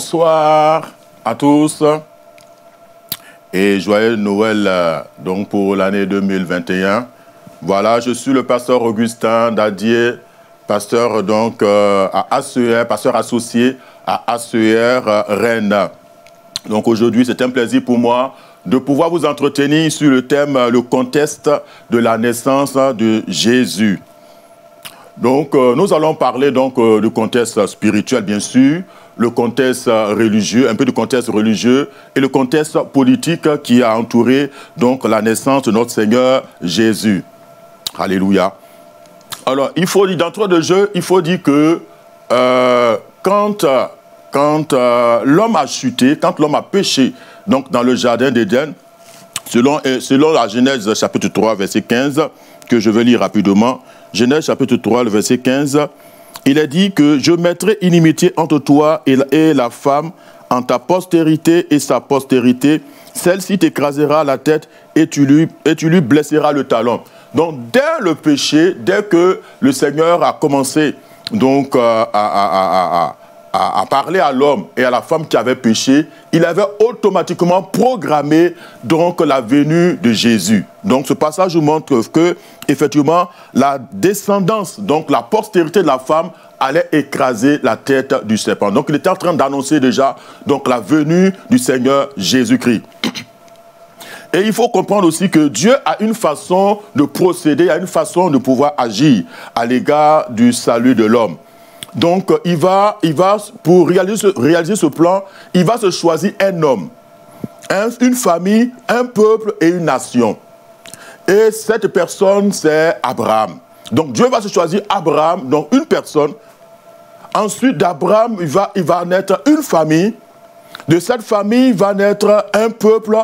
Bonsoir à tous et joyeux Noël euh, donc pour l'année 2021. Voilà, je suis le pasteur Augustin Dadier, pasteur donc euh, à ACR, pasteur associé à ACR euh, Rennes. Donc aujourd'hui, c'est un plaisir pour moi de pouvoir vous entretenir sur le thème le contexte de la naissance de Jésus. Donc, nous allons parler donc du contexte spirituel, bien sûr, le contexte religieux, un peu du contexte religieux et le contexte politique qui a entouré donc la naissance de notre Seigneur Jésus. Alléluia. Alors, il faut dire, d'entre de jeu, il faut dire que euh, quand, quand euh, l'homme a chuté, quand l'homme a péché, donc dans le jardin d'Éden, selon, selon la Genèse chapitre 3, verset 15, que je vais lire rapidement, Genèse chapitre 3, le verset 15, il est dit que je mettrai inimitié entre toi et la, femme, en ta postérité et sa postérité. Celle-ci t'écrasera la tête et tu, lui, blesseras le talon. Donc, dès le péché, dès que le Seigneur a commencé donc, euh, à, à, parler à l'homme et à la femme qui avaient péché, il avait automatiquement programmé donc la venue de Jésus. Donc ce passage montre que effectivement la descendance, donc la postérité de la femme allait écraser la tête du serpent. Donc il était en train d'annoncer déjà donc la venue du Seigneur Jésus-Christ. Et il faut comprendre aussi que Dieu a une façon de procéder, a une façon de pouvoir agir à l'égard du salut de l'homme. Donc, il va, il va pour réaliser ce, réaliser ce plan, il va se choisir un homme, une famille, un peuple et une nation. Et cette personne, c'est Abraham. Donc, Dieu va se choisir Abraham, donc une personne. Ensuite d'Abraham, il va, il va naître une famille. De cette famille va naître un peuple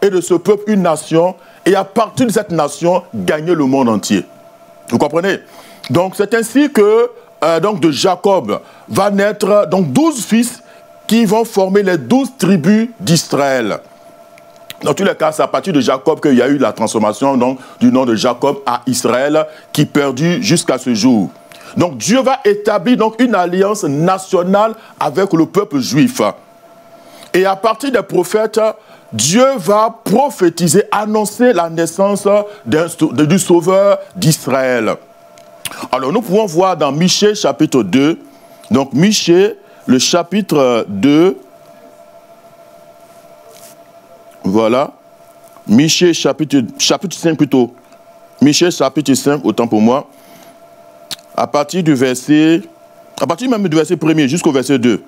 et de ce peuple une nation. Et à partir de cette nation, gagner le monde entier. Vous comprenez? Donc, c'est ainsi que euh, donc de Jacob va naître donc douze fils qui vont former les douze tribus d'Israël. Dans tous les cas, c'est à partir de Jacob qu'il y a eu la transformation du nom de Jacob à Israël qui perdure jusqu'à ce jour. Donc Dieu va établir donc une alliance nationale avec le peuple juif. Et à partir des prophètes, Dieu va prophétiser, annoncer la naissance du sauveur d'Israël. Alors nous pouvons voir dans Michée chapitre 2, donc Michée, le chapitre 2, voilà, Michée chapitre, chapitre 5 plutôt, Michée chapitre 5, autant pour moi, à partir du verset, à partir même du verset 1 jusqu'au verset 2,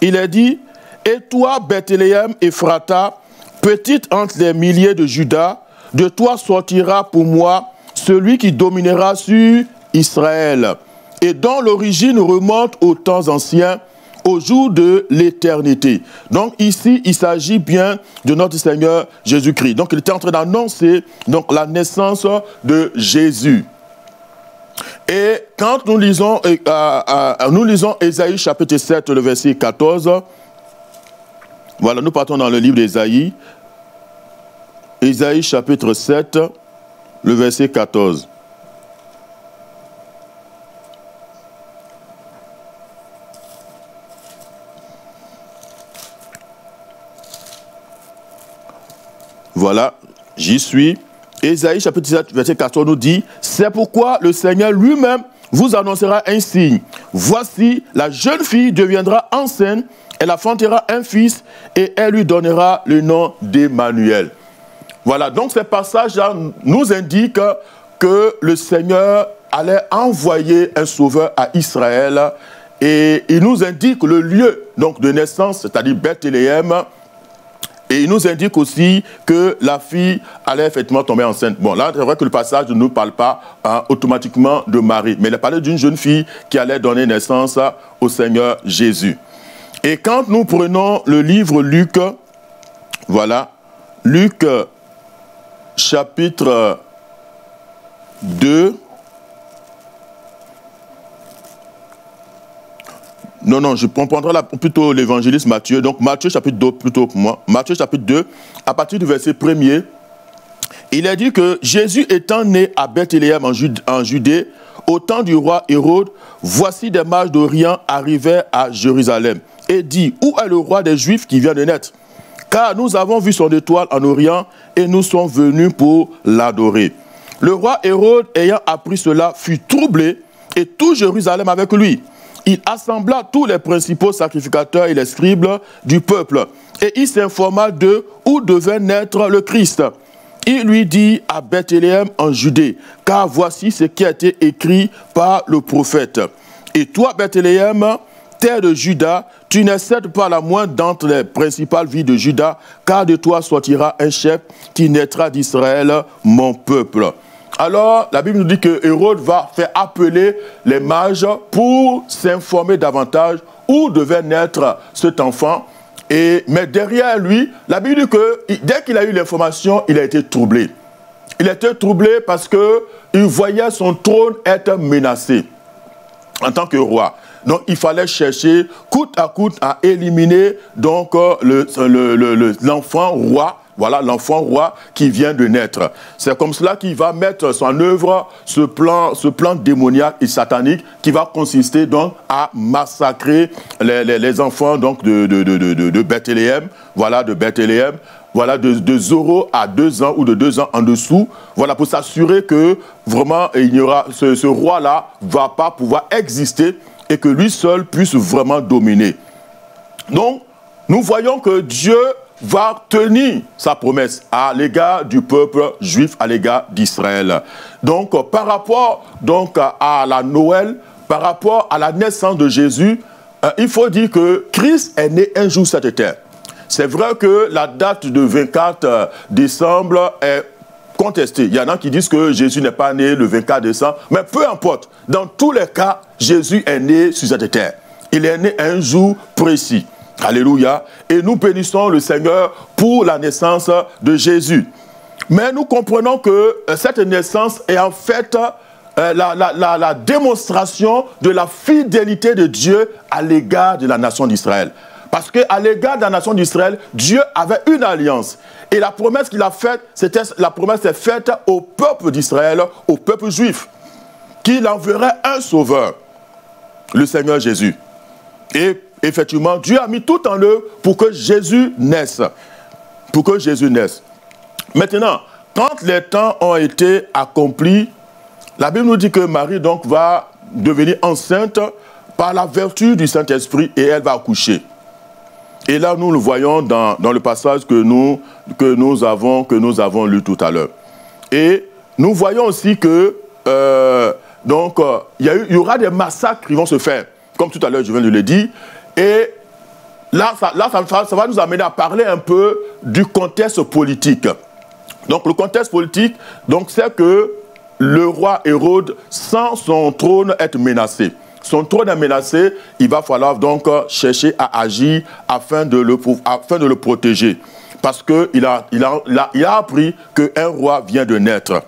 il est dit, et toi, Bethléem, Ephrata, petite entre les milliers de Judas, de toi sortira pour moi celui qui dominera sur Israël, et dont l'origine remonte aux temps anciens, au jour de l'éternité. Donc ici, il s'agit bien de notre Seigneur Jésus-Christ. Donc il était en train d'annoncer la naissance de Jésus. Et quand nous lisons, euh, euh, nous lisons Ésaïe chapitre 7, le verset 14, voilà, nous partons dans le livre d'Ésaïe. Ésaïe chapitre 7, le verset 14. Voilà, j'y suis. Ésaïe chapitre 7, verset 14 nous dit, c'est pourquoi le Seigneur lui-même vous annoncera un signe. Voici, la jeune fille deviendra enceinte, elle affrontera un fils et elle lui donnera le nom d'Emmanuel. Voilà, donc ce passage-là nous indique que le Seigneur allait envoyer un sauveur à Israël et il nous indique le lieu donc, de naissance, c'est-à-dire Bethléem, et il nous indique aussi que la fille allait effectivement tomber enceinte. Bon, là, c'est vrai que le passage ne nous parle pas hein, automatiquement de Marie, mais il parle d'une jeune fille qui allait donner naissance au Seigneur Jésus. Et quand nous prenons le livre Luc, voilà, Luc chapitre 2, Non, non, je prendrai plutôt l'évangéliste Matthieu. Donc Matthieu chapitre 2 plutôt pour moi. Matthieu chapitre 2, à partir du verset 1er, il est dit que Jésus étant né à Bethléem en, en Judée, au temps du roi Hérode, voici des mages d'Orient arrivaient à Jérusalem et dit, où est le roi des Juifs qui vient de naître? Car nous avons vu son étoile en Orient et nous sommes venus pour l'adorer. Le roi Hérode, ayant appris cela, fut troublé et tout Jérusalem avec lui. Il assembla tous les principaux sacrificateurs et les scribes du peuple et il s'informa de où devait naître le Christ. Il lui dit à Bethléem en Judée, car voici ce qui a été écrit par le prophète. Et toi, Bethléem, terre de Juda, tu n'excèdes pas la moindre d'entre les principales villes de Juda, car de toi sortira un chef qui naîtra d'Israël, mon peuple. Alors, la Bible nous dit que Hérode va faire appeler les mages pour s'informer davantage où devait naître cet enfant. Et, mais derrière lui, la Bible dit que dès qu'il a eu l'information, il a été troublé. Il été troublé parce qu'il voyait son trône être menacé en tant que roi. Donc il fallait chercher coûte à coûte à éliminer donc l'enfant le, roi voilà l'enfant roi qui vient de naître. C'est comme cela qu'il va mettre en œuvre ce plan, ce plan démoniaque et satanique qui va consister donc à massacrer les, enfants donc de, de, de, de, Bethléem, voilà, de Bethléem, voilà, de, de Zoro à deux ans ou de deux ans en dessous, voilà, pour s'assurer que vraiment il y ce, ce roi-là va pas pouvoir exister et que lui seul puisse vraiment dominer. Donc, nous voyons que Dieu va tenir sa promesse à l'égard du peuple juif, à l'égard d'Israël. Donc, par rapport donc, à la Noël, par rapport à la naissance de Jésus, euh, il faut dire que Christ est né un jour sur cette terre. C'est vrai que la date de 24 euh, décembre est contestée. Il y en a qui disent que Jésus n'est pas né le 24 décembre, mais peu importe. Dans tous les cas, Jésus est né sur cette terre. Il est né un jour précis. Alléluia. Et nous bénissons le Seigneur pour la naissance de Jésus. Mais nous comprenons que euh, cette naissance est en fait euh, la, démonstration de la fidélité de Dieu à l'égard de la nation d'Israël. Parce qu'à l'égard de la nation d'Israël, Dieu avait une alliance. Et la promesse qu'il a faite, c'était la promesse est faite au peuple d'Israël, au peuple juif, qu'il enverrait un sauveur, le Seigneur Jésus. Et effectivement, Dieu a mis tout en œuvre pour que Jésus naisse. Pour que Jésus naisse. Maintenant, quand les temps ont été accomplis, la Bible nous dit que Marie donc va devenir enceinte par la vertu du Saint-Esprit et elle va accoucher. Et là, nous le voyons dans, le passage que nous, que, nous avons, que nous avons lu tout à l'heure. Et nous voyons aussi que euh, donc euh, il y, aura des massacres qui vont se faire. Comme tout à l'heure, je viens de le dire. Et là, ça, va nous amener à parler un peu du contexte politique. Donc le contexte politique, c'est que le roi Hérode, sans son trône, être menacé. Son trône est menacé, il va falloir donc chercher à agir afin de le, afin de le protéger. Parce qu'il a, il a, il a appris qu'un roi vient de naître.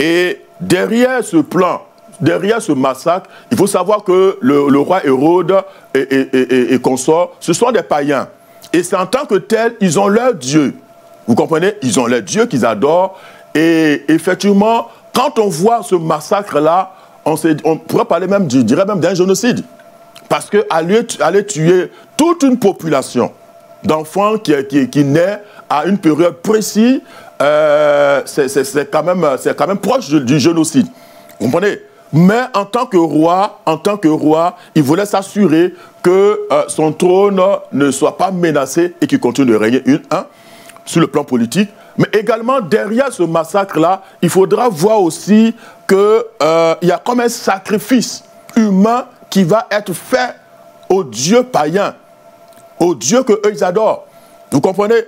Et derrière ce plan derrière ce massacre, il faut savoir que le, roi Hérode et, et, consorts, ce sont des païens. Et c'est en tant que tels, ils ont leur Dieu. Vous comprenez? Ils ont leur Dieu qu'ils adorent. Et effectivement, quand on voit ce massacre-là, on, on, pourrait parler même, je même d'un génocide. Parce qu'aller tuer toute une population d'enfants qui, qui, naît à une période précise, euh, c'est quand, même, quand même proche du génocide. Vous comprenez? Mais en tant que roi, en tant que roi, il voulait s'assurer que euh, son trône ne soit pas menacé et qu'il continue de régner une, un, sur le plan politique. Mais également, derrière ce massacre-là, il faudra voir aussi qu'il euh, y a comme un sacrifice humain qui va être fait aux dieux païens, aux dieux que eux ils adorent. Vous comprenez?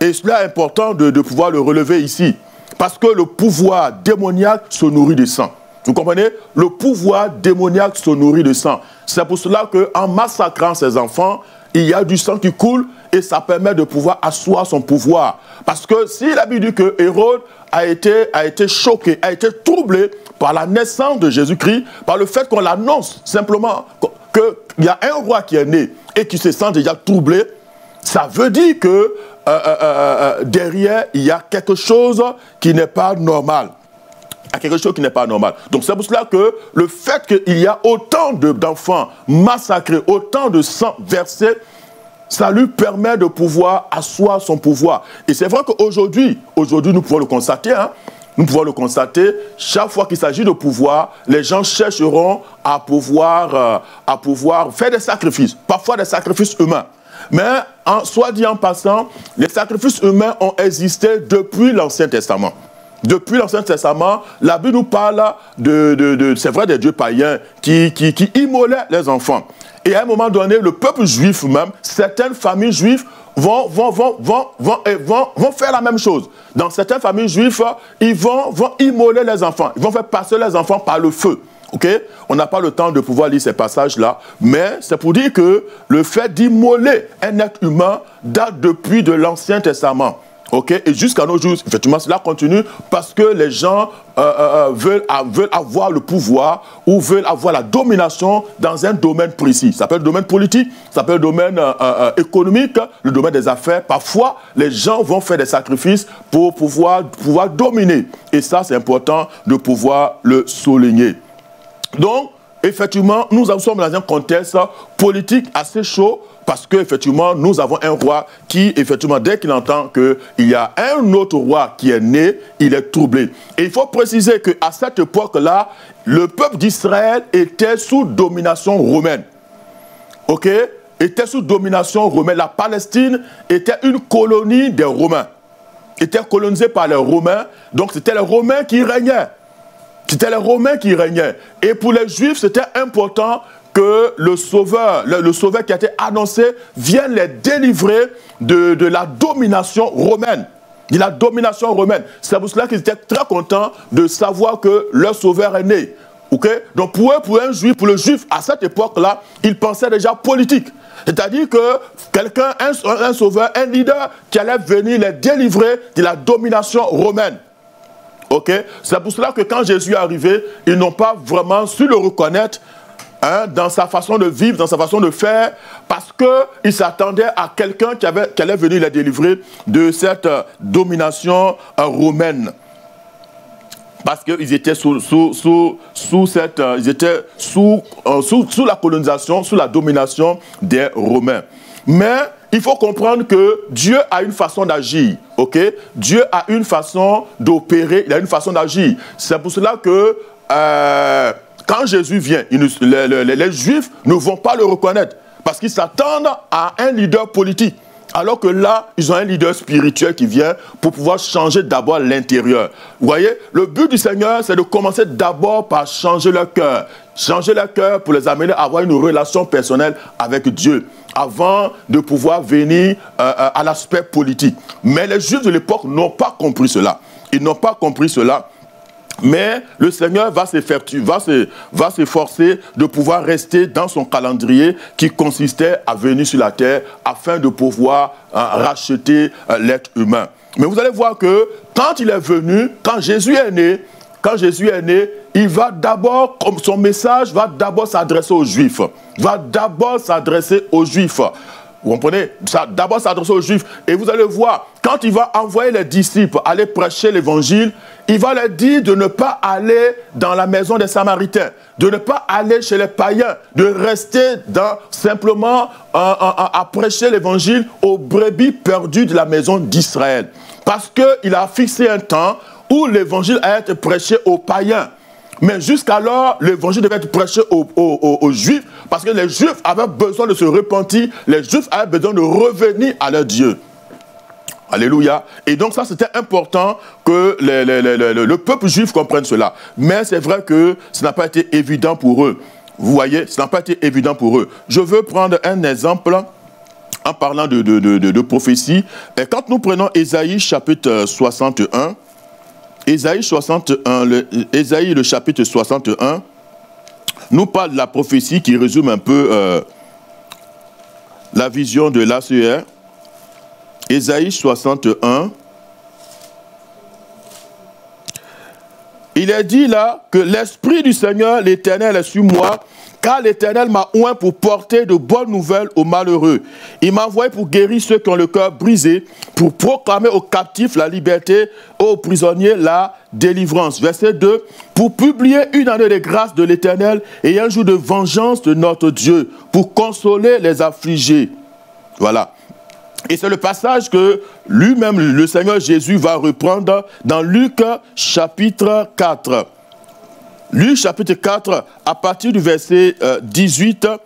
Et cela est important de, de pouvoir le relever ici. Parce que le pouvoir démoniaque se nourrit du sang. Vous comprenez? Le pouvoir démoniaque se nourrit de sang. C'est pour cela qu'en massacrant ces enfants, il y a du sang qui coule et ça permet de pouvoir asseoir son pouvoir. Parce que s'il a dit que Hérode a été, a été choqué, a été troublé par la naissance de Jésus-Christ, par le fait qu'on l'annonce simplement qu'il y a un roi qui est né et qui se sent déjà troublé, ça veut dire que euh, euh, euh, derrière, il y a quelque chose qui n'est pas normal. À quelque chose qui n'est pas normal. Donc c'est pour cela que le fait qu'il y a autant d'enfants massacrés, autant de sang versé, ça lui permet de pouvoir asseoir son pouvoir. Et c'est vrai qu'aujourd'hui, aujourd'hui nous pouvons le constater, hein, nous pouvons le constater, chaque fois qu'il s'agit de pouvoir, les gens chercheront à pouvoir, euh, à pouvoir faire des sacrifices, parfois des sacrifices humains. Mais, soit dit en passant, les sacrifices humains ont existé depuis l'Ancien Testament. Depuis l'Ancien Testament, la Bible nous parle de, de, c'est vrai, des dieux païens qui, qui, qui immolaient les enfants. Et à un moment donné, le peuple juif même, certaines familles juives vont, vont, vont, vont, vont, vont, vont faire la même chose. Dans certaines familles juives, ils vont, vont immoler les enfants. Ils vont faire passer les enfants par le feu. Ok? On n'a pas le temps de pouvoir lire ces passages-là, mais c'est pour dire que le fait d'immoler un être humain date depuis de l'Ancien Testament. Et jusqu'à nos jours, effectivement, cela continue parce que les gens euh, euh, euh, veulent, veulent, avoir le pouvoir ou veulent avoir la domination dans un domaine précis. Ça s'appelle le domaine politique, ça s'appelle le domaine économique, le domaine des affaires. Parfois, les gens vont faire des sacrifices pour pouvoir, pouvoir dominer. Et ça, c'est important de pouvoir le souligner. Donc, effectivement, nous sommes dans un contexte politique assez chaud parce qu'effectivement, nous avons un roi qui, effectivement, dès qu'il entend qu'il y a un autre roi qui est né, il est troublé. Et il faut préciser qu'à cette époque-là, le peuple d'Israël était sous domination romaine. OK? Était sous domination romaine. La Palestine était une colonie des Romains. Était colonisée par les Romains. Donc, c'était les Romains qui régnaient. C'était les Romains qui régnaient. Et pour les Juifs, c'était important que le sauveur, le, sauveur qui a été annoncé, vienne les délivrer de, la domination romaine. De la domination romaine. C'est pour cela qu'ils étaient très contents de savoir que leur sauveur est né. Donc pour pour un juif, pour le juif, à cette époque-là, ils pensaient déjà politique. C'est-à-dire que quelqu'un, un, un, sauveur, un leader qui allait venir les délivrer de la domination romaine. Ok? C'est pour cela que quand Jésus est arrivé, ils n'ont pas vraiment su le reconnaître Hein, dans sa façon de vivre, dans sa façon de faire, parce qu'il s'attendait à quelqu'un qui, qui allait venir les délivrer de cette euh, domination euh, romaine. Parce qu'ils étaient sous, sous, sous, sous cette, euh, ils étaient sous, sous, la colonisation, sous la domination des Romains. Mais il faut comprendre que Dieu a une façon d'agir, Dieu a une façon d'opérer, il a une façon d'agir. C'est pour cela que quand Jésus vient, les, Juifs ne vont pas le reconnaître parce qu'ils s'attendent à un leader politique. Alors que là, ils ont un leader spirituel qui vient pour pouvoir changer d'abord l'intérieur. Vous voyez, le but du Seigneur, c'est de commencer d'abord par changer leur cœur. Changer leur cœur pour les amener à avoir une relation personnelle avec Dieu avant de pouvoir venir euh, euh, à l'aspect politique. Mais les Juifs de l'époque n'ont pas compris cela. Ils n'ont pas compris cela. Mais le Seigneur va s'efforcer de pouvoir rester dans son calendrier qui consistait à venir sur la terre afin de pouvoir euh, racheter euh, l'être humain. Mais vous allez voir que quand il est venu, quand Jésus est né, quand Jésus est né, il va d'abord, son message va d'abord s'adresser aux Juifs. Va d'abord s'adresser aux Juifs. Vous comprenez? D'abord s'adresser aux Juifs. Et vous allez voir, quand il va envoyer les disciples aller prêcher l'évangile, il va leur dire de ne pas aller dans la maison des Samaritains, de ne pas aller chez les païens, de rester dans, simplement à prêcher l'évangile aux brebis perdues de la maison d'Israël. Parce qu'il a fixé un temps où l'évangile a été prêché aux païens. Mais jusqu'alors, l'évangile devait être prêché aux, Juifs parce que les Juifs avaient besoin de se repentir, les Juifs avaient besoin de revenir à leur Dieu. Alléluia. Et donc ça, c'était important que le peuple juif comprenne cela. Mais c'est vrai que ce n'a pas été évident pour eux. Vous voyez, ce n'a pas été évident pour eux. Je veux prendre un exemple en parlant de, de, prophétie. Et quand nous prenons Ésaïe chapitre 61, Ésaïe 61, le, le chapitre 61, nous parle de la prophétie qui résume un peu euh, la vision de l'ACR. Ésaïe 61. Et il est dit là que l'Esprit du Seigneur, l'Éternel, est sur moi, car l'Éternel m'a oint pour porter de bonnes nouvelles aux malheureux. Il m'a envoyé pour guérir ceux qui ont le cœur brisé, pour proclamer aux captifs la liberté, aux prisonniers la délivrance. Verset 2, pour publier une année de grâce de l'Éternel et un jour de vengeance de notre Dieu, pour consoler les affligés. Voilà. Et c'est le passage que lui-même, le Seigneur Jésus, va reprendre dans Luc chapitre 4. Luc chapitre 4, à partir du verset 18, euh,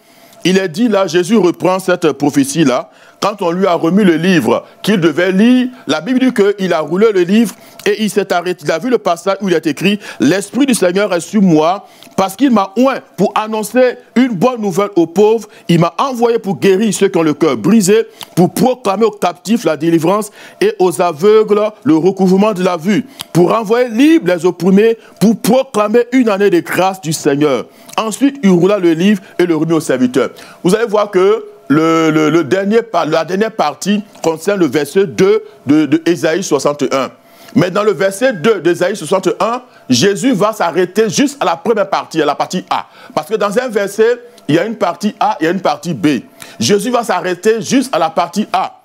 il est dit là, Jésus reprend cette prophétie-là, quand on lui a remis le livre qu'il devait lire, la Bible dit qu'il a roulé le livre et il s'est arrêté. Il a vu le passage où il est écrit L'Esprit du Seigneur est sur moi parce qu'il m'a oint pour annoncer une bonne nouvelle aux pauvres. Il m'a envoyé pour guérir ceux qui ont le cœur brisé, pour proclamer aux captifs la délivrance et aux aveugles le recouvrement de la vue, pour envoyer libres les opprimés, pour proclamer une année de grâce du Seigneur. Ensuite, il roula le livre et le remit au serviteur. Vous allez voir que la dernière partie concerne le verset 2 de, de Ésaïe 61. Mais dans le verset 2 d'Ésaïe 61, Jésus va s'arrêter juste à la première partie, à la partie A. Parce que dans un verset, il y a une partie A, et une partie B. Jésus va s'arrêter juste à la partie A.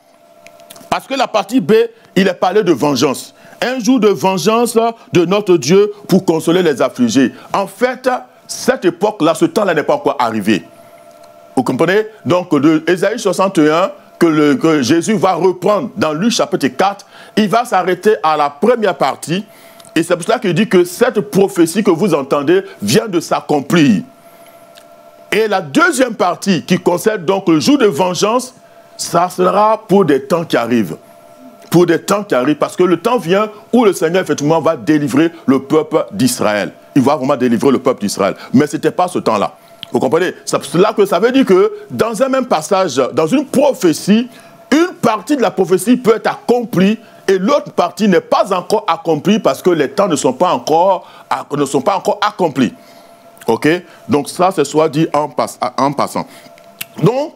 Parce que la partie B, il est parlé de vengeance. Un jour de vengeance de notre Dieu pour consoler les affligés. En fait, cette époque-là, ce temps-là n'est pas encore arrivé. Vous comprenez? Donc, de Ésaïe 61, que, que, Jésus va reprendre dans Luc chapitre 4, il va s'arrêter à la première partie. Et c'est pour cela qu'il dit que cette prophétie que vous entendez vient de s'accomplir. Et la deuxième partie qui concerne donc le jour de vengeance, ça sera pour des temps qui arrivent. Pour des temps qui arrivent, parce que le temps vient où le Seigneur, effectivement, va délivrer le peuple d'Israël. Il va vraiment délivrer le peuple d'Israël. Mais ce n'était pas ce temps-là. Vous comprenez? C'est là que ça veut dire que dans un même passage, dans une prophétie, une partie de la prophétie peut être accomplie et l'autre partie n'est pas encore accomplie parce que les temps ne sont pas encore, ne sont pas encore accomplis. OK? Donc ça, c'est soit dit en, en passant. Donc,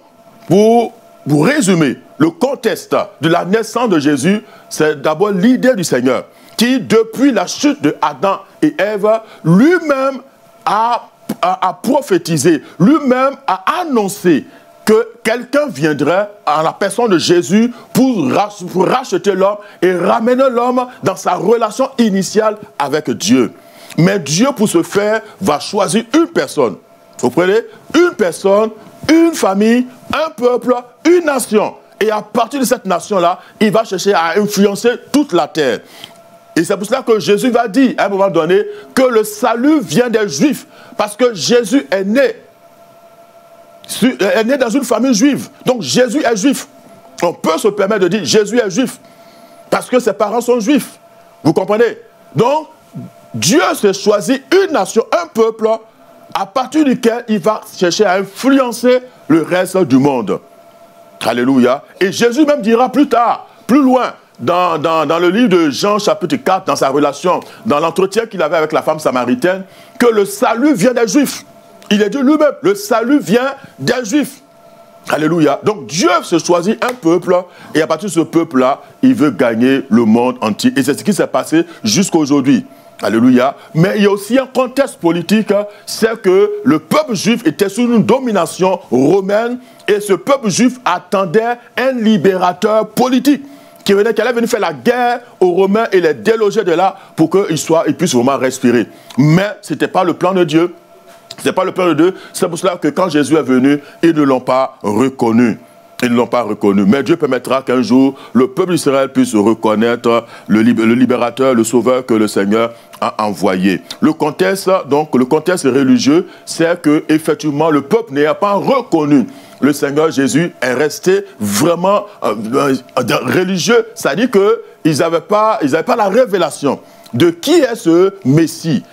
pour, pour résumer, le contexte de la naissance de Jésus, c'est d'abord l'idée du Seigneur qui, depuis la chute de Adam et Ève, lui-même a a, prophétisé, lui-même a annoncé que quelqu'un viendrait en la personne de Jésus pour, racheter l'homme et ramener l'homme dans sa relation initiale avec Dieu. Mais Dieu, pour ce faire, va choisir une personne. Vous comprenez? Une personne, une famille, un peuple, une nation. Et à partir de cette nation-là, il va chercher à influencer toute la terre. Et c'est pour cela que Jésus va dire à un moment donné que le salut vient des Juifs. Parce que Jésus est né. Est né dans une famille juive. Donc Jésus est juif. On peut se permettre de dire Jésus est juif. Parce que ses parents sont juifs. Vous comprenez? Donc, Dieu s'est choisi une nation, un peuple, à partir duquel il va chercher à influencer le reste du monde. Alléluia. Et Jésus même dira plus tard, plus loin, dans, dans, le livre de Jean chapitre 4, dans sa relation, dans l'entretien qu'il avait avec la femme samaritaine, que le salut vient des Juifs. Il est dit lui-même, le salut vient des Juifs. Alléluia. Donc Dieu se choisit un peuple et à partir de ce peuple-là, il veut gagner le monde entier. Et c'est ce qui s'est passé jusqu'à aujourd'hui. Alléluia. Mais il y a aussi un contexte politique, c'est que le peuple juif était sous une domination romaine et ce peuple juif attendait un libérateur politique qui, venait, qui allait venir faire la guerre aux Romains et les déloger de là pour qu'ils ils puissent vraiment respirer. Mais ce n'était pas le plan de Dieu. Ce n'est pas le de Dieu. C'est pour cela que quand Jésus est venu, ils ne l'ont pas reconnu. Ils ne l'ont pas reconnu. Mais Dieu permettra qu'un jour, le peuple d'Israël puisse reconnaître le, libérateur, le sauveur que le Seigneur a envoyé. Le contexte, donc, le contexte religieux, c'est que, effectivement, le peuple n'a pas reconnu le Seigneur Jésus est resté vraiment euh, euh, religieux. C'est-à-dire qu'ils n'avaient pas la révélation de qui est ce Messie.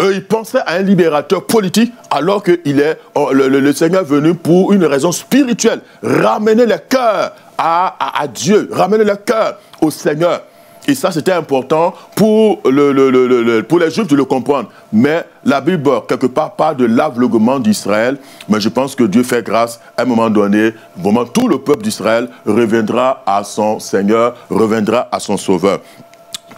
Eux, ils pensaient à un libérateur politique alors que il est, oh, le, Seigneur venu pour une raison spirituelle. Ramener le cœur à, Dieu, ramener le cœur au Seigneur. Et ça, c'était important pour, le, pour les Juifs de le comprendre. Mais la Bible, quelque part, parle de l'aveuglement d'Israël. Mais je pense que Dieu fait grâce. À un moment donné, vraiment, tout le peuple d'Israël reviendra à son Seigneur, reviendra à son Sauveur.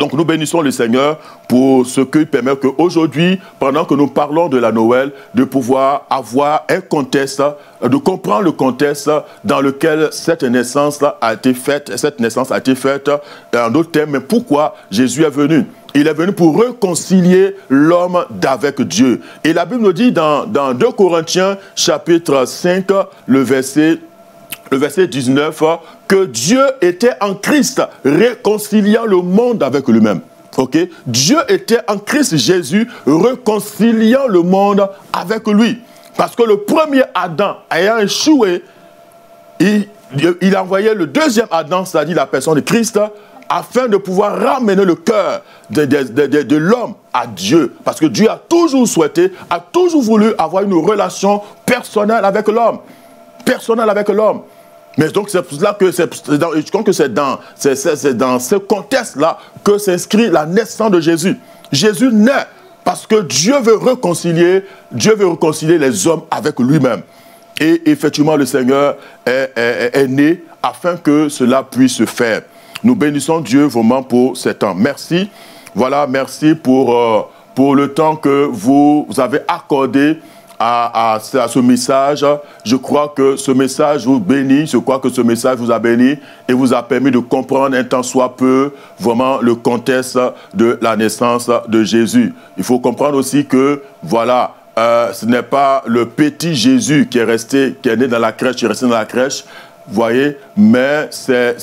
Donc nous bénissons le Seigneur pour ce qu'il permet qu'aujourd'hui, pendant que nous parlons de la Noël, de pouvoir avoir un contexte, de comprendre le contexte dans lequel cette naissance a été faite, cette naissance a été faite, en d'autres termes, mais pourquoi Jésus est venu? Il est venu pour réconcilier l'homme d'avec Dieu. Et la Bible nous dit dans, dans 2 Corinthiens chapitre 5, le verset le verset 19, que Dieu était en Christ, réconciliant le monde avec lui-même. Ok? Dieu était en Christ Jésus, réconciliant le monde avec lui. Parce que le premier Adam ayant échoué, il, envoyé le deuxième Adam, c'est-à-dire la personne de Christ, afin de pouvoir ramener le cœur de l'homme à Dieu. Parce que Dieu a toujours souhaité, a toujours voulu avoir une relation personnelle avec l'homme. Personnelle avec l'homme. Mais donc c'est cela que c'est que c'est dans, dans ce contexte-là que s'inscrit la naissance de Jésus. Jésus naît parce que Dieu veut réconcilier, Dieu veut réconcilier les hommes avec lui-même. Et effectivement, le Seigneur est, né afin que cela puisse se faire. Nous bénissons Dieu vraiment pour ce temps. Merci. Voilà, merci pour, euh, pour le temps que vous avez accordé à, ce message. Je crois que ce message vous bénit, je crois que ce message vous a béni et vous a permis de comprendre un temps soit peu vraiment le contexte de la naissance de Jésus. Il faut comprendre aussi que, voilà, euh, ce n'est pas le petit Jésus qui est resté, qui est né dans la crèche, qui est resté dans la crèche, voyez, mais c'est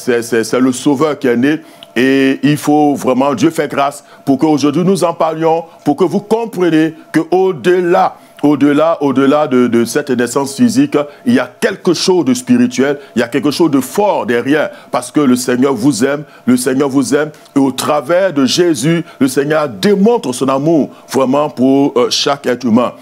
le Sauveur qui est né et il faut vraiment, Dieu fait grâce pour qu'aujourd'hui nous en parlions, pour que vous compreniez qu'au-delà au-delà, au-delà de, cette naissance physique, il y a quelque chose de spirituel, il y a quelque chose de fort derrière, parce que le Seigneur vous aime, le Seigneur vous aime, et au travers de Jésus, le Seigneur démontre son amour vraiment pour euh, chaque être humain.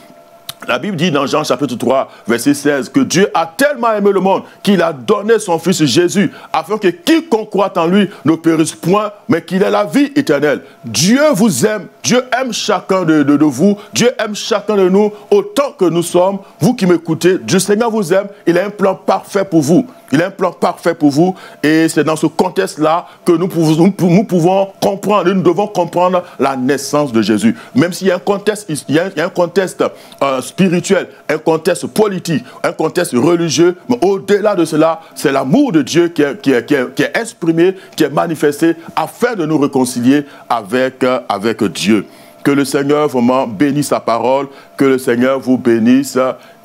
La Bible dit dans Jean chapitre 3, verset 16, que Dieu a tellement aimé le monde qu'il a donné son Fils Jésus, afin que quiconque croit en lui ne périsse point, mais qu'il ait la vie éternelle. Dieu vous aime, Dieu aime chacun de, vous, Dieu aime chacun de nous autant que nous sommes. Vous qui m'écoutez, Dieu Seigneur vous aime, il a un plan parfait pour vous. Il a un plan parfait pour vous et c'est dans ce contexte-là que nous pouvons, nous pouvons comprendre, nous devons comprendre la naissance de Jésus. Même s'il y a un contexte, il y un contexte euh, spirituel, un contexte politique, un contexte religieux, mais au-delà de cela, c'est l'amour de Dieu qui est, exprimé, qui est manifesté afin de nous réconcilier avec, euh, avec Dieu. Que le Seigneur vraiment bénisse sa parole, que le Seigneur vous bénisse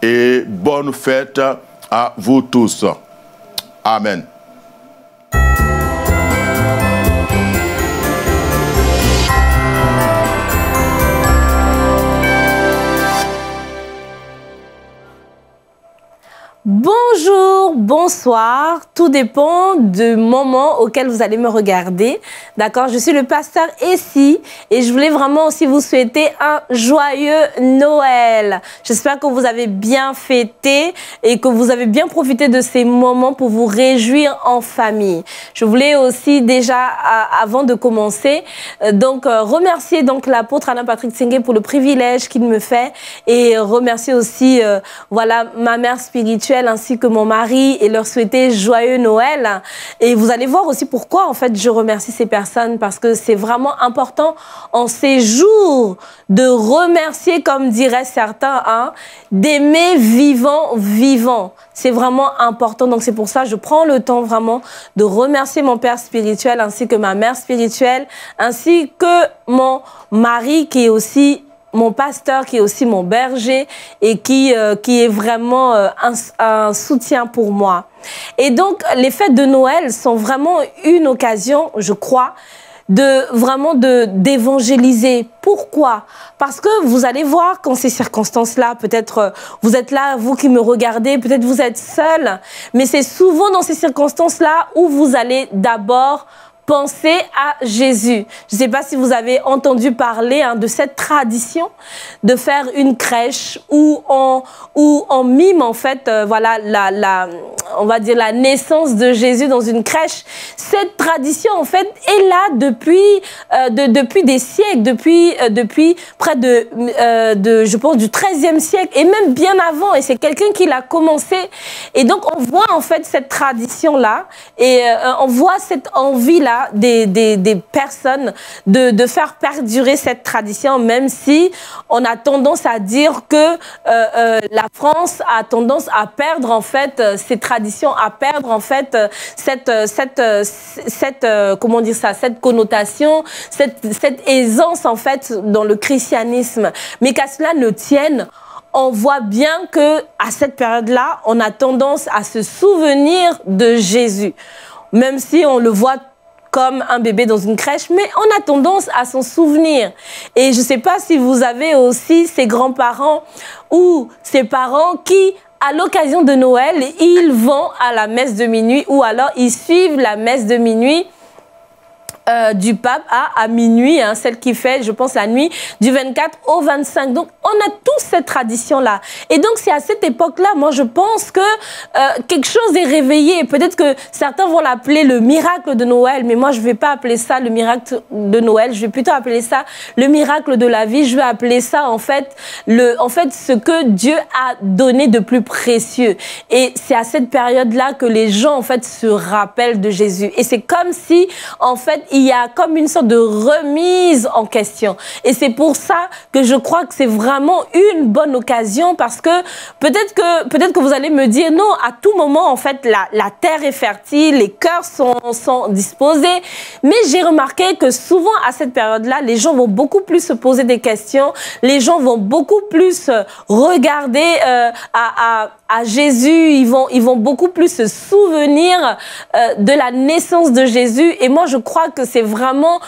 et bonne fête à vous tous. Amen. Bonjour, bonsoir, tout dépend du moment auquel vous allez me regarder. D'accord Je suis le pasteur Essie et je voulais vraiment aussi vous souhaiter un joyeux Noël. J'espère que vous avez bien fêté et que vous avez bien profité de ces moments pour vous réjouir en famille. Je voulais aussi déjà, avant de commencer, euh, donc euh, remercier donc l'apôtre Alain Patrick Tsenge pour le privilège qu'il me fait et remercier aussi, euh, voilà, ma mère spirituelle ainsi que mon mari et leur souhaiter joyeux Noël. Et vous allez voir aussi pourquoi en fait je remercie ces personnes parce que c'est vraiment important en ces jours de remercier comme diraient certains, hein, d'aimer vivant vivant. C'est vraiment important. Donc c'est pour ça que je prends le temps vraiment de remercier mon père spirituel ainsi que ma mère spirituelle ainsi que mon mari qui est aussi mon pasteur qui est aussi mon berger et qui, euh, qui est vraiment euh, un, soutien pour moi. Et donc, les fêtes de Noël sont vraiment une occasion, je crois, de vraiment de d'évangéliser. Pourquoi? Parce que vous allez voir quand ces circonstances-là, peut-être euh, vous êtes là, vous qui me regardez, peut-être vous êtes seul, mais c'est souvent dans ces circonstances-là où vous allez d'abord Pensez à Jésus. Je ne sais pas si vous avez entendu parler hein, de cette tradition de faire une crèche où on, où on mime en fait, euh, voilà, la, la, on va dire la naissance de Jésus dans une crèche. Cette tradition en fait est là depuis, euh, de, depuis des siècles, depuis, euh, depuis près de, de, je pense, du 13e siècle et même bien avant. Et c'est quelqu'un qui l'a commencé. Et donc on voit en fait cette tradition là et on voit cette envie là des, personnes de, faire perdurer cette tradition, même si on a tendance à dire que euh, euh, la France a tendance à perdre en fait ses traditions, à perdre en fait cette, cette, cette, comment dire ça, cette connotation, cette, cette aisance en fait dans le christianisme. Mais qu'à cela ne tienne, on voit bien que à cette période-là, on a tendance à se souvenir de Jésus, même si on le voit comme un bébé dans une crèche, mais on a tendance à s'en souvenir. Et je ne sais pas si vous avez aussi ces grands-parents ou ces parents qui, à l'occasion de Noël, ils vont à la messe de minuit ou alors ils suivent la messe de minuit euh, du pape à, à minuit, hein, celle qui fait, je pense, la nuit du 24 au 25. Donc, on a tous cette tradition-là. Et donc, c'est à cette époque-là, moi, je pense que euh, quelque chose est réveillé. Peut-être que certains vont l'appeler le miracle de Noël, mais moi, je ne vais pas appeler ça le miracle de Noël. Je vais plutôt appeler ça le miracle de la vie. Je vais appeler ça, en fait, le, en fait, ce que Dieu a donné de plus précieux. Et c'est à cette période-là que les gens, en fait, se rappellent de Jésus. Et c'est comme si, en fait, il y a comme une sorte de remise en question. Et c'est pour ça que je crois que c'est vraiment une bonne occasion parce que peut-être que, peut-être que vous allez me dire non, à tout moment, en fait, la, la terre est fertile, les cœurs sont, sont disposés. Mais j'ai remarqué que souvent à cette période-là, les gens vont beaucoup plus se poser des questions, les gens vont beaucoup plus euh, regarder euh, à, à, Jésus, ils vont, ils vont beaucoup plus se souvenir euh, de la naissance de Jésus. Et moi, je crois que c'est vraiment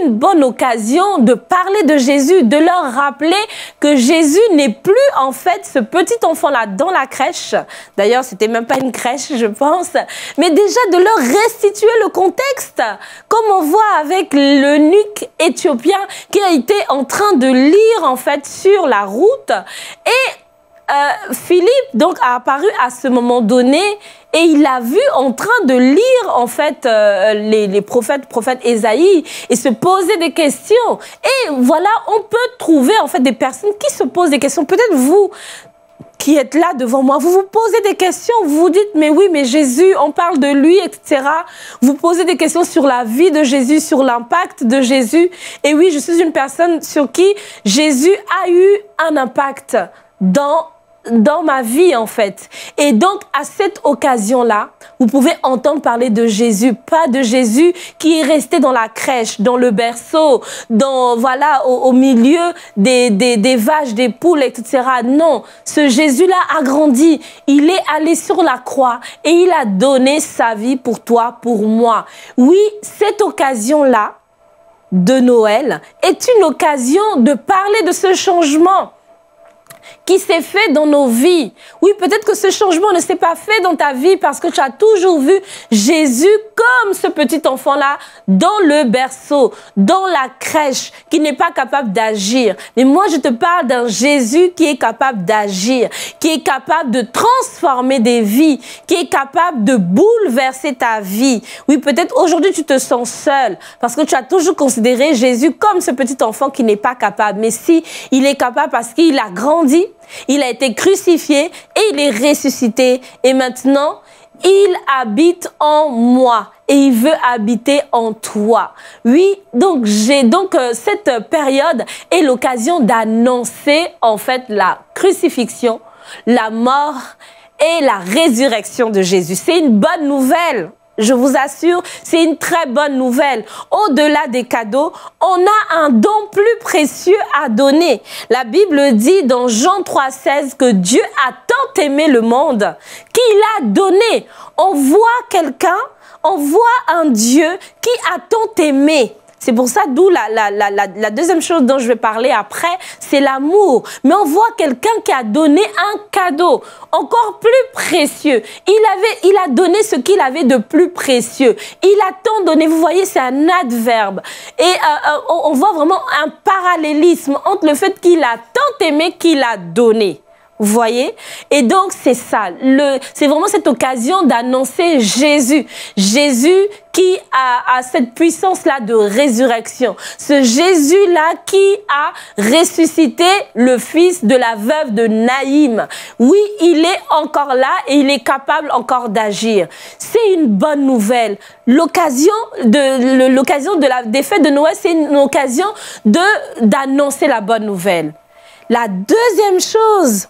une bonne occasion de parler de Jésus, de leur rappeler que Jésus n'est plus en fait ce petit enfant-là dans la crèche. D'ailleurs, c'était même pas une crèche, je pense. Mais déjà de leur restituer le contexte. Comme on voit avec le nuque éthiopien qui a été en train de lire en fait sur la route. Et euh, Philippe donc a apparu à ce moment donné et il a vu en train de lire en fait euh, les, les, prophètes, prophètes Ésaïe et se poser des questions. Et voilà, on peut trouver en fait des personnes qui se posent des questions. Peut-être vous qui êtes là devant moi, vous vous posez des questions, vous vous dites, mais oui, mais Jésus, on parle de lui, etc. Vous posez des questions sur la vie de Jésus, sur l'impact de Jésus. Et oui, je suis une personne sur qui Jésus a eu un impact dans dans ma vie en fait. Et donc à cette occasion-là, vous pouvez entendre parler de Jésus, pas de Jésus qui est resté dans la crèche, dans le berceau, dans voilà au, milieu des, des, des, vaches, des poules, etc. Non, ce Jésus-là a grandi. Il est allé sur la croix et il a donné sa vie pour toi, pour moi. Oui, cette occasion-là de Noël est une occasion de parler de ce changement qui s'est fait dans nos vies. Oui, peut-être que ce changement ne s'est pas fait dans ta vie parce que tu as toujours vu Jésus comme ce petit enfant-là dans le berceau, dans la crèche, qui n'est pas capable d'agir. Mais moi, je te parle d'un Jésus qui est capable d'agir, qui est capable de transformer des vies, qui est capable de bouleverser ta vie. Oui, peut-être aujourd'hui tu te sens seul parce que tu as toujours considéré Jésus comme ce petit enfant qui n'est pas capable. Mais si il est capable parce qu'il a grandi, il a été crucifié et il est ressuscité. Et maintenant, il habite en moi et il veut habiter en toi. Oui, donc j'ai donc euh, cette période est l'occasion d'annoncer en fait la crucifixion, la mort et la résurrection de Jésus. C'est une bonne nouvelle. Je vous assure, c'est une très bonne nouvelle. Au-delà des cadeaux, on a un don plus précieux à donner. La Bible dit dans Jean 3,16 que Dieu a tant aimé le monde qu'il a donné. On voit quelqu'un, on voit un Dieu qui a tant aimé. C'est pour ça, d'où la, la, la, la, deuxième chose dont je vais parler après, c'est l'amour. Mais on voit quelqu'un qui a donné un cadeau encore plus précieux. Il, avait, il a donné ce qu'il avait de plus précieux. Il a tant donné. Vous voyez, c'est un adverbe. Et euh, euh, on voit vraiment un parallélisme entre le fait qu'il a tant aimé qu'il a donné. Vous voyez? Et donc, c'est ça. C'est vraiment cette occasion d'annoncer Jésus. Jésus qui a, a cette puissance-là de résurrection. Ce Jésus-là qui a ressuscité le fils de la veuve de Naïm. Oui, il est encore là et il est capable encore d'agir. C'est une bonne nouvelle. L'occasion de l'occasion de la des fêtes de Noël, c'est une occasion de d'annoncer la bonne nouvelle. La deuxième chose,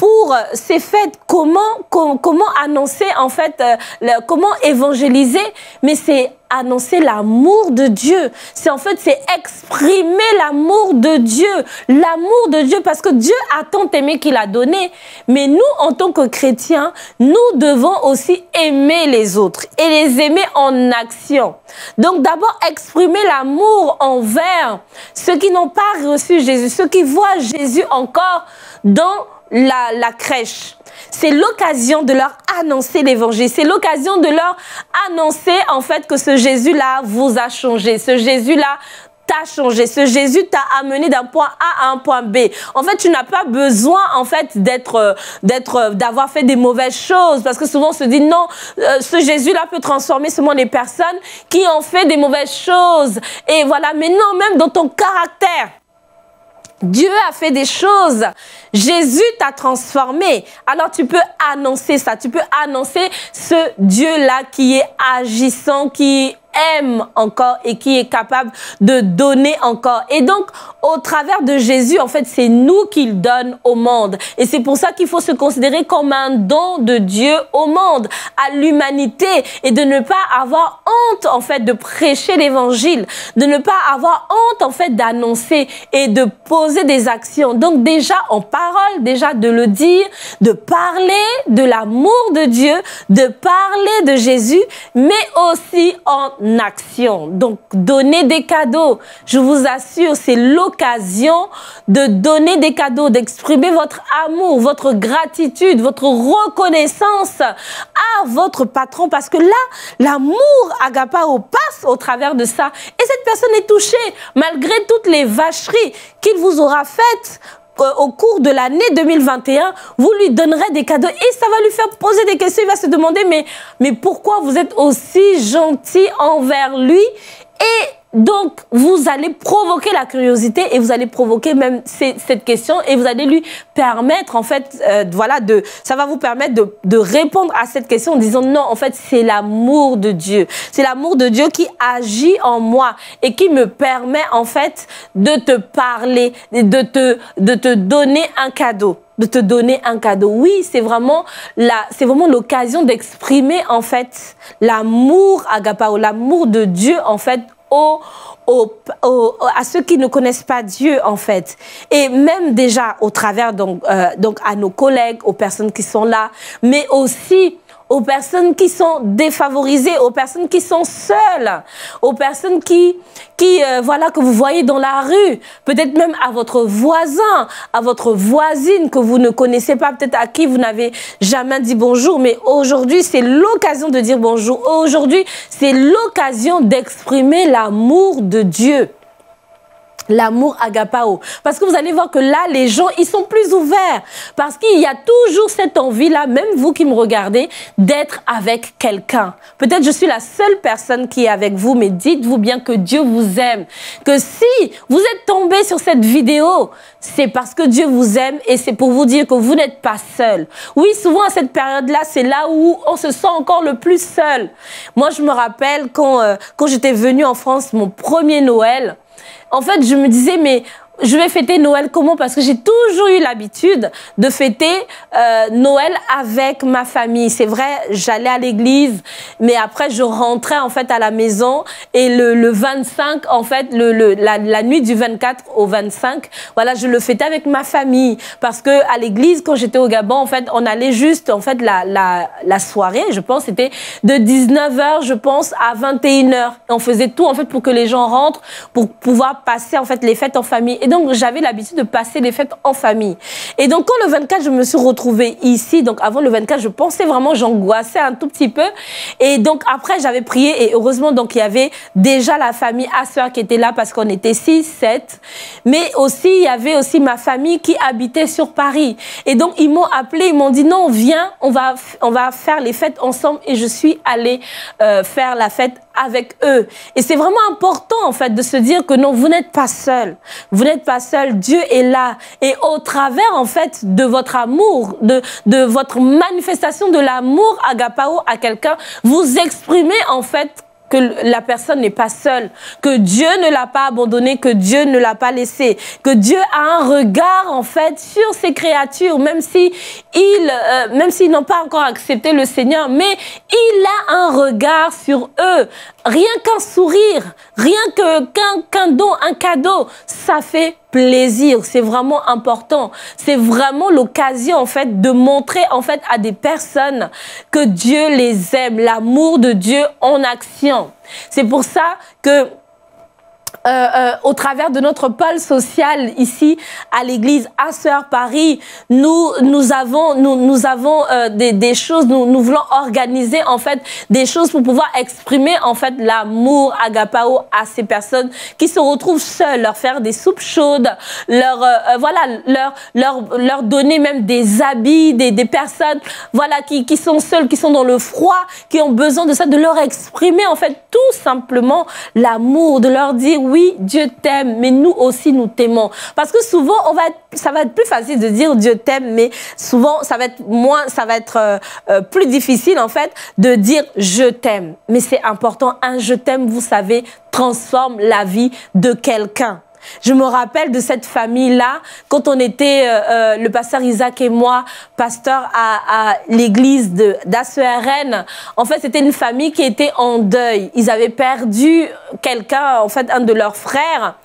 pour ces fêtes, comment, comment, annoncer, en fait, euh, comment évangéliser, mais c'est annoncer l'amour de Dieu. C'est en fait, c'est exprimer l'amour de Dieu. L'amour de Dieu, parce que Dieu a tant aimé qu'il a donné. Mais nous, en tant que chrétiens, nous devons aussi aimer les autres et les aimer en action. Donc d'abord, exprimer l'amour envers ceux qui n'ont pas reçu Jésus, ceux qui voient Jésus encore dans la, crèche. C'est l'occasion de leur annoncer l'évangile. C'est l'occasion de leur annoncer en fait que ce Jésus-là vous a changé. Ce Jésus-là t'a changé. Ce Jésus t'a amené d'un point A à un point B. En fait, tu n'as pas besoin, en fait, d'être, euh, d'être, euh, d'avoir fait des mauvaises choses. Parce que souvent, on se dit, non, euh, ce Jésus-là peut transformer seulement les personnes qui ont fait des mauvaises choses. Et voilà. Mais non, même dans ton caractère. Dieu a fait des choses. Jésus t'a transformé. Alors tu peux annoncer ça. Tu peux annoncer ce Dieu-là qui est agissant, qui aime encore et qui est capable de donner encore. Et donc, au travers de Jésus, en fait, c'est nous qu'il donne au monde. Et c'est pour ça qu'il faut se considérer comme un don de Dieu au monde, à l'humanité, et de ne pas avoir honte, en fait, de prêcher l'évangile, de ne pas avoir honte, en fait, d'annoncer et de poser des actions. Donc, déjà, en parole, déjà de le dire, de parler de l'amour de Dieu, de parler de Jésus, mais aussi en action. Donc, donner des cadeaux, je vous assure, c'est l'occasion de donner des cadeaux, d'exprimer votre amour, votre gratitude, votre reconnaissance à votre patron. Parce que là, l'amour agapao passe au travers de ça. Et cette personne est touchée malgré toutes les vacheries qu'il vous aura faites au cours de l'année 2021, vous lui donnerez des cadeaux et ça va lui faire poser des questions. Il va se demander, mais, mais pourquoi vous êtes aussi gentil envers lui et donc, vous allez provoquer la curiosité et vous allez provoquer même cette question et vous allez lui permettre, en fait, euh, voilà, de, ça va vous permettre de, de, répondre à cette question en disant non, en fait, c'est l'amour de Dieu. C'est l'amour de Dieu qui agit en moi et qui me permet, en fait, de te parler, de te, de te donner un cadeau de te donner un cadeau. Oui, c'est vraiment la, c'est vraiment l'occasion d'exprimer en fait l'amour agapao, l'amour de Dieu en fait à ceux qui ne connaissent pas Dieu, en fait. Et même déjà au travers, donc, euh, donc à nos collègues, aux personnes qui sont là, mais aussi aux personnes qui sont défavorisées, aux personnes qui sont seules, aux personnes qui, qui euh, voilà, que vous voyez dans la rue, peut-être même à votre voisin, à votre voisine que vous ne connaissez pas, peut-être à qui vous n'avez jamais dit bonjour, mais aujourd'hui, c'est l'occasion de dire bonjour. Aujourd'hui, c'est l'occasion d'exprimer l'amour de Dieu l'amour agapao. Parce que vous allez voir que là, les gens, ils sont plus ouverts. Parce qu'il y a toujours cette envie-là, même vous qui me regardez, d'être avec quelqu'un. Peut-être je suis la seule personne qui est avec vous, mais dites-vous bien que Dieu vous aime. Que si vous êtes tombé sur cette vidéo, c'est parce que Dieu vous aime et c'est pour vous dire que vous n'êtes pas seul. Oui, souvent à cette période-là, c'est là où on se sent encore le plus seul. Moi, je me rappelle quand, euh, quand j'étais venue en France, mon premier Noël, en fait, je me disais, mais je vais fêter Noël comment? Parce que j'ai toujours eu l'habitude de fêter euh, Noël avec ma famille. C'est vrai, j'allais à l'église, mais après je rentrais en fait à la maison et le, le 25, en fait, le, la, nuit du 24 au 25, voilà, je le fêtais avec ma famille parce que à l'église quand j'étais au Gabon, en fait, on allait juste en fait la, la, la soirée, je pense, c'était de 19h, je pense, à 21h. On faisait tout en fait pour que les gens rentrent, pour pouvoir passer en fait les fêtes en famille. Donc, j'avais l'habitude de passer les fêtes en famille. Et donc, quand le 24, je me suis retrouvée ici, donc avant le 24, je pensais vraiment, j'angoissais un tout petit peu. Et donc, après, j'avais prié et heureusement, donc, il y avait déjà la famille Asseur qui était là parce qu'on était 6, 7. Mais aussi, il y avait aussi ma famille qui habitait sur Paris. Et donc, ils m'ont appelé, ils m'ont dit, non, viens, on va, on va faire les fêtes ensemble. Et je suis allée euh, faire la fête avec eux. Et c'est vraiment important, en fait, de se dire que non, vous n'êtes pas seul. Vous n'êtes pas seul. Dieu est là. Et au travers, en fait, de votre amour, de, de votre manifestation de l'amour agapao à quelqu'un, vous exprimez, en fait, que la personne n'est pas seule, que Dieu ne l'a pas abandonné, que Dieu ne l'a pas laissé, que Dieu a un regard en fait sur ces créatures, même si ils, euh, même s'ils n'ont pas encore accepté le Seigneur, mais il a un regard sur eux. Rien qu'un sourire, rien qu'un don, un cadeau, ça fait plaisir. C'est vraiment important. C'est vraiment l'occasion en fait de montrer en fait à des personnes que Dieu les aime, l'amour de Dieu en action. C'est pour ça que euh, euh, au travers de notre pôle social ici à l'église Asseur Paris, nous, nous avons, nous, nous avons euh, des, des, choses, nous, nous voulons organiser en fait des choses pour pouvoir exprimer en fait l'amour agapao à ces personnes qui se retrouvent seules, leur faire des soupes chaudes, leur, voilà, leur, leur, leur donner même des habits, des, des personnes voilà, qui, qui sont seules, qui sont dans le froid, qui ont besoin de ça, de leur exprimer en fait tout simplement l'amour, de leur dire oui, Dieu t'aime, mais nous aussi nous t'aimons. Parce que souvent, on va ça va être plus facile de dire Dieu t'aime, mais souvent, ça va être moins, ça va être euh, euh, plus difficile en fait de dire je t'aime. Mais c'est important, un je t'aime, vous savez, transforme la vie de quelqu'un. Je me rappelle de cette famille-là, quand on était, euh, euh, le pasteur Isaac et moi, pasteur à, l'église d'ACRN. En fait, c'était une famille qui était en deuil. Ils avaient perdu quelqu'un, en fait, un de leurs frères.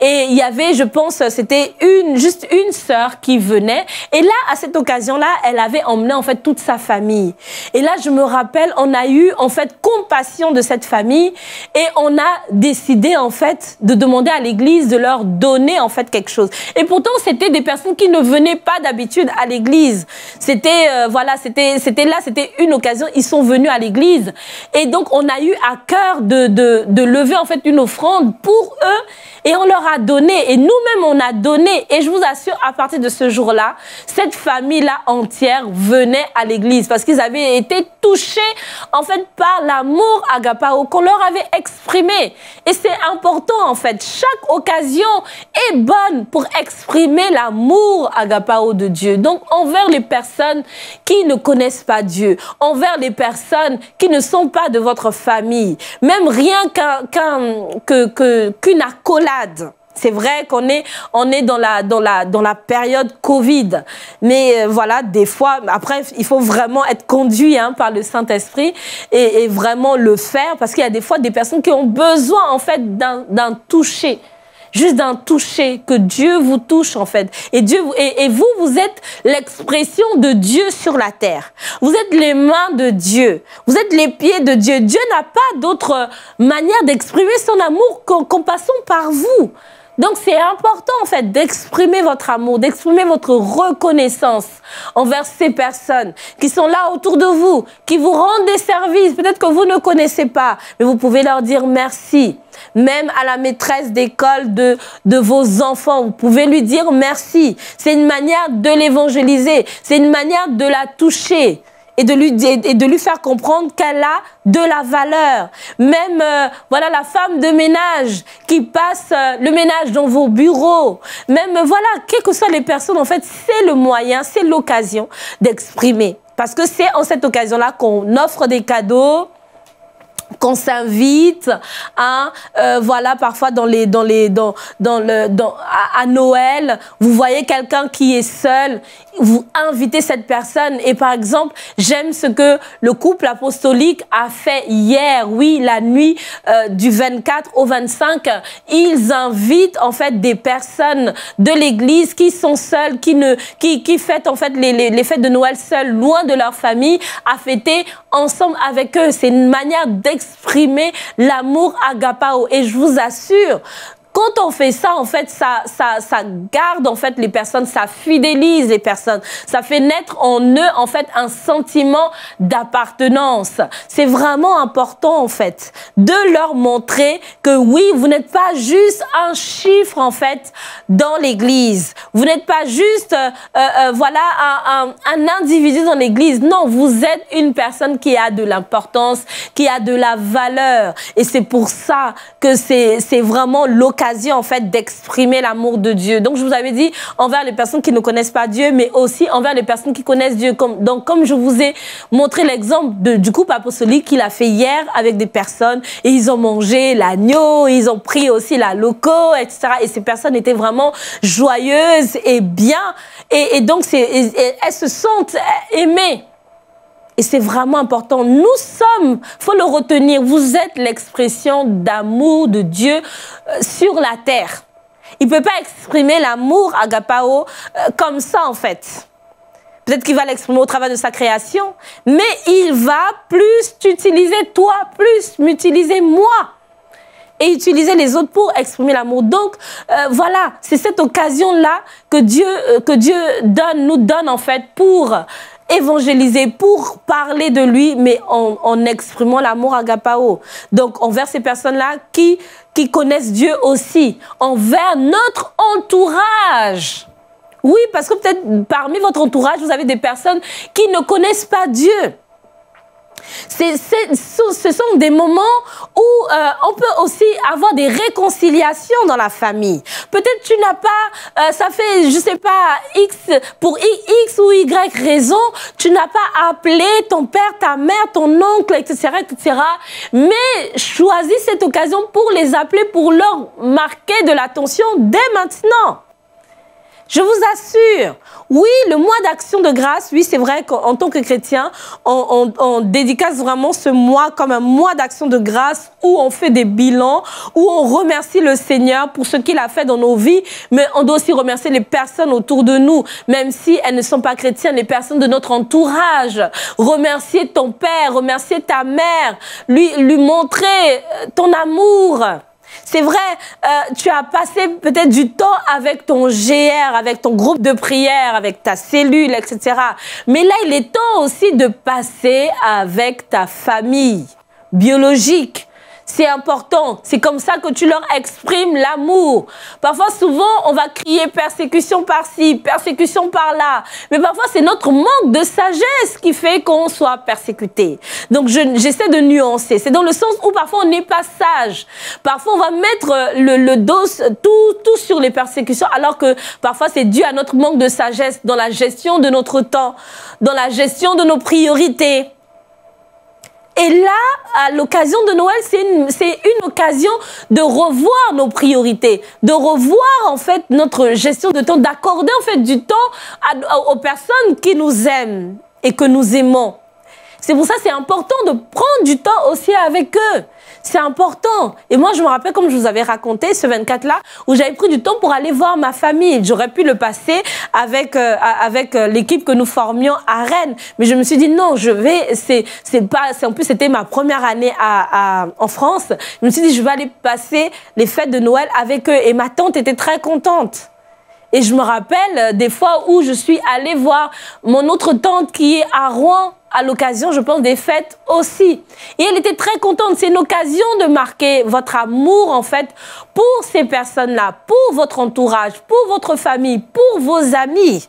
Et il y avait, je pense, c'était une, juste une sœur qui venait. Et là, à cette occasion-là, elle avait emmené, en fait, toute sa famille. Et là, je me rappelle, on a eu, en fait, compassion de cette famille et on a décidé, en fait, de demander à l'église de leur donner en fait quelque chose. Et pourtant, c'était des personnes qui ne venaient pas d'habitude à l'église. C'était euh, voilà, c'était c'était là, c'était une occasion. Ils sont venus à l'église et donc on a eu à cœur de, de, de lever en fait une offrande pour eux et on leur a donné. Et nous-mêmes, on a donné. Et je vous assure, à partir de ce jour-là, cette famille-là entière venait à l'église parce qu'ils avaient été touchés, en fait, par l'amour agapao qu'on leur avait exprimé. Et c'est important, en fait. Chaque occasion est bonne pour exprimer l'amour agapao de Dieu. Donc, envers les personnes qui ne connaissent pas Dieu, envers les personnes qui ne sont pas de votre famille, même rien qu'une que, que, accolade c'est vrai qu'on est, on est dans, la, dans, la, dans la période Covid. Mais euh, voilà, des fois, après, il faut vraiment être conduit hein, par le Saint-Esprit et, vraiment le faire parce qu'il y a des fois des personnes qui ont besoin, en fait, d'un toucher juste d'un toucher, que Dieu vous touche en fait. Et, Dieu, et, vous, vous êtes l'expression de Dieu sur la terre. Vous êtes les mains de Dieu. Vous êtes les pieds de Dieu. Dieu n'a pas d'autre manière d'exprimer son amour qu'en passant par vous. Donc c'est important en fait d'exprimer votre amour, d'exprimer votre reconnaissance envers ces personnes qui sont là autour de vous, qui vous rendent des services, peut-être que vous ne connaissez pas, mais vous pouvez leur dire merci. Même à la maîtresse d'école de, de vos enfants, vous pouvez lui dire merci. C'est une manière de l'évangéliser, c'est une manière de la toucher et de lui, et de lui faire comprendre qu'elle a de la valeur. Même, euh, voilà, la femme de ménage qui passe euh, le ménage dans vos bureaux. Même, euh, voilà, quelles que soient les personnes, en fait, c'est le moyen, c'est l'occasion d'exprimer. Parce que c'est en cette occasion-là qu'on offre des cadeaux, qu'on s'invite à euh, voilà parfois dans les dans les dans dans le dans à, Noël vous voyez quelqu'un qui est seul vous invitez cette personne. Et par exemple j'aime ce que le couple apostolique a fait hier oui la nuit euh, du 24 au 25 ils invitent en fait des personnes de l'église qui sont seules qui ne qui qui fêtent en fait les, les, les fêtes de Noël seules loin de leur famille à fêter ensemble avec eux. C'est une manière d'exprimer l'amour agapao. Et je vous assure quand on fait ça, en fait, ça, ça, ça garde en fait les personnes, ça fidélise les personnes, ça fait naître en eux en fait un sentiment d'appartenance. C'est vraiment important en fait de leur montrer que oui, vous n'êtes pas juste un chiffre en fait dans l'Église. Vous n'êtes pas juste euh, euh, voilà un, un, un individu dans l'Église. Non, vous êtes une personne qui a de l'importance, qui a de la valeur. Et c'est pour ça que c'est vraiment l'occasion en fait d'exprimer l'amour de Dieu. Donc je vous avais dit envers les personnes qui ne connaissent pas Dieu, mais aussi envers les personnes qui connaissent Dieu. Comme, donc comme je vous ai montré l'exemple du couple apostolique qu'il a fait hier avec des personnes et ils ont mangé l'agneau, ils ont pris aussi la loco, etc. Et ces personnes étaient vraiment joyeuses et bien. Et, et donc elles se sentent aimées. Et c'est vraiment important. Nous sommes, faut le retenir, vous êtes l'expression d'amour de Dieu euh, sur la terre. Il ne peut pas exprimer l'amour agapao euh, comme ça en fait. Peut-être qu'il va l'exprimer au travers de sa création, mais il va plus t'utiliser toi, plus m'utiliser moi et utiliser les autres pour exprimer l'amour. Donc euh, voilà, c'est cette occasion-là que Dieu que Dieu donne, nous donne en fait pour évangéliser, pour parler de lui, mais en, exprimant l'amour agapao. Donc, envers ces personnes-là qui, qui connaissent Dieu aussi, envers notre entourage. Oui, parce que peut-être parmi votre entourage, vous avez des personnes qui ne connaissent pas Dieu ce sont des moments où euh, on peut aussi avoir des réconciliations dans la famille. Peut-être tu n'as pas, euh, ça fait, je sais pas, X, pour X ou Y raison, tu n'as pas appelé ton père, ta mère, ton oncle, etc., etc. Mais choisis cette occasion pour les appeler, pour leur marquer de l'attention dès maintenant. Je vous assure, oui, le mois d'action de grâce, oui, c'est vrai qu'en tant que chrétien, on, on, dédicace vraiment ce mois comme un mois d'action de grâce où on fait des bilans, où on remercie le Seigneur pour ce qu'il a fait dans nos vies, mais on doit aussi remercier les personnes autour de nous, même si elles ne sont pas chrétiennes, les personnes de notre entourage. Remercier ton père, remercier ta mère, lui, lui montrer ton amour. C'est vrai, euh, tu as passé peut-être du temps avec ton GR, avec ton groupe de prière, avec ta cellule, etc. Mais là, il est temps aussi de passer avec ta famille biologique. C'est important. C'est comme ça que tu leur exprimes l'amour. Parfois, souvent, on va crier persécution par-ci, persécution par-là. Mais parfois, c'est notre manque de sagesse qui fait qu'on soit persécuté. Donc, j'essaie de nuancer. C'est dans le sens où parfois, on n'est pas sage. Parfois, on va mettre le, le dos, tout, tout sur les persécutions, alors que parfois, c'est dû à notre manque de sagesse dans la gestion de notre temps, dans la gestion de nos priorités. Et là, à l'occasion de Noël, c'est une, une, occasion de revoir nos priorités, de revoir en fait notre gestion de temps, d'accorder en fait du temps aux personnes qui nous aiment et que nous aimons. C'est pour ça c'est important de prendre du temps aussi avec eux. C'est important. Et moi, je me rappelle, comme je vous avais raconté, ce 24-là, où j'avais pris du temps pour aller voir ma famille. J'aurais pu le passer avec, euh, avec euh, l'équipe que nous formions à Rennes. Mais je me suis dit, non, je vais, c'est, c'est pas, en plus, c'était ma première année à, en France. Je me suis dit, je vais aller passer les fêtes de Noël avec eux. Et ma tante était très contente. Et je me rappelle euh, des fois où je suis allée voir mon autre tante qui est à Rouen à l'occasion, je pense, des fêtes aussi. Et elle était très contente. C'est une occasion de marquer votre amour, en fait, pour ces personnes-là, pour votre entourage, pour votre famille, pour vos amis.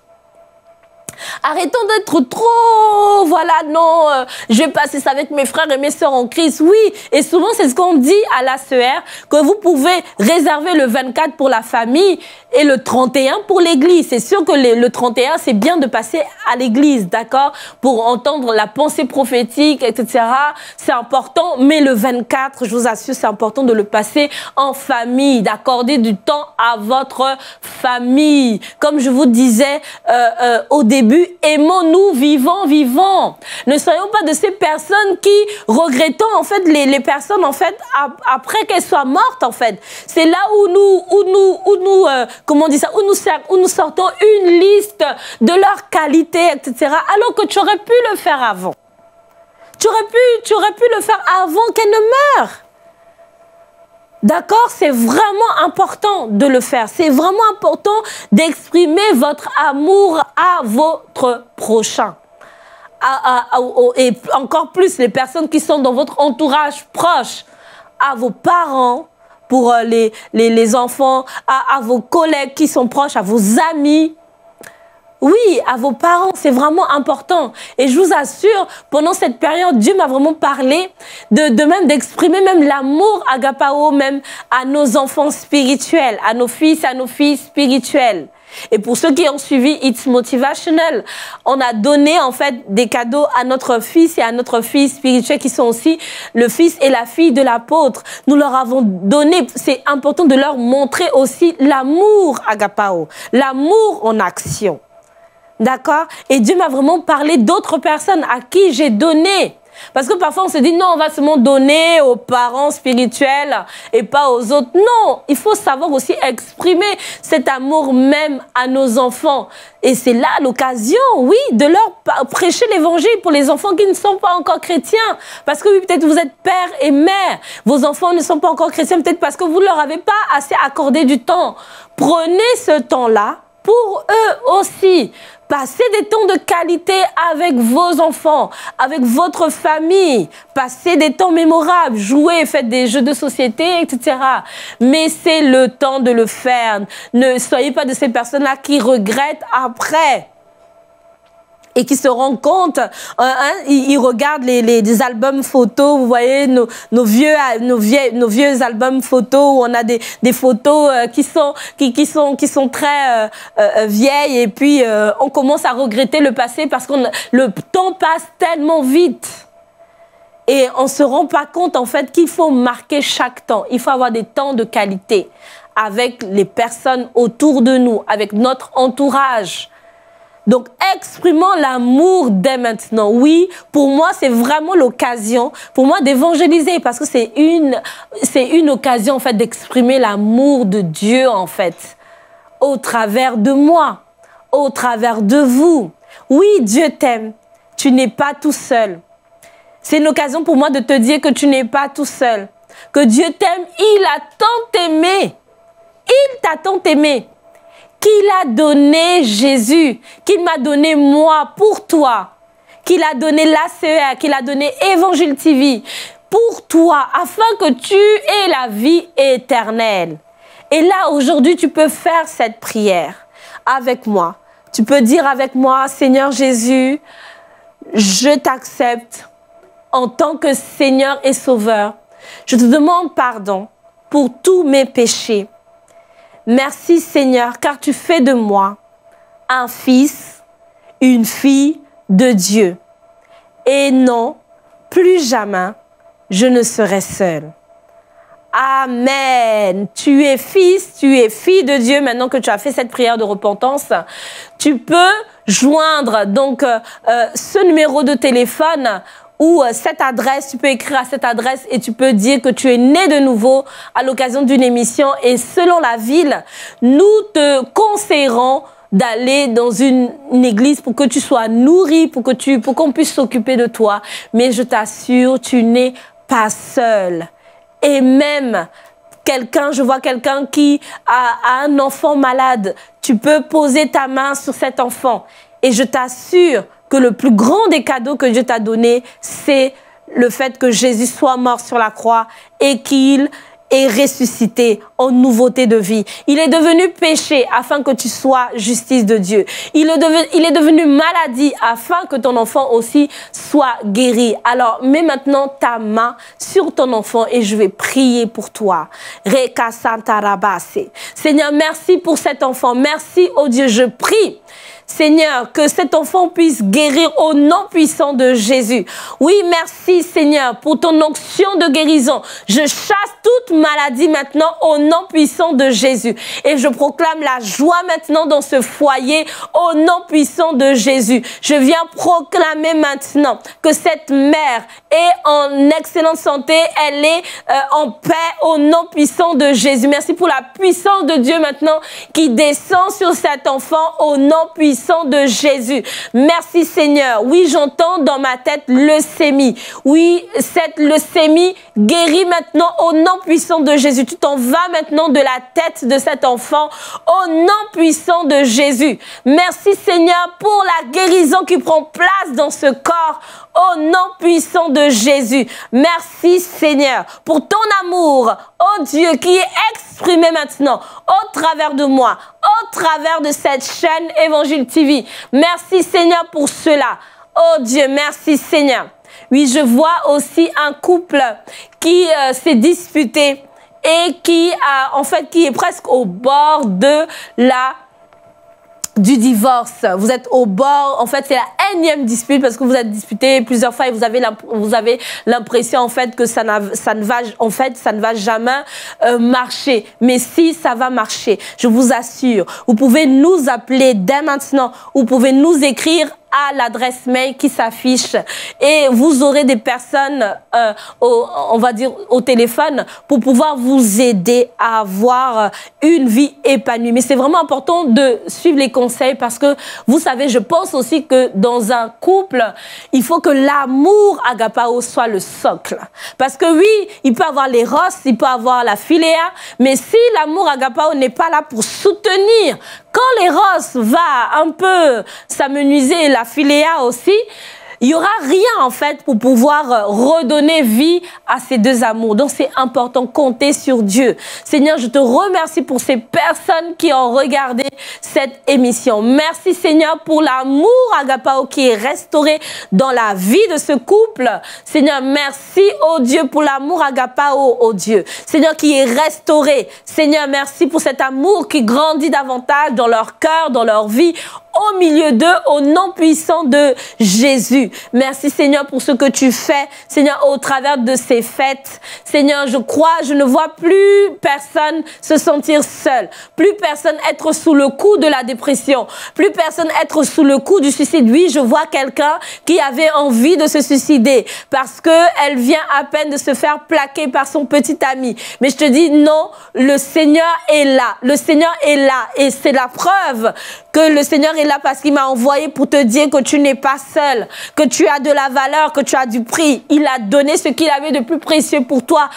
Arrêtons d'être trop, voilà, non, euh, je ça avec mes frères et mes sœurs en Christ. Oui, et souvent c'est ce qu'on dit à la l'ACR, que vous pouvez réserver le 24 pour la famille et le 31 pour l'église. C'est sûr que le 31, c'est bien de passer à l'église, d'accord Pour entendre la pensée prophétique, etc. C'est important, mais le 24, je vous assure, c'est important de le passer en famille, d'accorder du temps à votre famille. Comme je vous disais euh, euh, au début, aimons-nous vivants, vivants. Ne soyons pas de ces personnes qui regrettons en fait les, personnes en fait après qu'elles soient mortes en fait. C'est là où nous, où nous, où nous, euh, comment on dit ça, où nous, où nous sortons une liste de leurs qualités, etc. Alors que tu aurais pu le faire avant. Tu aurais pu, tu aurais pu le faire avant qu'elle ne meure. D'accord C'est vraiment important de le faire. C'est vraiment important d'exprimer votre amour à votre prochain. et encore plus les personnes qui sont dans votre entourage proche, à vos parents, pour euh, les, les, enfants, à, à vos collègues qui sont proches, à vos amis. Oui, à vos parents, c'est vraiment important. Et je vous assure, pendant cette période, Dieu m'a vraiment parlé de, de même d'exprimer même l'amour agapao même à nos enfants spirituels, à nos fils, à nos filles spirituelles. Et pour ceux qui ont suivi It's Motivational, on a donné en fait des cadeaux à notre fils et à notre fille spirituelle qui sont aussi le fils et la fille de l'apôtre. Nous leur avons donné, c'est important de leur montrer aussi l'amour agapao, l'amour en action. D'accord? Et Dieu m'a vraiment parlé d'autres personnes à qui j'ai donné. Parce que parfois on se dit non, on va seulement donner aux parents spirituels et pas aux autres. Non, il faut savoir aussi exprimer cet amour même à nos enfants. Et c'est là l'occasion, oui, de leur prêcher l'évangile pour les enfants qui ne sont pas encore chrétiens. Parce que oui, peut-être vous êtes père et mère, vos enfants ne sont pas encore chrétiens, peut-être parce que vous ne leur avez pas assez accordé du temps. Prenez ce temps-là pour eux aussi. Passez des temps de qualité avec vos enfants, avec votre famille. Passez des temps mémorables, jouez, faites des jeux de société, etc. Mais c'est le temps de le faire. Ne soyez pas de ces personnes-là qui regrettent après et qui se rend compte, euh, hein, ils, regardent les, albums photos, vous voyez nos, vieux, nos, vieux, nos vieux albums photos où on a des, photos euh, qui, sont, qui, sont, qui sont très euh, vieilles et puis on commence à regretter le passé parce que le temps passe tellement vite. Et on ne se rend pas compte en fait qu'il faut marquer chaque temps. Il faut avoir des temps de qualité avec les personnes autour de nous, avec notre entourage. Donc, exprimons l'amour dès maintenant. Oui, pour moi, c'est vraiment l'occasion, pour moi, d'évangéliser, parce que c'est une, c'est une occasion, en fait, d'exprimer l'amour de Dieu, en fait, au travers de moi, au travers de vous. Oui, Dieu t'aime. Tu n'es pas tout seul. C'est une occasion pour moi de te dire que tu n'es pas tout seul. Que Dieu t'aime. Il a tant aimé. Il t'a tant aimé qu'il a donné Jésus, qu'il m'a donné moi pour toi, qu'il a donné l'ACR, qu'il a donné Évangile TV pour toi, afin que tu aies la vie éternelle. Et là, aujourd'hui, tu peux faire cette prière avec moi. Tu peux dire avec moi, Seigneur Jésus, je t'accepte en tant que Seigneur et Sauveur. Je te demande pardon pour tous mes péchés. Merci Seigneur, car tu fais de moi un fils, une fille de Dieu. Et non, plus jamais, je ne serai seul. Amen. Tu es fils, tu es fille de Dieu. Maintenant que tu as fait cette prière de repentance, tu peux joindre donc euh, euh, ce numéro de téléphone ou euh, cette adresse, tu peux écrire à cette adresse et tu peux dire que tu es né de nouveau à l'occasion d'une émission et selon la ville, nous te conseillerons d'aller dans une, église pour que tu sois nourri, pour que tu, pour qu'on puisse s'occuper de toi. Mais je t'assure, tu n'es pas seul. Et même quelqu'un, je vois quelqu'un qui a, a un enfant malade, tu peux poser ta main sur cet enfant. Et je t'assure que le plus grand des cadeaux que Dieu t'a donné, c'est le fait que Jésus soit mort sur la croix et qu'il est ressuscité en nouveauté de vie. Il est devenu péché afin que tu sois justice de Dieu. Il est, devenu, maladie afin que ton enfant aussi soit guéri. Alors mets maintenant ta main sur ton enfant et je vais prier pour toi. Seigneur, merci pour cet enfant. Merci, oh Dieu, je prie Seigneur, que cet enfant puisse guérir au nom puissant de Jésus. Oui, merci Seigneur pour ton onction de guérison. Je chasse toute maladie maintenant au nom puissant de Jésus. Et je proclame la joie maintenant dans ce foyer au nom puissant de Jésus. Je viens proclamer maintenant que cette mère est en excellente santé, elle est euh, en paix au nom puissant de Jésus. Merci pour la puissance de Dieu maintenant qui descend sur cet enfant au nom puissant puissant de Jésus. Merci Seigneur. Oui, j'entends dans ma tête leucémie. Oui, cette leucémie guérit maintenant au nom puissant de Jésus. Tu t'en vas maintenant de la tête de cet enfant au nom puissant de Jésus. Merci Seigneur pour la guérison qui prend place dans ce corps au nom puissant de Jésus. Merci Seigneur pour ton amour, oh Dieu, qui est exprimé maintenant au travers de moi, au travers de cette chaîne Évangile TV. Merci Seigneur pour cela. Oh Dieu, merci Seigneur. Oui, je vois aussi un couple qui euh, s'est disputé et qui a, en fait, qui est presque au bord de la du divorce. Vous êtes au bord, en fait, c'est la énième dispute parce que vous êtes disputé plusieurs fois et vous avez l'impression en fait que ça, ça ne va en fait ça ne va jamais euh, marcher. Mais si ça va marcher, je vous assure, vous pouvez nous appeler dès maintenant, vous pouvez nous écrire à l'adresse mail qui s'affiche et vous aurez des personnes, euh, on va dire, au téléphone pour pouvoir vous aider à avoir une vie épanouie. Mais c'est vraiment important de suivre les conseils parce que vous savez, je pense aussi que dans un couple, il faut que l'amour agapao soit le socle. Parce que oui, il peut avoir les rosses, il peut avoir la filéa, mais si l'amour agapao n'est pas là pour soutenir, quand l'éros va un peu s'amenuiser, la filéa aussi, il y aura rien en fait pour pouvoir euh, redonner vie à ces deux amours. Donc c'est important, compter sur Dieu. Seigneur, je te remercie pour ces personnes qui ont regardé cette émission. Merci Seigneur pour l'amour agapao qui est restauré dans la vie de ce couple. Seigneur, merci oh Dieu pour l'amour agapao, oh Dieu. Seigneur qui est restauré. Seigneur, merci pour cet amour qui grandit davantage dans leur cœur, dans leur vie au milieu d'eux au nom puissant de Jésus. Merci Seigneur pour ce que tu fais, Seigneur, au travers de ces fêtes. Seigneur, je crois, je ne vois plus personne se sentir seul, plus personne être sous le coup de la dépression, plus personne être sous le coup du suicide. Oui, je vois quelqu'un qui avait envie de se suicider parce que elle vient à peine de se faire plaquer par son petit ami. Mais je te dis non, le Seigneur est là. Le Seigneur est là et c'est la preuve que le Seigneur est là parce qu'il m'a envoyé pour te dire que tu n'es pas seul, que tu as de la valeur, que tu as du prix. Il a donné ce qu'il avait de plus précieux pour toi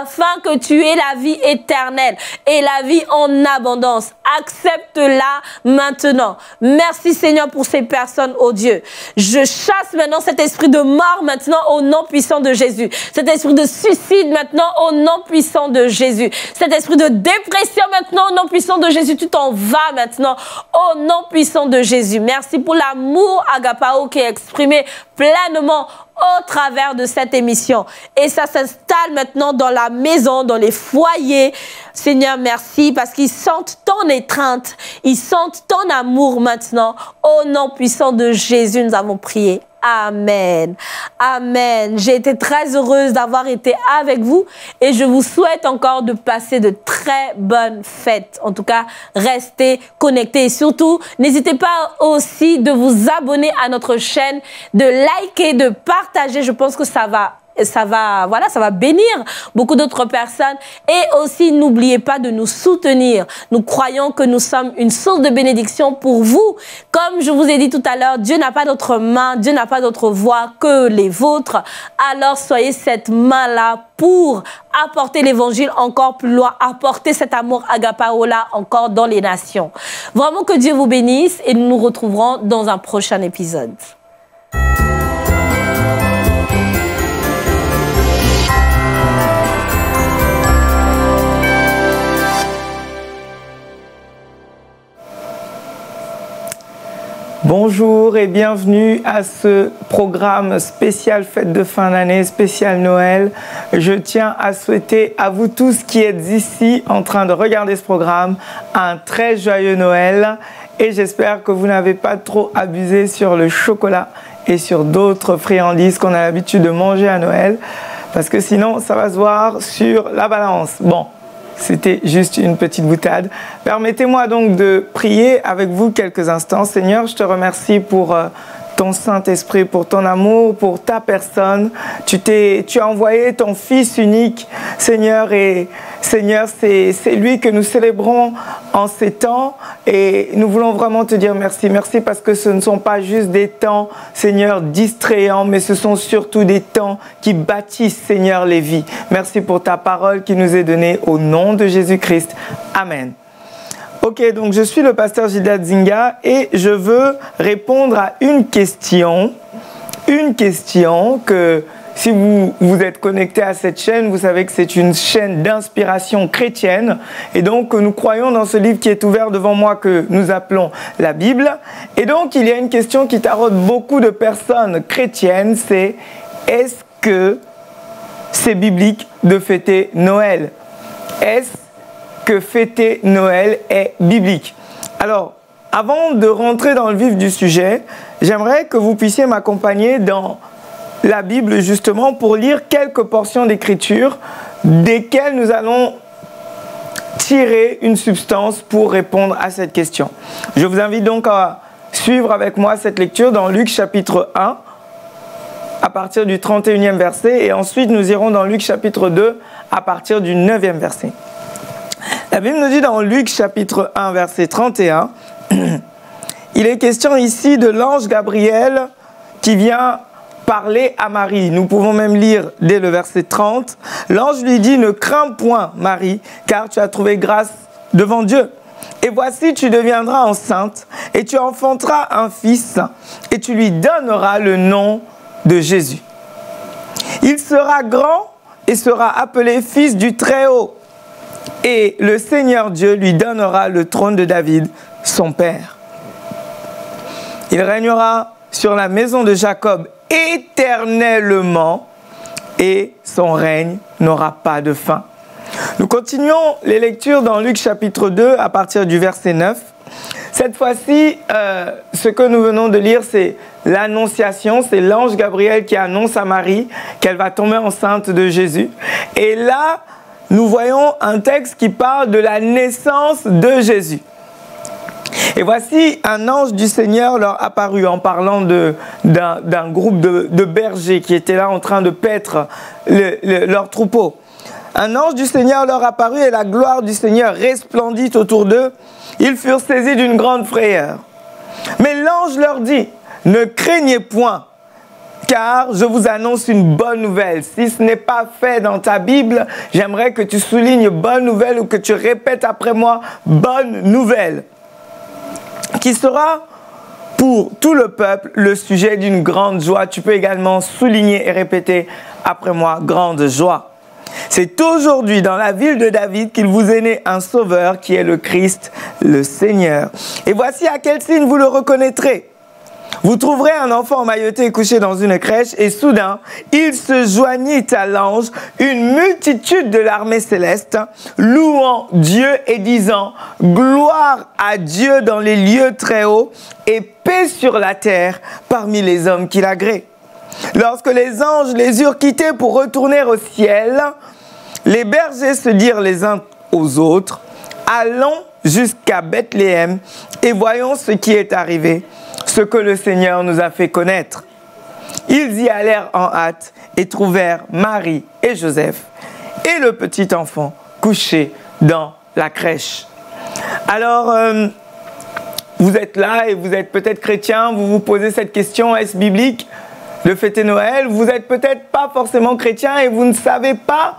afin que tu aies la vie éternelle et la vie en abondance. Accepte-la maintenant. Merci Seigneur pour ces personnes, oh Dieu. Je chasse maintenant cet esprit de mort maintenant au nom puissant de Jésus. Cet esprit de suicide maintenant au nom puissant de Jésus. Cet esprit de dépression maintenant au nom puissant de Jésus. Tu t'en vas maintenant au nom puissant de Jésus. Merci pour l'amour agapao qui est exprimé pleinement au travers de cette émission. Et ça s'installe maintenant dans la maison, dans les foyers. Seigneur, merci parce qu'ils sentent ton étreinte, ils sentent ton amour maintenant. Au nom puissant de Jésus, nous avons prié. Amen. Amen. J'ai été très heureuse d'avoir été avec vous et je vous souhaite encore de passer de très bonnes fêtes. En tout cas, restez connectés et surtout, n'hésitez pas aussi de vous abonner à notre chaîne, de liker, de partager. Je pense que ça va ça va, voilà, ça va bénir beaucoup d'autres personnes. Et aussi, n'oubliez pas de nous soutenir. Nous croyons que nous sommes une source de bénédiction pour vous. Comme je vous ai dit tout à l'heure, Dieu n'a pas d'autre main, Dieu n'a pas d'autre voix que les vôtres. Alors, soyez cette main-là pour apporter l'évangile encore plus loin, apporter cet amour agapaola encore dans les nations. Vraiment que Dieu vous bénisse et nous nous retrouverons dans un prochain épisode. Bonjour et bienvenue à ce programme spécial fête de fin d'année, spécial Noël. Je tiens à souhaiter à vous tous qui êtes ici en train de regarder ce programme un très joyeux Noël et j'espère que vous n'avez pas trop abusé sur le chocolat et sur d'autres friandises qu'on a l'habitude de manger à Noël parce que sinon ça va se voir sur la balance. Bon, c'était juste une petite boutade. Permettez-moi donc de prier avec vous quelques instants. Seigneur, je te remercie pour euh, ton Saint-Esprit, pour ton amour, pour ta personne. Tu, tu as envoyé ton Fils unique, Seigneur, et Seigneur, c'est lui que nous célébrons en ces temps et nous voulons vraiment te dire merci. Merci parce que ce ne sont pas juste des temps, Seigneur, distrayants, mais ce sont surtout des temps qui bâtissent, Seigneur, les vies. Merci pour ta parole qui nous est donnée au nom de Jésus-Christ. Amen. Ok, donc je suis le pasteur Gilda Zinga et je veux répondre à une question. Une question que si vous vous êtes connecté à cette chaîne, vous savez que c'est une chaîne d'inspiration chrétienne. Et donc, nous croyons dans ce livre qui est ouvert devant moi que nous appelons la Bible. Et donc, il y a une question qui taraude beaucoup de personnes chrétiennes, c'est est-ce que c'est biblique de fêter Noël? Est-ce que fêter Noël est biblique? Alors, avant de rentrer dans le vif du sujet, j'aimerais que vous puissiez m'accompagner dans la Bible justement pour lire quelques portions d'écriture desquelles nous allons tirer une substance pour répondre à cette question. Je vous invite donc à suivre avec moi cette lecture dans Luc chapitre 1 à partir du 31e verset et ensuite nous irons dans Luc chapitre 2 à partir du 9e verset. La Bible nous dit dans Luc chapitre 1 verset 31, il est question ici de l'ange Gabriel qui vient parler à Marie. Nous pouvons même lire dès le verset 30. L'ange lui dit, ne crains point Marie, car tu as trouvé grâce devant Dieu. Et voici, tu deviendras enceinte, et tu enfanteras un fils, et tu lui donneras le nom de Jésus. Il sera grand et sera appelé fils du Très-Haut. Et le Seigneur Dieu lui donnera le trône de David, son père. Il régnera sur la maison de Jacob éternellement et son règne n'aura pas de fin. Nous continuons les lectures dans Luc chapitre 2 à partir du verset 9. Cette fois-ci, euh, ce que nous venons de lire, c'est l'annonciation, c'est l'ange Gabriel qui annonce à Marie qu'elle va tomber enceinte de Jésus. Et là, nous voyons un texte qui parle de la naissance de Jésus. Et voici un ange du Seigneur leur apparut en parlant d'un groupe de, bergers qui étaient là en train de paître leur troupeau. Un ange du Seigneur leur apparut et la gloire du Seigneur resplendit autour d'eux. Ils furent saisis d'une grande frayeur. Mais l'ange leur dit, ne craignez point, car je vous annonce une bonne nouvelle. Si ce n'est pas fait dans ta Bible, j'aimerais que tu soulignes bonne nouvelle ou que tu répètes après moi bonne nouvelle qui sera pour tout le peuple le sujet d'une grande joie. Tu peux également souligner et répéter après moi, grande joie. C'est aujourd'hui dans la ville de David qu'il vous est né un sauveur qui est le Christ, le Seigneur. Et voici à quel signe vous le reconnaîtrez. Vous trouverez un enfant mailloté couché dans une crèche et soudain, il se joignit à l'ange une multitude de l'armée céleste, louant Dieu et disant Gloire à Dieu dans les lieux très hauts et paix sur la terre parmi les hommes qui l'agréent. Lorsque les anges les eurent quittés pour retourner au ciel, les bergers se dirent les uns aux autres Allons jusqu'à Bethléem et voyons ce qui est arrivé ce que le Seigneur nous a fait connaître. Ils y allèrent en hâte et trouvèrent Marie et Joseph et le petit enfant couché dans la crèche. Alors, euh, vous êtes là et vous êtes peut-être chrétien, vous vous posez cette question, est-ce biblique de fêter Noël Vous n'êtes peut-être pas forcément chrétien et vous ne savez pas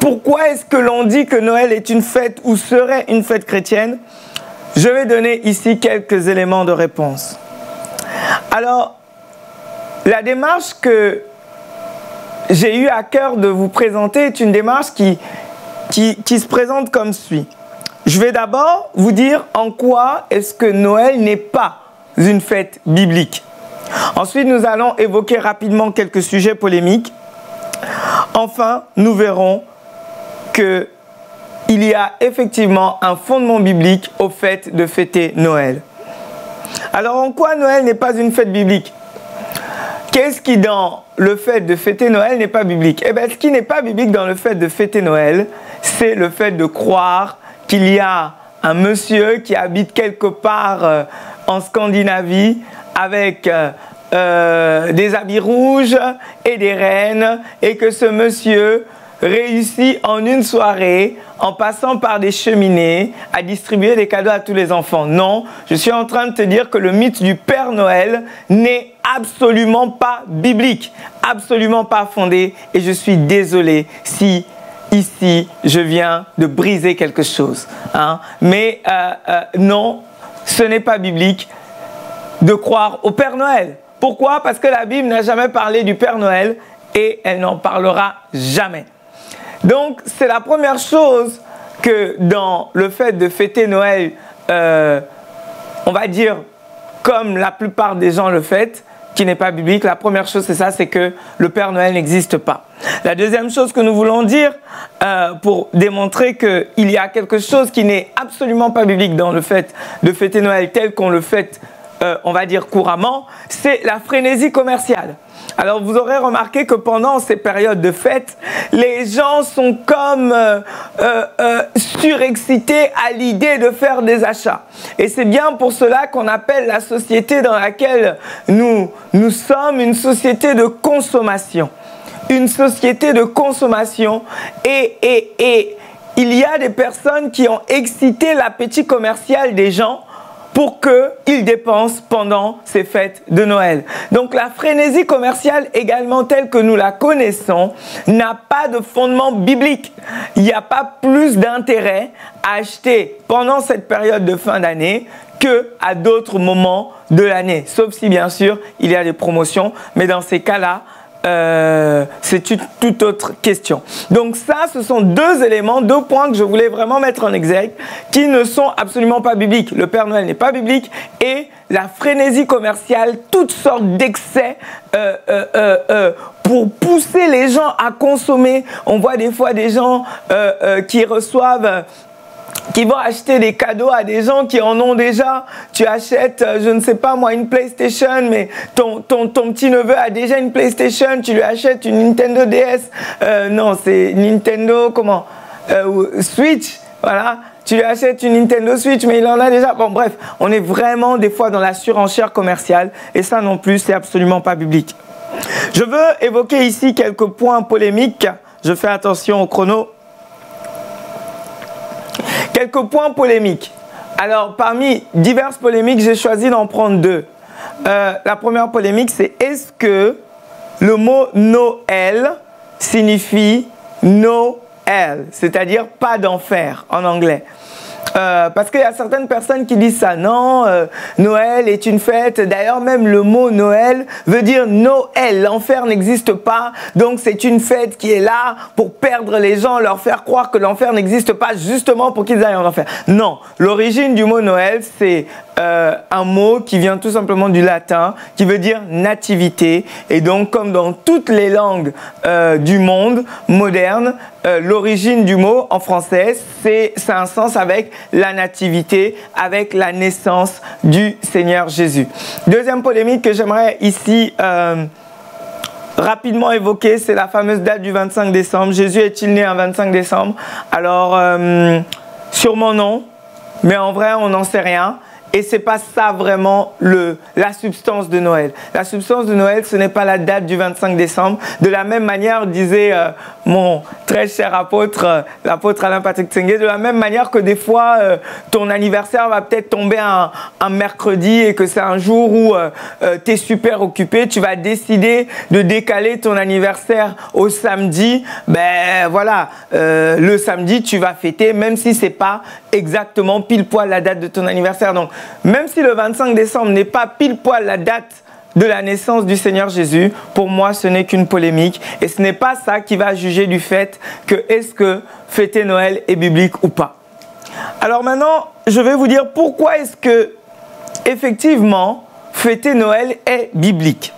pourquoi est-ce que l'on dit que Noël est une fête ou serait une fête chrétienne. Je vais donner ici quelques éléments de réponse. Alors, la démarche que j'ai eu à cœur de vous présenter est une démarche qui, qui, se présente comme suit. Je vais d'abord vous dire en quoi est-ce que Noël n'est pas une fête biblique. Ensuite, nous allons évoquer rapidement quelques sujets polémiques. Enfin, nous verrons qu'il y a effectivement un fondement biblique au fait de fêter Noël. Alors en quoi Noël n'est pas une fête biblique? Qu'est-ce qui dans le fait de fêter Noël n'est pas biblique? Eh bien ce qui n'est pas biblique dans le fait de fêter Noël, c'est le fait de croire qu'il y a un monsieur qui habite quelque part euh, en Scandinavie avec euh, euh, des habits rouges et des reines et que ce monsieur réussi en une soirée, en passant par des cheminées, à distribuer des cadeaux à tous les enfants. Non, je suis en train de te dire que le mythe du Père Noël n'est absolument pas biblique, absolument pas fondé, et je suis désolé si ici je viens de briser quelque chose. Hein. Mais euh, euh, non, ce n'est pas biblique de croire au Père Noël. Pourquoi? Parce que la Bible n'a jamais parlé du Père Noël et elle n'en parlera jamais. Donc c'est la première chose que dans le fait de fêter Noël, euh, on va dire comme la plupart des gens le fêtent, qui n'est pas biblique. La première chose, c'est ça, c'est que le Père Noël n'existe pas. La deuxième chose que nous voulons dire, euh, pour démontrer qu'il y a quelque chose qui n'est absolument pas biblique dans le fait de fêter Noël tel qu'on le fête, euh, on va dire couramment, c'est la frénésie commerciale. Alors vous aurez remarqué que pendant ces périodes de fête, les gens sont comme euh, euh, surexcités à l'idée de faire des achats. Et c'est bien pour cela qu'on appelle la société dans laquelle nous, nous sommes une société de consommation. Une société de consommation et, et, et il y a des personnes qui ont excité l'appétit commercial des gens pour qu'ils dépensent pendant ces fêtes de Noël. Donc la frénésie commerciale également telle que nous la connaissons n'a pas de fondement biblique. Il n'y a pas plus d'intérêt à acheter pendant cette période de fin d'année que à d'autres moments de l'année. Sauf si bien sûr il y a des promotions, mais dans ces cas-là, euh, c'est une toute autre question. Donc ça, ce sont deux éléments, deux points que je voulais vraiment mettre en exergue, qui ne sont absolument pas bibliques. Le Père Noël n'est pas biblique et la frénésie commerciale, toutes sortes d'excès euh, euh, pour pousser les gens à consommer. On voit des fois des gens qui reçoivent qui vont acheter des cadeaux à des gens qui en ont déjà. Tu achètes, euh, je ne sais pas moi, une PlayStation, mais ton, ton, ton petit-neveu a déjà une PlayStation, tu lui achètes une Nintendo DS. Euh, non, c'est Nintendo, comment euh, Switch, voilà. Tu lui achètes une Nintendo Switch, mais il en a déjà. Bon, bref, on est vraiment des fois dans la surenchère commerciale, et ça non plus, c'est absolument pas biblique. Je veux évoquer ici quelques points polémiques. Je fais attention au chrono. Quelques points polémiques. Alors, parmi diverses polémiques, j'ai choisi d'en prendre deux. Euh, la première polémique, c'est est-ce que le mot Noël signifie Noël, c'est-à-dire pas d'enfer en anglais? Euh, parce qu'il y a certaines personnes qui disent ça. Non, euh, Noël est une fête. D'ailleurs, même le mot Noël veut dire Noël. L'enfer n'existe pas. Donc, c'est une fête qui est là pour perdre les gens, leur faire croire que l'enfer n'existe pas justement pour qu'ils aillent en enfer. Non, l'origine du mot Noël, c'est euh, un mot qui vient tout simplement du latin, qui veut dire nativité. Et donc, comme dans toutes les langues euh, du monde moderne, euh, l'origine du mot en français, c'est un sens avec la nativité, avec la naissance du Seigneur Jésus. Deuxième polémique que j'aimerais ici rapidement évoquer, c'est la fameuse date du 25 décembre. Jésus est-il né un 25 décembre? Alors, sûrement non, mais en vrai, on n'en sait rien. Et c'est pas ça vraiment le, la substance de Noël. La substance de Noël, ce n'est pas la date du 25 décembre. De la même manière, disait euh, mon très cher apôtre, euh, l'apôtre Alain Patrick Tsenge, de la même manière que des fois, euh, ton anniversaire va peut-être tomber un, mercredi et que c'est un jour où tu es super occupé, tu vas décider de décaler ton anniversaire au samedi. Ben voilà, le samedi, tu vas fêter, même si c'est pas exactement pile poil la date de ton anniversaire. Donc, même si le 25 décembre n'est pas pile poil la date de la naissance du Seigneur Jésus, pour moi, ce n'est qu'une polémique. Et ce n'est pas ça qui va juger du fait que est-ce que fêter Noël est biblique ou pas. Alors maintenant, je vais vous dire pourquoi est-ce que, effectivement, fêter Noël est biblique.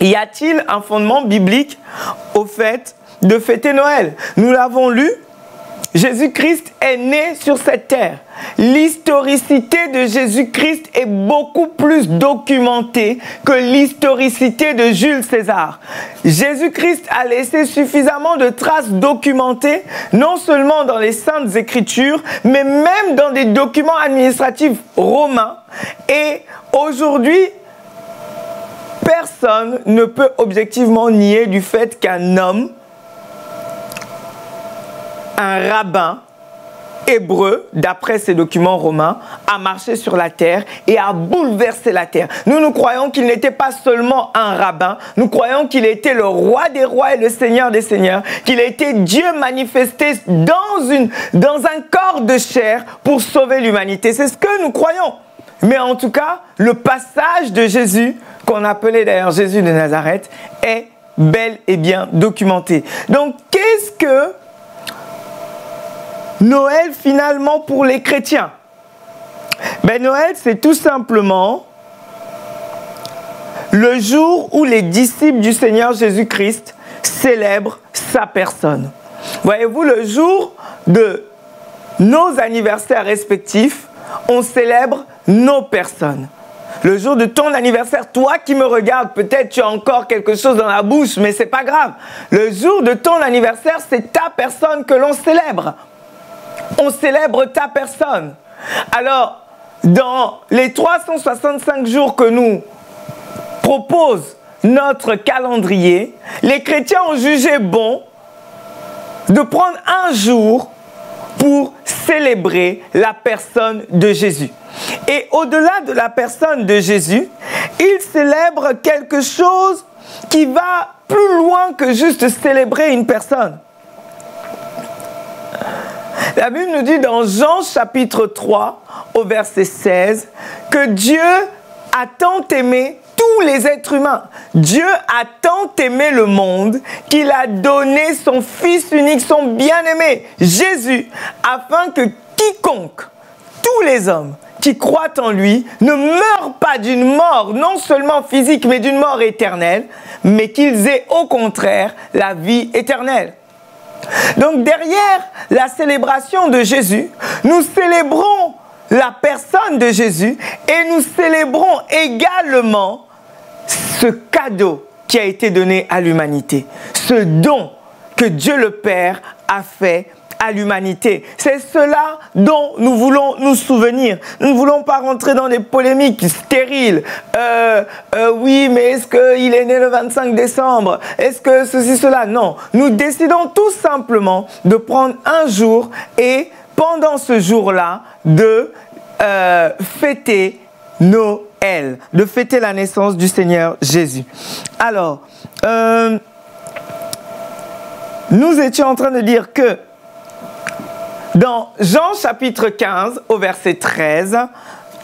Y a-t-il un fondement biblique au fait de fêter Noël? Nous l'avons lu Jésus-Christ est né sur cette terre. L'historicité de Jésus-Christ est beaucoup plus documentée que l'historicité de Jules César. Jésus-Christ a laissé suffisamment de traces documentées, non seulement dans les saintes écritures, mais même dans des documents administratifs romains. Et aujourd'hui, personne ne peut objectivement nier du fait qu'un homme un rabbin hébreu, d'après ces documents romains, a marché sur la terre et a bouleversé la terre. Nous, nous croyons qu'il n'était pas seulement un rabbin, nous croyons qu'il était le roi des rois et le seigneur des seigneurs, qu'il a été Dieu manifesté dans, dans un corps de chair pour sauver l'humanité. C'est ce que nous croyons. Mais en tout cas, le passage de Jésus, qu'on appelait d'ailleurs Jésus de Nazareth, est bel et bien documenté. Donc, qu'est-ce que Noël finalement pour les chrétiens ben, Noël, c'est tout simplement le jour où les disciples du Seigneur Jésus-Christ célèbrent sa personne. Voyez-vous, le jour de nos anniversaires respectifs, on célèbre nos personnes. Le jour de ton anniversaire, toi qui me regardes, peut-être tu as encore quelque chose dans la bouche, mais c'est pas grave. Le jour de ton anniversaire, c'est ta personne que l'on célèbre on célèbre ta personne. Alors, dans les 365 jours que nous propose notre calendrier, les chrétiens ont jugé bon de prendre un jour pour célébrer la personne de Jésus. Et au-delà de la personne de Jésus, ils célèbrent quelque chose qui va plus loin que juste célébrer une personne. La Bible nous dit dans Jean chapitre 3 au verset 16 que Dieu a tant aimé tous les êtres humains. Dieu a tant aimé le monde qu'il a donné son Fils unique, son bien-aimé, Jésus, afin que quiconque, tous les hommes qui croient en lui, ne meurent pas d'une mort non seulement physique, mais d'une mort éternelle, mais qu'ils aient au contraire la vie éternelle. Donc derrière la célébration de Jésus, nous célébrons la personne de Jésus et nous célébrons également ce cadeau qui a été donné à l'humanité, ce don que Dieu le Père a fait à l'humanité. C'est cela dont nous voulons nous souvenir. Nous ne voulons pas rentrer dans des polémiques stériles. Euh, euh, oui, mais est-ce qu'il est né le 25 décembre? Est-ce que ceci, cela? Non. Nous décidons tout simplement de prendre un jour et pendant ce jour-là, de euh, fêter Noël, de fêter la naissance du Seigneur Jésus. Alors, nous étions en train de dire que dans Jean chapitre 15 au verset 13,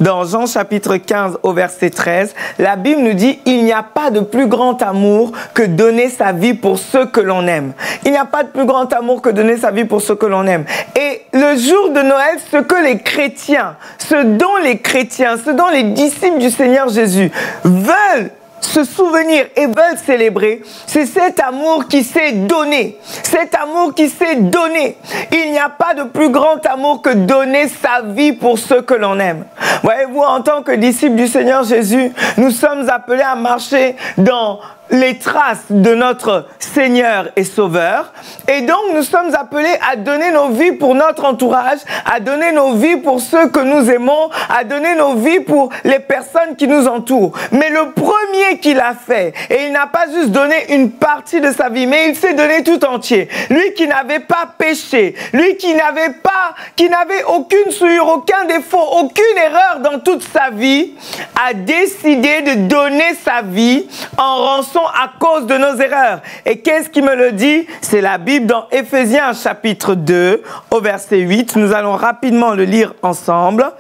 dans Jean chapitre 15 au verset 13, la Bible nous dit, il n'y a pas de plus grand amour que donner sa vie pour ceux que l'on aime. Il n'y a pas de plus grand amour que donner sa vie pour ceux que l'on aime. Et le jour de Noël, ce que les chrétiens, ce dont les chrétiens, ce dont les disciples du Seigneur Jésus veulent se souvenir et veulent célébrer, c'est cet amour qui s'est donné. Cet amour qui s'est donné. Il n'y a pas de plus grand amour que donner sa vie pour ceux que l'on aime. Voyez-vous, en tant que disciples du Seigneur Jésus, nous sommes appelés à marcher dans les traces de notre Seigneur et Sauveur. Et donc nous sommes appelés à donner nos vies pour notre entourage, à donner nos vies pour ceux que nous aimons, à donner nos vies pour les personnes qui nous entourent. Mais le premier qu'il a fait, et il n'a pas juste donné une partie de sa vie, mais il s'est donné tout entier. Lui qui n'avait pas péché, lui qui n'avait pas, qui n'avait aucune souillure, aucun défaut, aucune erreur dans toute sa vie, a décidé de donner sa vie en rançon à cause de nos erreurs. Et qu'est-ce qui me le dit? C'est la Bible dans Éphésiens chapitre 2 au verset 8. Nous allons rapidement le lire ensemble.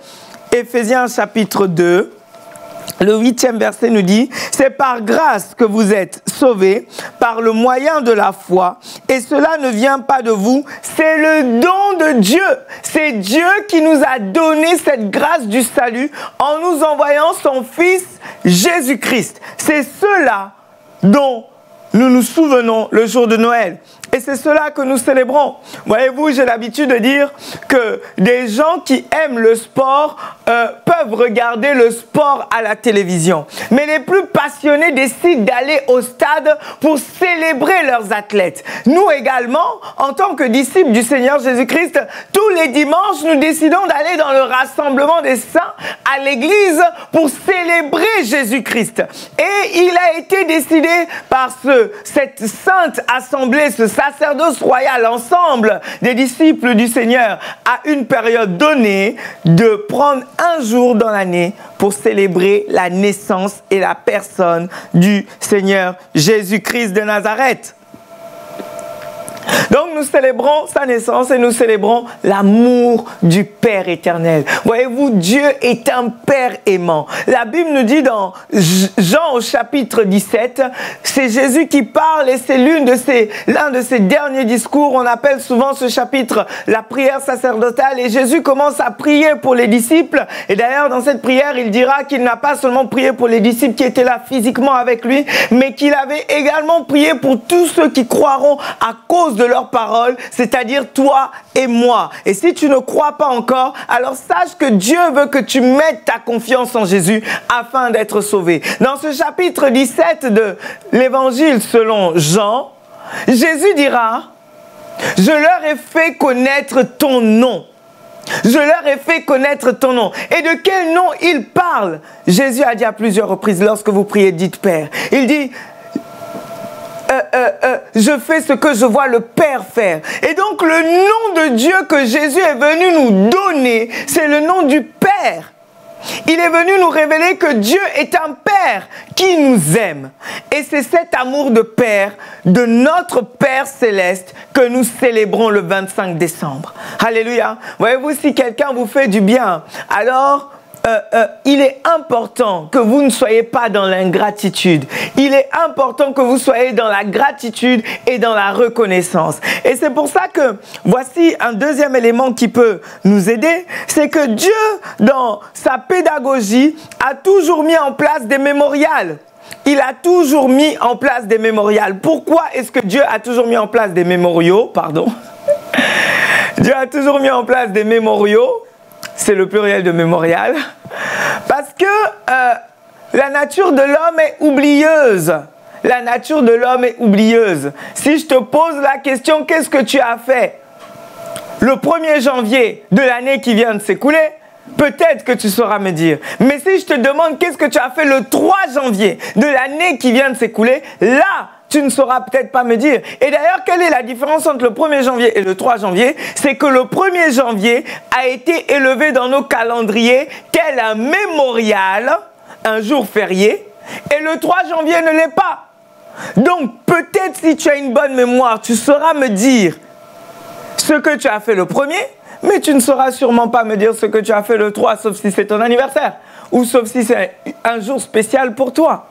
Éphésiens chapitre 2 le huitième verset nous dit, c'est par grâce que vous êtes sauvés, par le moyen de la foi, et cela ne vient pas de vous, c'est le don de Dieu. C'est Dieu qui nous a donné cette grâce du salut en nous envoyant son Fils Jésus-Christ. C'est cela dont nous nous souvenons le jour de Noël. Et c'est cela que nous célébrons. Voyez-vous, j'ai l'habitude de dire que des gens qui aiment le sport euh, peuvent regarder le sport à la télévision. Mais les plus passionnés décident d'aller au stade pour célébrer leurs athlètes. Nous également, en tant que disciples du Seigneur Jésus-Christ, tous les dimanches, nous décidons d'aller dans le rassemblement des saints à l'église pour célébrer Jésus-Christ. Et il a été décidé par ce, cette sainte assemblée, ce sacerdoce royal, l'ensemble des disciples du Seigneur, à une période donnée, de prendre un jour dans l'année pour célébrer la naissance et la personne du Seigneur Jésus-Christ de Nazareth. Donc nous célébrons sa naissance et nous célébrons l'amour du Père éternel. Voyez-vous, Dieu est un Père aimant. La Bible nous dit dans Jean au chapitre 17, c'est Jésus qui parle et c'est l'une de l'un de ses derniers discours. On appelle souvent ce chapitre la prière sacerdotale et Jésus commence à prier pour les disciples. Et d'ailleurs, dans cette prière, il dira qu'il n'a pas seulement prié pour les disciples qui étaient là physiquement avec lui, mais qu'il avait également prié pour tous ceux qui croiront à cause de leur parole, c'est-à-dire toi et moi. Et si tu ne crois pas encore, alors sache que Dieu veut que tu mettes ta confiance en Jésus afin d'être sauvé. Dans ce chapitre 17 de l'évangile selon Jean, Jésus dira, je leur ai fait connaître ton nom. Je leur ai fait connaître ton nom. Et de quel nom il parle Jésus a dit à plusieurs reprises, lorsque vous priez, dites Père. Il dit, euh, euh, euh, je fais ce que je vois le Père faire. Et donc le nom de Dieu que Jésus est venu nous donner, c'est le nom du Père. Il est venu nous révéler que Dieu est un Père qui nous aime. Et c'est cet amour de Père, de notre Père céleste, que nous célébrons le 25 décembre. Alléluia. Voyez-vous, si quelqu'un vous fait du bien, alors euh, euh, il est important que vous ne soyez pas dans l'ingratitude. Il est important que vous soyez dans la gratitude et dans la reconnaissance. Et c'est pour ça que voici un deuxième élément qui peut nous aider, c'est que Dieu, dans sa pédagogie, a toujours mis en place des mémorials. Il a toujours mis en place des mémorials. Pourquoi est-ce que Dieu a toujours mis en place des mémoriaux? Pardon. Dieu a toujours mis en place des mémoriaux c'est le pluriel de mémorial, parce que euh, la nature de l'homme est oublieuse. La nature de l'homme est oublieuse. Si je te pose la question, qu'est-ce que tu as fait? Le 1er janvier de l'année qui vient de s'écouler, peut-être que tu sauras me dire. Mais si je te demande qu'est-ce que tu as fait le 3 janvier de l'année qui vient de s'écouler, là, tu ne sauras peut-être pas me dire. Et d'ailleurs, quelle est la différence entre le 1er janvier et le 3 janvier? C'est que le 1er janvier a été élevé dans nos calendriers tel un mémorial, un jour férié, et le 3 janvier ne l'est pas. Donc peut-être si tu as une bonne mémoire, tu sauras me dire ce que tu as fait le premier, mais tu ne sauras sûrement pas me dire ce que tu as fait le 3, sauf si c'est ton anniversaire ou sauf si c'est un jour spécial pour toi.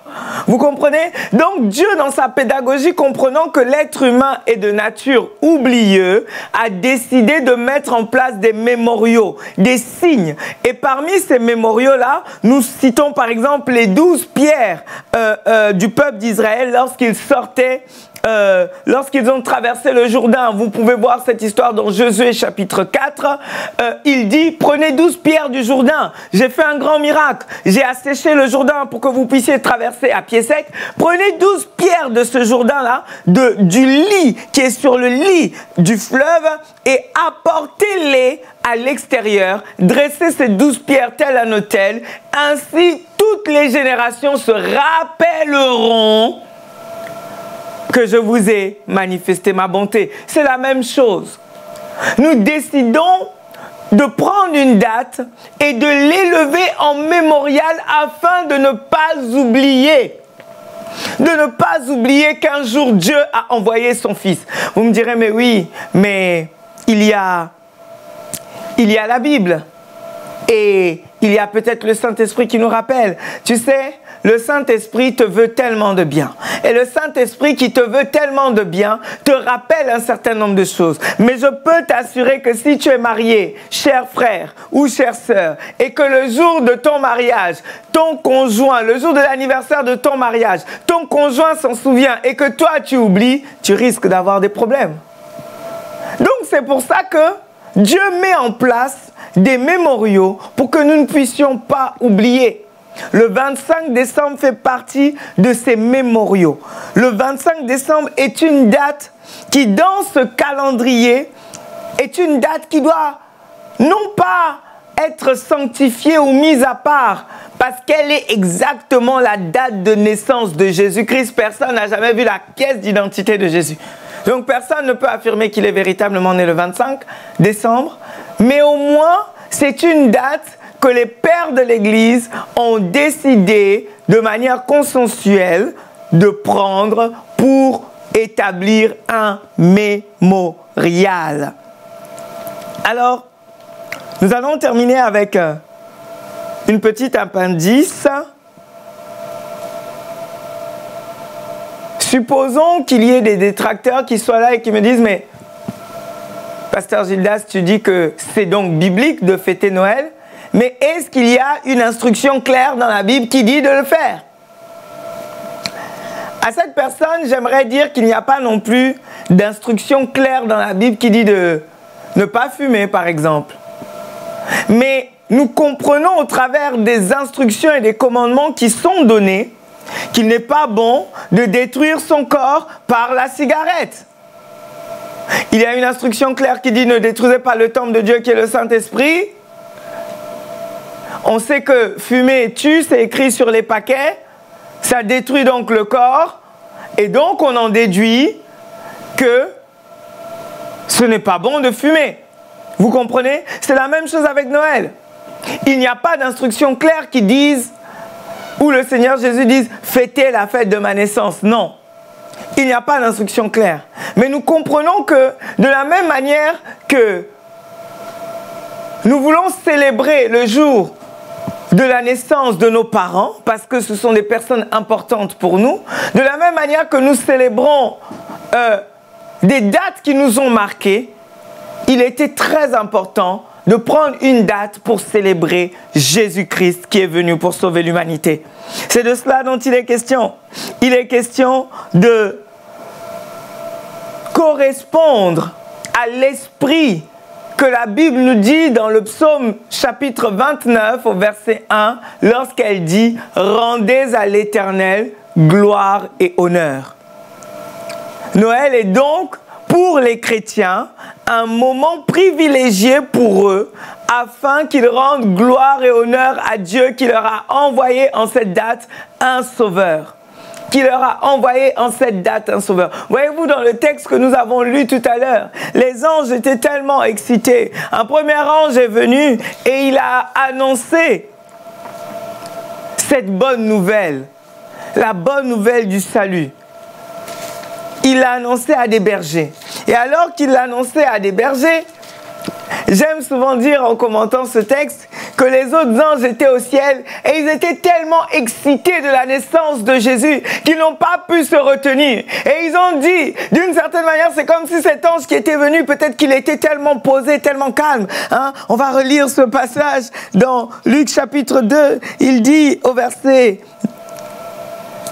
Vous comprenez? Donc Dieu, dans sa pédagogie, comprenant que l'être humain est de nature oublieux, a décidé de mettre en place des mémoriaux, des signes. Et parmi ces mémoriaux-là, nous citons par exemple les douze pierres euh, euh, du peuple d'Israël lorsqu'ils sortaient euh, lorsqu'ils ont traversé le Jourdain, vous pouvez voir cette histoire dans Josué chapitre 4, euh, il dit, prenez douze pierres du Jourdain, j'ai fait un grand miracle, j'ai asséché le Jourdain pour que vous puissiez traverser à pied sec, prenez douze pierres de ce Jourdain-là, du lit qui est sur le lit du fleuve, et apportez-les à l'extérieur, dressez ces douze pierres tel un hôtel, ainsi toutes les générations se rappelleront que je vous ai manifesté ma bonté. C'est la même chose. Nous décidons de prendre une date et de l'élever en mémorial afin de ne pas oublier. De ne pas oublier qu'un jour Dieu a envoyé son Fils. Vous me direz, mais oui, mais il y a, il y a la Bible. Et il y a peut-être le Saint-Esprit qui nous rappelle. Tu sais, le Saint-Esprit te veut tellement de bien. Et le Saint-Esprit qui te veut tellement de bien te rappelle un certain nombre de choses. Mais je peux t'assurer que si tu es marié, cher frère ou chère sœur, et que le jour de ton mariage, ton conjoint, le jour de l'anniversaire de ton mariage, ton conjoint s'en souvient et que toi tu oublies, tu risques d'avoir des problèmes. Donc c'est pour ça que Dieu met en place des mémoriaux pour que nous ne puissions pas oublier. Le 25 décembre fait partie de ces mémoriaux. Le 25 décembre est une date qui, dans ce calendrier, est une date qui doit non pas être sanctifiée ou mise à part, parce qu'elle est exactement la date de naissance de Jésus-Christ. Personne n'a jamais vu la caisse d'identité de Jésus. Donc personne ne peut affirmer qu'il est véritablement né le 25 décembre, mais au moins c'est une date que les pères de l'Église ont décidé de manière consensuelle de prendre pour établir un mémorial. Alors, nous allons terminer avec euh, une petite appendice. Supposons qu'il y ait des détracteurs qui soient là et qui me disent, mais Pasteur Gildas, tu dis que c'est donc biblique de fêter Noël, mais est-ce qu'il y a une instruction claire dans la Bible qui dit de le faire? À cette personne, j'aimerais dire qu'il n'y a pas non plus d'instruction claire dans la Bible qui dit de ne pas fumer, par exemple. Mais nous comprenons au travers des instructions et des commandements qui sont donnés qu'il n'est pas bon de détruire son corps par la cigarette. Il y a une instruction claire qui dit ne détruisez pas le temple de Dieu qui est le Saint-Esprit. On sait que fumer tue, c'est écrit sur les paquets. Ça détruit donc le corps. Et donc on en déduit que ce n'est pas bon de fumer. Vous comprenez? C'est la même chose avec Noël. Il n'y a pas d'instruction claire qui dise, où le Seigneur Jésus dise, fêtez la fête de ma naissance. Non. Il n'y a pas d'instruction claire. Mais nous comprenons que de la même manière que nous voulons célébrer le jour de la naissance de nos parents, parce que ce sont des personnes importantes pour nous, de la même manière que nous célébrons euh, des dates qui nous ont marquées, il était très important de prendre une date pour célébrer Jésus-Christ qui est venu pour sauver l'humanité. C'est de cela dont il est question. Il est question de correspondre à l'esprit que la Bible nous dit dans le psaume chapitre 29 au verset 1 lorsqu'elle dit ⁇ Rendez à l'Éternel gloire et honneur ⁇ Noël est donc pour les chrétiens un moment privilégié pour eux afin qu'ils rendent gloire et honneur à Dieu qui leur a envoyé en cette date un sauveur qui leur a envoyé en cette date un sauveur. Voyez-vous dans le texte que nous avons lu tout à l'heure, les anges étaient tellement excités. Un premier ange est venu et il a annoncé cette bonne nouvelle, la bonne nouvelle du salut il l'a annoncé à des bergers. Et alors qu'il l'a annoncé à des bergers, J'aime souvent dire en commentant ce texte que les autres anges étaient au ciel et ils étaient tellement excités de la naissance de Jésus qu'ils n'ont pas pu se retenir. Et ils ont dit, d'une certaine manière, c'est comme si cet ange qui était venu, peut-être qu'il était tellement posé, tellement calme. Hein. On va relire ce passage dans Luc chapitre 2. Il dit au verset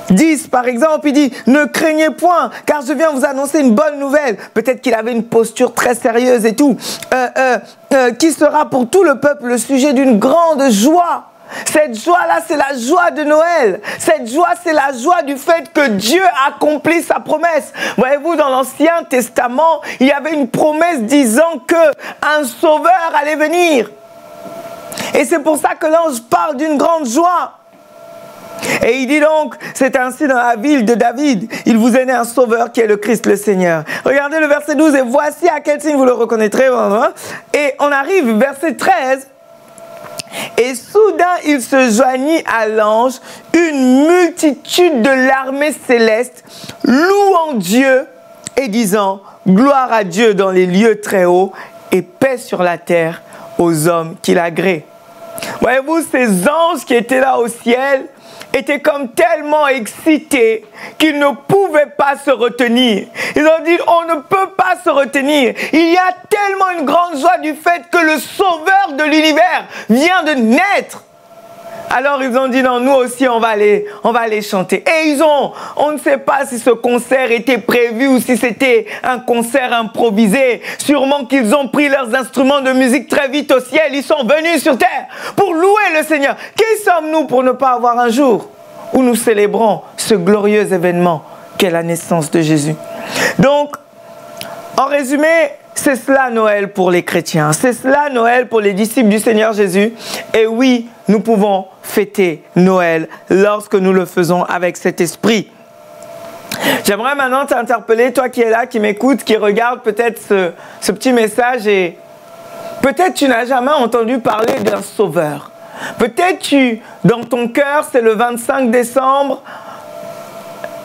10 par exemple, il dit ne craignez point, car je viens vous annoncer une bonne nouvelle. Peut-être qu'il avait une posture très sérieuse et tout, euh, euh, euh, qui sera pour tout le peuple le sujet d'une grande joie? Cette joie-là, c'est la joie de Noël. Cette joie, c'est la joie du fait que Dieu accomplit sa promesse. Voyez-vous, dans l'Ancien Testament, il y avait une promesse disant que un sauveur allait venir. Et c'est pour ça que l'ange parle d'une grande joie. Et il dit donc, c'est ainsi dans la ville de David, il vous est né un sauveur qui est le Christ le Seigneur. Regardez le verset 12 et voici à quel signe vous le reconnaîtrez. Et on arrive, verset 13. Et soudain, il se joignit à l'ange une multitude de l'armée céleste, louant Dieu et disant, gloire à Dieu dans les lieux très hauts et paix sur la terre aux hommes qui l'agréent. Voyez-vous, ces anges qui étaient là au ciel, étaient comme tellement excités qu'ils ne pouvaient pas se retenir. Ils ont dit, on ne peut pas se retenir. Il y a tellement une grande joie du fait que le sauveur de l'univers vient de naître. Alors ils ont dit non, nous aussi on va aller, on va aller chanter. Et ils ont, on ne sait pas si ce concert était prévu ou si c'était un concert improvisé. Sûrement qu'ils ont pris leurs instruments de musique très vite au ciel. Ils sont venus sur terre pour louer le Seigneur. Qui sommes-nous pour ne pas avoir un jour où nous célébrons ce glorieux événement qu'est la naissance de Jésus? Donc, en résumé, c'est cela Noël pour les chrétiens, c'est cela Noël pour les disciples du Seigneur Jésus. Et oui, nous pouvons fêter Noël lorsque nous le faisons avec cet esprit. J'aimerais maintenant t'interpeller, toi qui es là, qui m'écoute, qui regarde peut-être ce, ce petit message et peut-être tu n'as jamais entendu parler d'un sauveur. Peut-être tu, dans ton cœur, c'est le 25 décembre,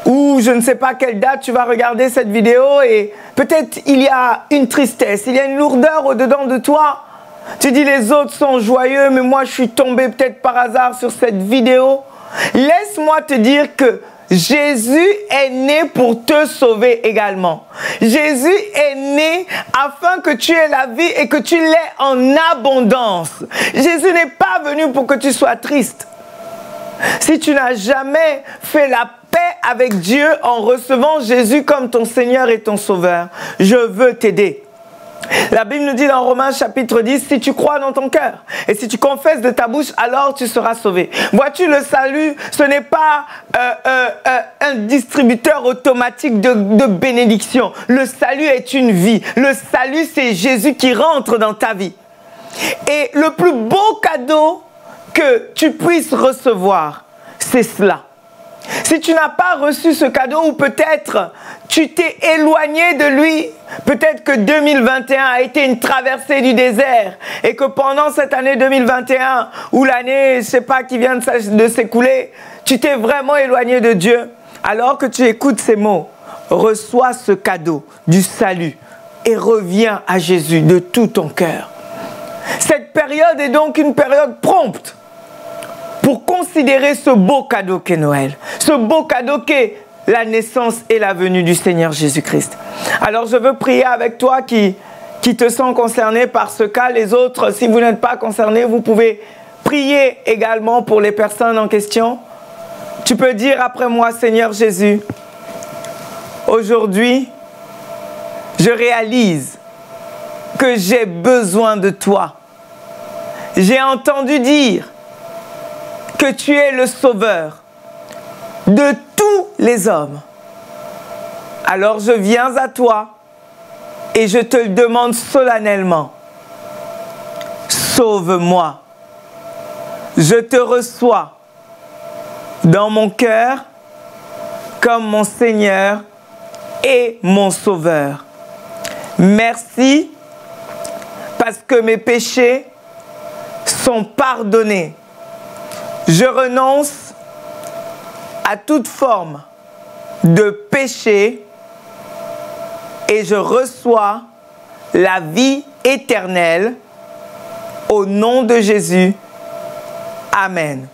ou je ne sais pas quelle date tu vas regarder cette vidéo et peut-être il y a une tristesse, il y a une lourdeur au-dedans de toi. Tu dis les autres sont joyeux, mais moi je suis tombé peut-être par hasard sur cette vidéo. Laisse-moi te dire que Jésus est né pour te sauver également. Jésus est né afin que tu aies la vie et que tu l'aies en abondance. Jésus n'est pas venu pour que tu sois triste. Si tu n'as jamais fait la avec Dieu en recevant Jésus comme ton Seigneur et ton Sauveur, je veux t'aider. La Bible nous dit dans Romains chapitre 10, si tu crois dans ton cœur et si tu confesses de ta bouche, alors tu seras sauvé. Vois-tu, le salut, ce n'est pas euh, euh, euh, un distributeur automatique de, de bénédiction. Le salut est une vie. Le salut, c'est Jésus qui rentre dans ta vie. Et le plus beau cadeau que tu puisses recevoir, c'est cela. Si tu n'as pas reçu ce cadeau ou peut-être tu t'es éloigné de lui, peut-être que 2021 a été une traversée du désert et que pendant cette année 2021 ou l'année, je pas, qui vient de s'écouler, tu t'es vraiment éloigné de Dieu. Alors que tu écoutes ces mots, reçois ce cadeau du salut et reviens à Jésus de tout ton cœur. Cette période est donc une période prompte pour considérer ce beau cadeau qu'est Noël, ce beau cadeau qu'est la naissance et la venue du Seigneur Jésus-Christ. Alors je veux prier avec toi qui, qui te sens concerné par ce cas. Les autres, si vous n'êtes pas concernés, vous pouvez prier également pour les personnes en question. Tu peux dire après moi, Seigneur Jésus, aujourd'hui, je réalise que j'ai besoin de toi. J'ai entendu dire que tu es le sauveur de tous les hommes. Alors je viens à toi et je te le demande solennellement. Sauve-moi. Je te reçois dans mon cœur comme mon Seigneur et mon Sauveur. Merci parce que mes péchés sont pardonnés je renonce à toute forme de péché et je reçois la vie éternelle au nom de Jésus. Amen.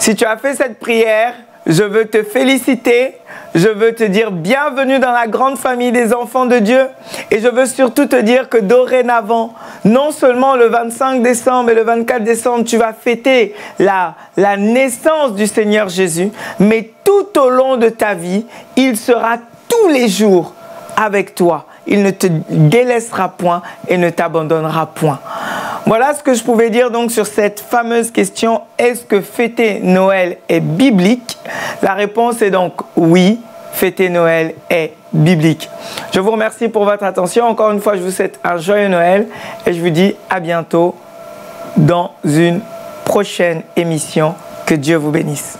Si tu as fait cette prière, je veux te féliciter je veux te dire bienvenue dans la grande famille des enfants de Dieu. Et je veux surtout te dire que dorénavant, non seulement le 25 décembre et le 24 décembre, tu vas fêter la, la naissance du Seigneur Jésus, mais tout au long de ta vie, il sera tous les jours avec toi. Il ne te délaissera point et ne t'abandonnera point. Voilà ce que je pouvais dire donc sur cette fameuse question est-ce que fêter Noël est biblique? La réponse est donc oui, fêter Noël est biblique. Je vous remercie pour votre attention. Encore une fois, je vous souhaite un joyeux Noël et je vous dis à bientôt dans une prochaine émission. Que Dieu vous bénisse.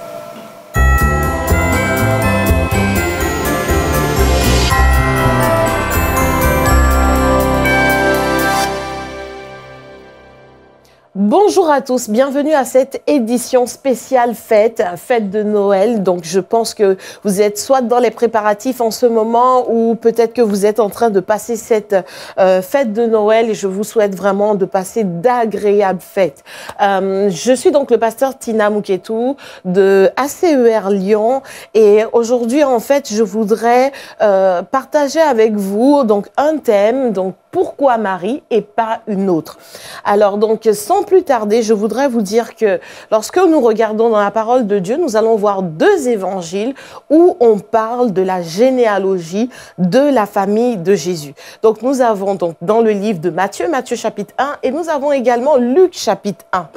Bonjour à tous, bienvenue à cette édition spéciale fête, fête de Noël. Donc je pense que vous êtes soit dans les préparatifs en ce moment ou peut-être que vous êtes en train de passer cette euh, fête de Noël et je vous souhaite vraiment de passer d'agréables fêtes. Euh, je suis donc le pasteur Tina Mouketou de ACER Lyon et aujourd'hui en fait je voudrais euh, partager avec vous donc un thème donc pourquoi Marie et pas une autre. Alors donc sans plus tarder, je voudrais vous dire que lorsque nous regardons dans la parole de Dieu, nous allons voir deux évangiles où on parle de la généalogie de la famille de Jésus. Donc nous avons donc dans le livre de Matthieu, Matthieu chapitre 1, et nous avons également Luc chapitre 1.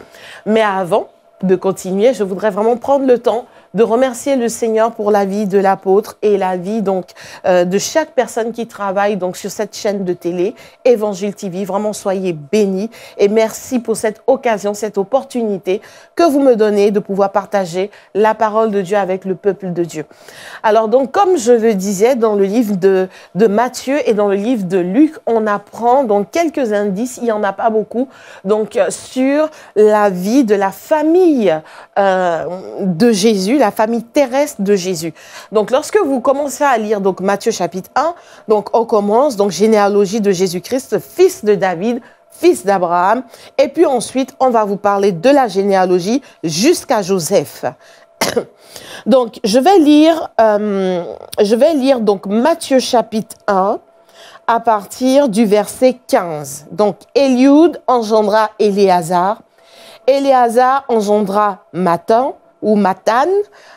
Mais avant de continuer, je voudrais vraiment prendre le temps de remercier le Seigneur pour la vie de l'apôtre et la vie donc euh, de chaque personne qui travaille donc sur cette chaîne de télé Évangile TV. Vraiment soyez bénis et merci pour cette occasion, cette opportunité que vous me donnez de pouvoir partager la parole de Dieu avec le peuple de Dieu. Alors donc comme je le disais dans le livre de, Matthieu et dans le livre de Luc, on apprend donc quelques indices, il y en a pas beaucoup, donc euh, sur la vie de la famille euh, de Jésus, la famille terrestre de Jésus. Donc, lorsque vous commencez à lire donc Matthieu chapitre 1, donc on commence donc généalogie de Jésus-Christ, fils de David, fils d'Abraham, et puis ensuite on va vous parler de la généalogie jusqu'à Joseph. donc, je vais lire, euh, je vais lire donc Matthieu chapitre 1 à partir du verset 15. Donc, Eliud engendra Éléazar. Éléazar engendra Matan ou Matan.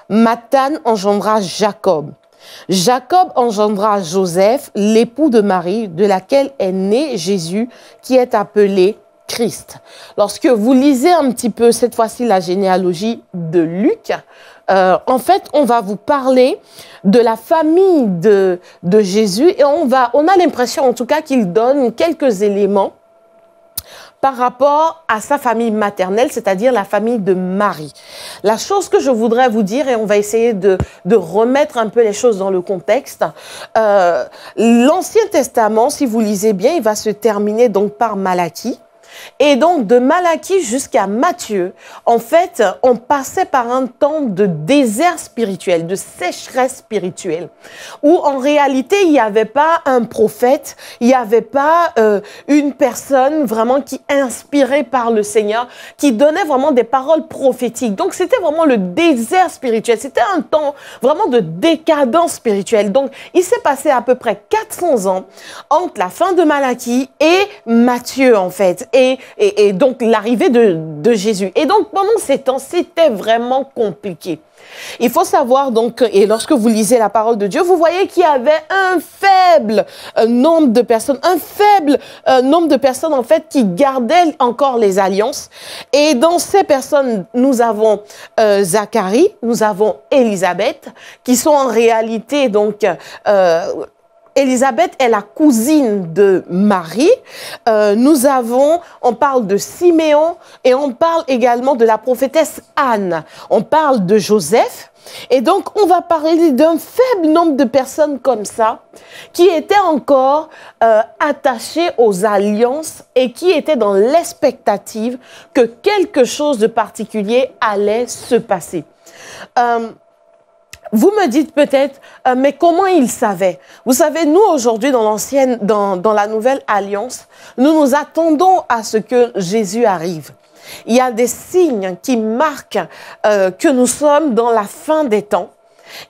Matan engendra Jacob. Jacob engendra Joseph, l'époux de Marie, de laquelle est né Jésus, qui est appelé Christ. Lorsque vous lisez un petit peu cette fois-ci la généalogie de Luc, euh, en fait, on va vous parler de la famille de, de Jésus et on, va, on a l'impression en tout cas qu'il donne quelques éléments par rapport à sa famille maternelle, c'est-à-dire la famille de Marie. La chose que je voudrais vous dire, et on va essayer de, remettre un peu les choses dans le contexte, euh, l'Ancien Testament, si vous lisez bien, il va se terminer donc par Malachie. Et donc, de Malachie jusqu'à Matthieu, en fait, on passait par un temps de désert spirituel, de sécheresse spirituelle, où en réalité, il n'y avait pas un prophète, il n'y avait pas euh, une personne vraiment qui inspirait par le Seigneur, qui donnait vraiment des paroles prophétiques. Donc, c'était vraiment le désert spirituel. C'était un temps vraiment de décadence spirituelle. Donc, il s'est passé à peu près 400 ans entre la fin de Malachie et Matthieu, en fait. Et, donc l'arrivée de, Jésus. Et donc pendant ces temps, c'était vraiment compliqué. Il faut savoir donc, et lorsque vous lisez la parole de Dieu, vous voyez qu'il y avait un faible euh, nombre de personnes, un faible euh, nombre de personnes en fait qui gardaient encore les alliances. Et dans ces personnes, nous avons euh, Zacharie, nous avons Élisabeth, qui sont en réalité donc Élisabeth est la cousine de Marie. Euh, nous avons, on parle de Siméon et on parle également de la prophétesse Anne. On parle de Joseph. Et donc, on va parler d'un faible nombre de personnes comme ça qui étaient encore euh, attachées aux alliances et qui étaient dans l'expectative que quelque chose de particulier allait se passer. Euh, vous me dites peut-être, euh, mais comment il savait Vous savez, nous aujourd'hui dans l'ancienne, dans, dans la nouvelle alliance, nous nous attendons à ce que Jésus arrive. Il y a des signes qui marquent euh, que nous sommes dans la fin des temps.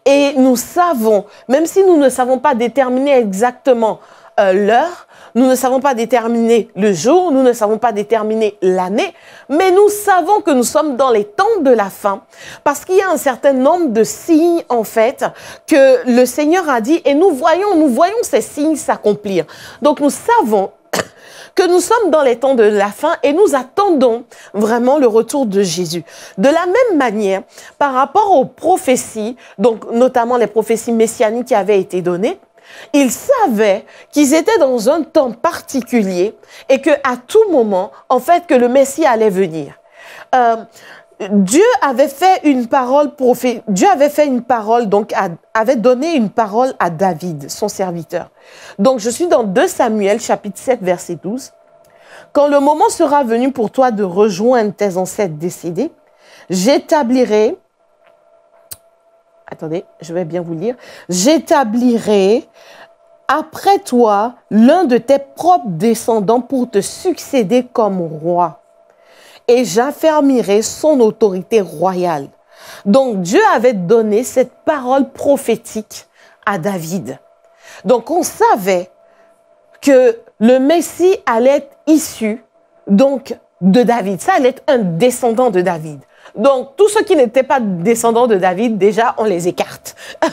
Et nous savons, même si nous ne savons pas déterminer exactement euh, l'heure, nous ne savons pas déterminer le jour, nous ne savons pas déterminer l'année, mais nous savons que nous sommes dans les temps de la fin parce qu'il y a un certain nombre de signes, en fait, que le Seigneur a dit et nous voyons, nous voyons ces signes s'accomplir. Donc nous savons que nous sommes dans les temps de la fin et nous attendons vraiment le retour de Jésus. De la même manière, par rapport aux prophéties, donc notamment les prophéties messianiques qui avaient été données, ils savaient qu'ils étaient dans un temps particulier et que à tout moment, en fait, que le Messie allait venir. Euh, Dieu avait fait une parole Dieu avait fait une parole donc avait donné une parole à David, son serviteur. Donc je suis dans 2 Samuel chapitre 7 verset 12. Quand le moment sera venu pour toi de rejoindre tes ancêtres décédés, j'établirai attendez, je vais bien vous lire, j'établirai après toi l'un de tes propres descendants pour te succéder comme roi. Et j'affermirai son autorité royale. Donc Dieu avait donné cette parole prophétique à David. Donc on savait que le Messie allait être issu donc de David. Ça allait être un descendant de David. Donc, tous ceux qui n'étaient pas descendants de David, déjà, on les écarte.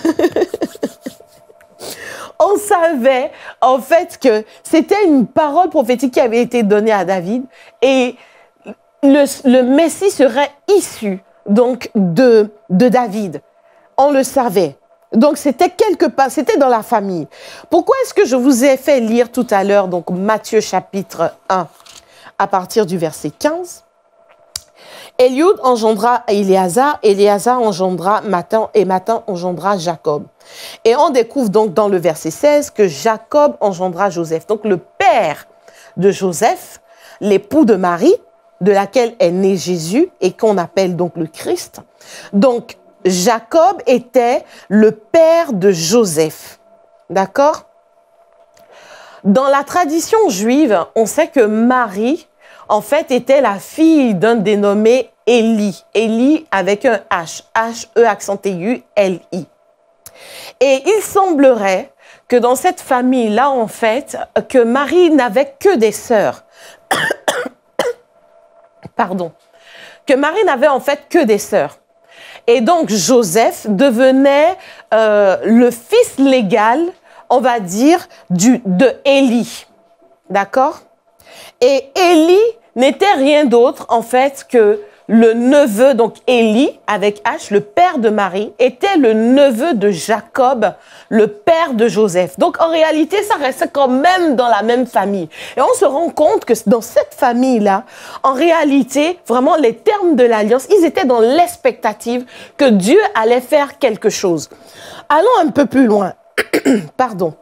on savait, en fait, que c'était une parole prophétique qui avait été donnée à David et le, Messie serait issu donc de, de David. On le savait. Donc c'était quelque part, c'était dans la famille. Pourquoi est-ce que je vous ai fait lire tout à l'heure donc Matthieu chapitre 1 à partir du verset 15 Eliud engendra Éléazar, Éléazar engendra Matan et Matan engendra Jacob. Et on découvre donc dans le verset 16 que Jacob engendra Joseph. Donc le père de Joseph, l'époux de Marie, de laquelle est né Jésus et qu'on appelle donc le Christ. Donc Jacob était le père de Joseph. D'accord? Dans la tradition juive, on sait que Marie, en fait, était la fille d'un dénommé Élie. Élie avec un H. H-E accent aigu, L-I. Et il semblerait que dans cette famille-là, en fait, que Marie n'avait que des sœurs. Pardon. Que Marie n'avait en fait que des sœurs. Et donc Joseph devenait euh, le fils légal, on va dire, du, de Élie. D'accord? Et Élie n'était rien d'autre, en fait, que le neveu, donc Élie, avec H, le père de Marie, était le neveu de Jacob, le père de Joseph. Donc en réalité, ça restait quand même dans la même famille. Et on se rend compte que dans cette famille-là, en réalité, vraiment les termes de l'alliance, ils étaient dans l'expectative que Dieu allait faire quelque chose. Allons un peu plus loin. Pardon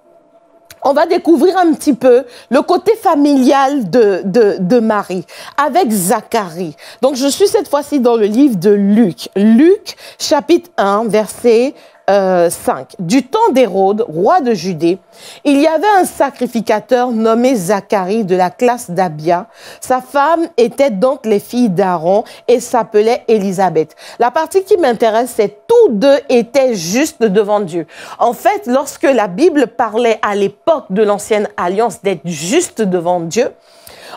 on va découvrir un petit peu le côté familial de, de, de, Marie avec Zacharie. Donc, je suis cette fois-ci dans le livre de Luc. Luc, chapitre 1, verset 5. Euh, du temps d'Hérode, roi de Judée, il y avait un sacrificateur nommé Zacharie de la classe d'Abia. Sa femme était donc les filles d'Aaron et s'appelait Élisabeth. La partie qui m'intéresse, c'est tous deux étaient justes devant Dieu. En fait, lorsque la Bible parlait à l'époque de l'ancienne alliance d'être juste devant Dieu,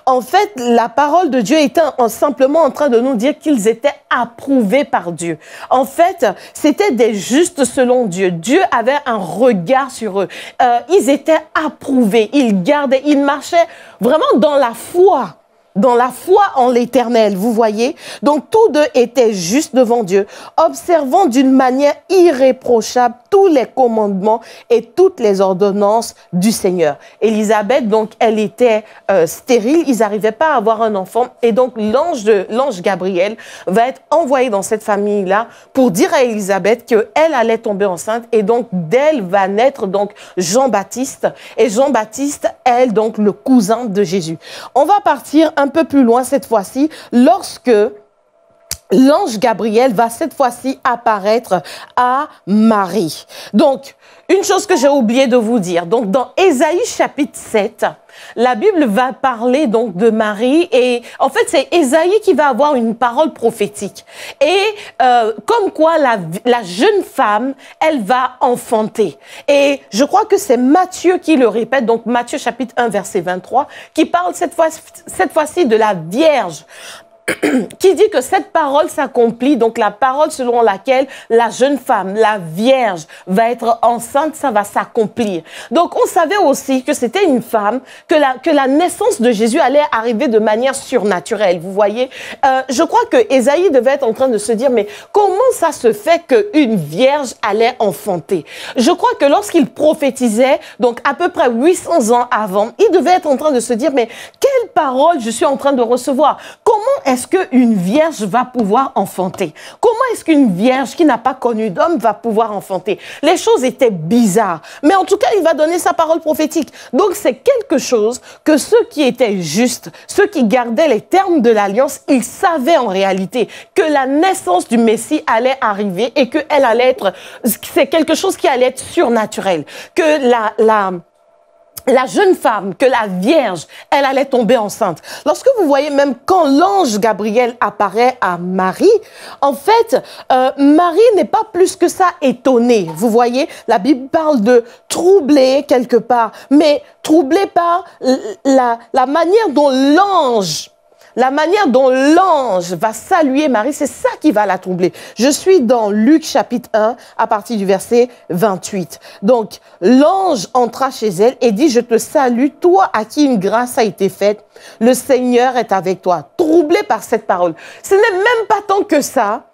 en fait, la parole de Dieu était simplement en train de nous dire qu'ils étaient approuvés par Dieu. En fait, c'était des justes selon Dieu. Dieu avait un regard sur eux. Euh, ils étaient approuvés. Ils gardaient, ils marchaient vraiment dans la foi dans la foi en l'éternel, vous voyez? Donc tous deux étaient justes devant Dieu, observant d'une manière irréprochable tous les commandements et toutes les ordonnances du Seigneur. Élisabeth, donc, elle était euh, stérile, ils n'arrivaient pas à avoir un enfant, et donc l'ange Gabriel va être envoyé dans cette famille-là pour dire à Élisabeth qu'elle allait tomber enceinte, et donc d'elle va naître donc Jean-Baptiste, et Jean-Baptiste, elle, donc le cousin de Jésus. On va partir peu plus loin cette fois-ci, lorsque l'ange Gabriel va cette fois-ci apparaître à Marie. Donc, une chose que j'ai oublié de vous dire. Donc, dans Ésaïe chapitre 7, la Bible va parler donc de Marie et en fait c'est Ésaïe qui va avoir une parole prophétique et euh, comme quoi la, la, jeune femme elle va enfanter et je crois que c'est Matthieu qui le répète donc Matthieu chapitre 1 verset 23 qui parle cette fois cette fois-ci de la Vierge qui dit que cette parole s'accomplit, donc la parole selon laquelle la jeune femme, la vierge, va être enceinte, ça va s'accomplir. Donc on savait aussi que c'était une femme, que la, que la naissance de Jésus allait arriver de manière surnaturelle. Vous voyez, euh, je crois que Esaïe devait être en train de se dire, mais comment ça se fait qu'une vierge allait enfanter? Je crois que lorsqu'il prophétisait, donc à peu près 800 ans avant, il devait être en train de se dire, mais quelle parole je suis en train de recevoir? Comment est-ce qu'une vierge va pouvoir enfanter? Comment est-ce qu'une vierge qui n'a pas connu d'homme va pouvoir enfanter? Les choses étaient bizarres. Mais en tout cas, il va donner sa parole prophétique. Donc c'est quelque chose que ceux qui étaient justes, ceux qui gardaient les termes de l'alliance, ils savaient en réalité que la naissance du Messie allait arriver et qu'elle allait être, c'est quelque chose qui allait être surnaturel. Que la, la, la jeune femme, que la Vierge, elle allait tomber enceinte. Lorsque vous voyez même quand l'ange Gabriel apparaît à Marie, en fait, euh, Marie n'est pas plus que ça étonnée. Vous voyez, la Bible parle de troubler quelque part, mais troublée par la, la manière dont l'ange la manière dont l'ange va saluer Marie, c'est ça qui va la troubler. Je suis dans Luc chapitre 1 à partir du verset 28. Donc, l'ange entra chez elle et dit, je te salue, toi à qui une grâce a été faite. Le Seigneur est avec toi. Troublé par cette parole. Ce n'est même pas tant que ça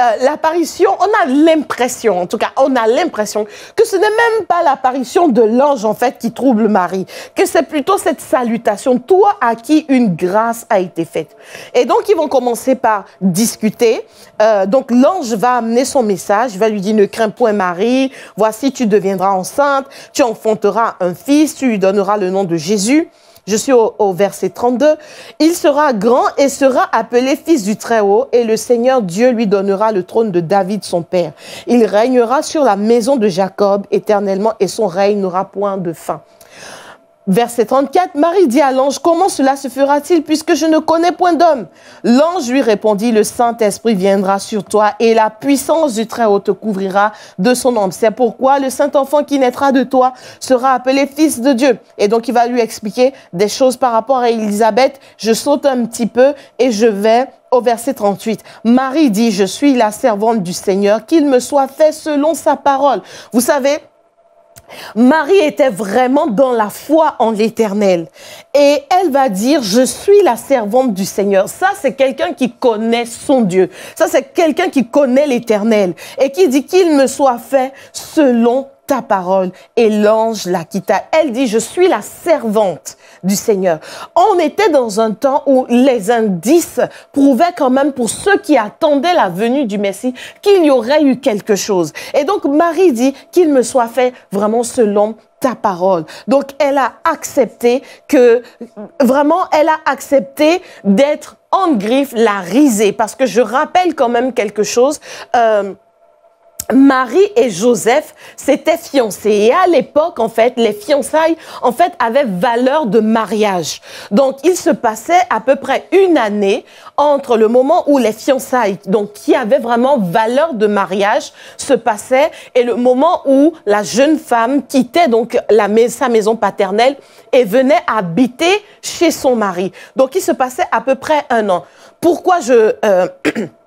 euh, l'apparition, on a l'impression, en tout cas, on a l'impression que ce n'est même pas l'apparition de l'ange, en fait, qui trouble Marie, que c'est plutôt cette salutation, toi à qui une grâce a été faite. Et donc, ils vont commencer par discuter. Euh, donc, l'ange va amener son message, va lui dire, ne crains point Marie, voici, tu deviendras enceinte, tu enfanteras un fils, tu lui donneras le nom de Jésus. Je suis au, verset 32. Il sera grand et sera appelé fils du Très-Haut et le Seigneur Dieu lui donnera le trône de David son père. Il régnera sur la maison de Jacob éternellement et son règne n'aura point de fin. Verset 34, Marie dit à l'ange, comment cela se fera-t-il puisque je ne connais point d'homme? L'ange lui répondit, le Saint-Esprit viendra sur toi et la puissance du Très-Haut te couvrira de son ombre. C'est pourquoi le Saint-Enfant qui naîtra de toi sera appelé Fils de Dieu. Et donc il va lui expliquer des choses par rapport à Élisabeth. Je saute un petit peu et je vais au verset 38. Marie dit, je suis la servante du Seigneur, qu'il me soit fait selon sa parole. Vous savez, Marie était vraiment dans la foi en l'éternel. Et elle va dire, je suis la servante du Seigneur. Ça, c'est quelqu'un qui connaît son Dieu. Ça, c'est quelqu'un qui connaît l'éternel et qui dit qu'il me soit fait selon ta parole. Et l'ange la quitta. Elle dit, je suis la servante du Seigneur. On était dans un temps où les indices prouvaient quand même pour ceux qui attendaient la venue du Messie qu'il y aurait eu quelque chose. Et donc Marie dit qu'il me soit fait vraiment selon ta parole. Donc elle a accepté que, vraiment, elle a accepté d'être en griffe la risée. Parce que je rappelle quand même quelque chose. Euh, Marie et Joseph s'étaient fiancés. Et à l'époque, en fait, les fiançailles, en fait, avaient valeur de mariage. Donc, il se passait à peu près une année entre le moment où les fiançailles, donc qui avaient vraiment valeur de mariage, se passaient et le moment où la jeune femme quittait donc la, sa maison paternelle et venait habiter chez son mari. Donc, il se passait à peu près un an. Pourquoi je... Euh,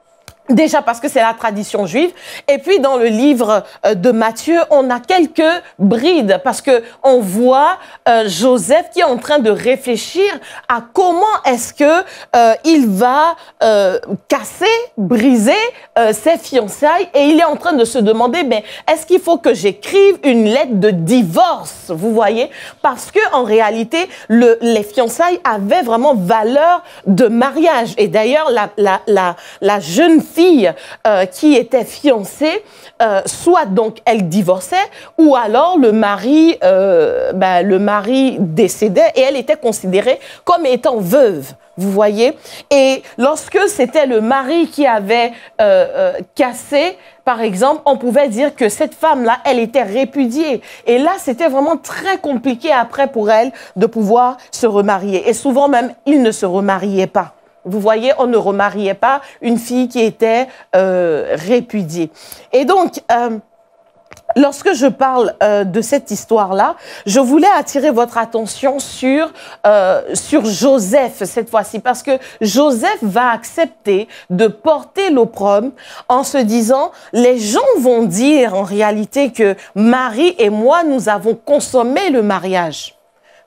Déjà parce que c'est la tradition juive. Et puis dans le livre euh, de Matthieu, on a quelques brides parce que on voit euh, Joseph qui est en train de réfléchir à comment est-ce que euh, il va casser, briser ses fiançailles et il est en train de se demander mais est-ce qu'il faut que j'écrive une lettre de divorce Vous voyez? Parce que en réalité, le, les fiançailles avaient vraiment valeur de mariage. Et d'ailleurs, la, la, la, la jeune fille euh, qui était fiancée, euh, soit donc elle divorçait, ou alors le mari, euh, ben, le mari décédait et elle était considérée comme étant veuve. Vous voyez Et lorsque c'était le mari qui avait cassé, par exemple, on pouvait dire que cette femme-là, elle était répudiée. Et là, c'était vraiment très compliqué après pour elle de pouvoir se remarier. Et souvent même, il ne se remariait pas. Vous voyez, on ne remariait pas une fille qui était euh, répudiée. Et donc, euh, lorsque je parle euh, de cette histoire-là, je voulais attirer votre attention sur, sur Joseph cette fois-ci, parce que Joseph va accepter de porter l'opprobre en se disant, les gens vont dire en réalité que Marie et moi, nous avons consommé le mariage.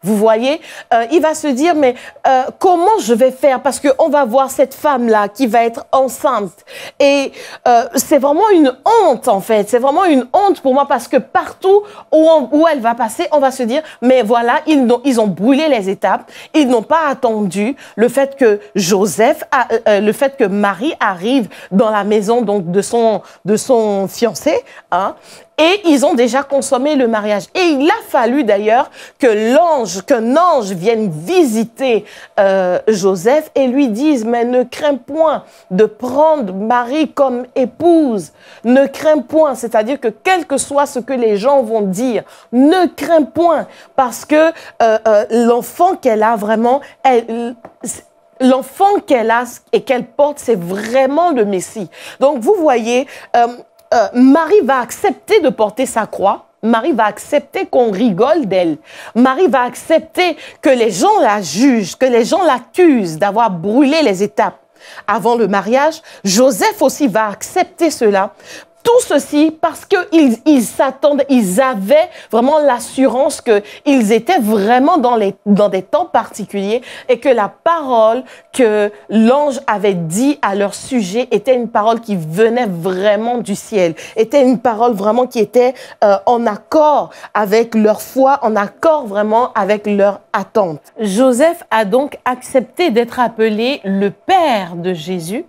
Vous voyez, euh, il va se dire, mais euh, comment je vais faire? Parce qu'on va voir cette femme-là qui va être enceinte. Et euh, c'est vraiment une honte, en fait. C'est vraiment une honte pour moi parce que partout où, où elle va passer, on va se dire, mais voilà, ils ont, ils ont brûlé les étapes. Ils n'ont pas attendu le fait que Joseph, le fait que Marie arrive dans la maison donc de son, de son fiancé. Hein, et ils ont déjà consommé le mariage. Et il a fallu d'ailleurs que l'ange, qu'un ange vienne visiter euh, Joseph et lui dise, mais ne crains point de prendre Marie comme épouse. Ne crains point, c'est-à-dire que quel que soit ce que les gens vont dire, ne crains point, parce que euh, euh, l'enfant qu'elle a vraiment, l'enfant qu'elle a et qu'elle porte, c'est vraiment le Messie. Donc vous voyez, euh, Marie va accepter de porter sa croix. Marie va accepter qu'on rigole d'elle. Marie va accepter que les gens la jugent, que les gens l'accusent d'avoir brûlé les étapes avant le mariage. Joseph aussi va accepter cela tout ceci parce qu'ils ils s'attendaient, ils avaient vraiment l'assurance qu'ils étaient vraiment dans, les, dans des temps particuliers et que la parole que l'ange avait dit à leur sujet était une parole qui venait vraiment du ciel, était une parole vraiment qui était euh, en accord avec leur foi, en accord vraiment avec leur attente. Joseph a donc accepté d'être appelé le père de Jésus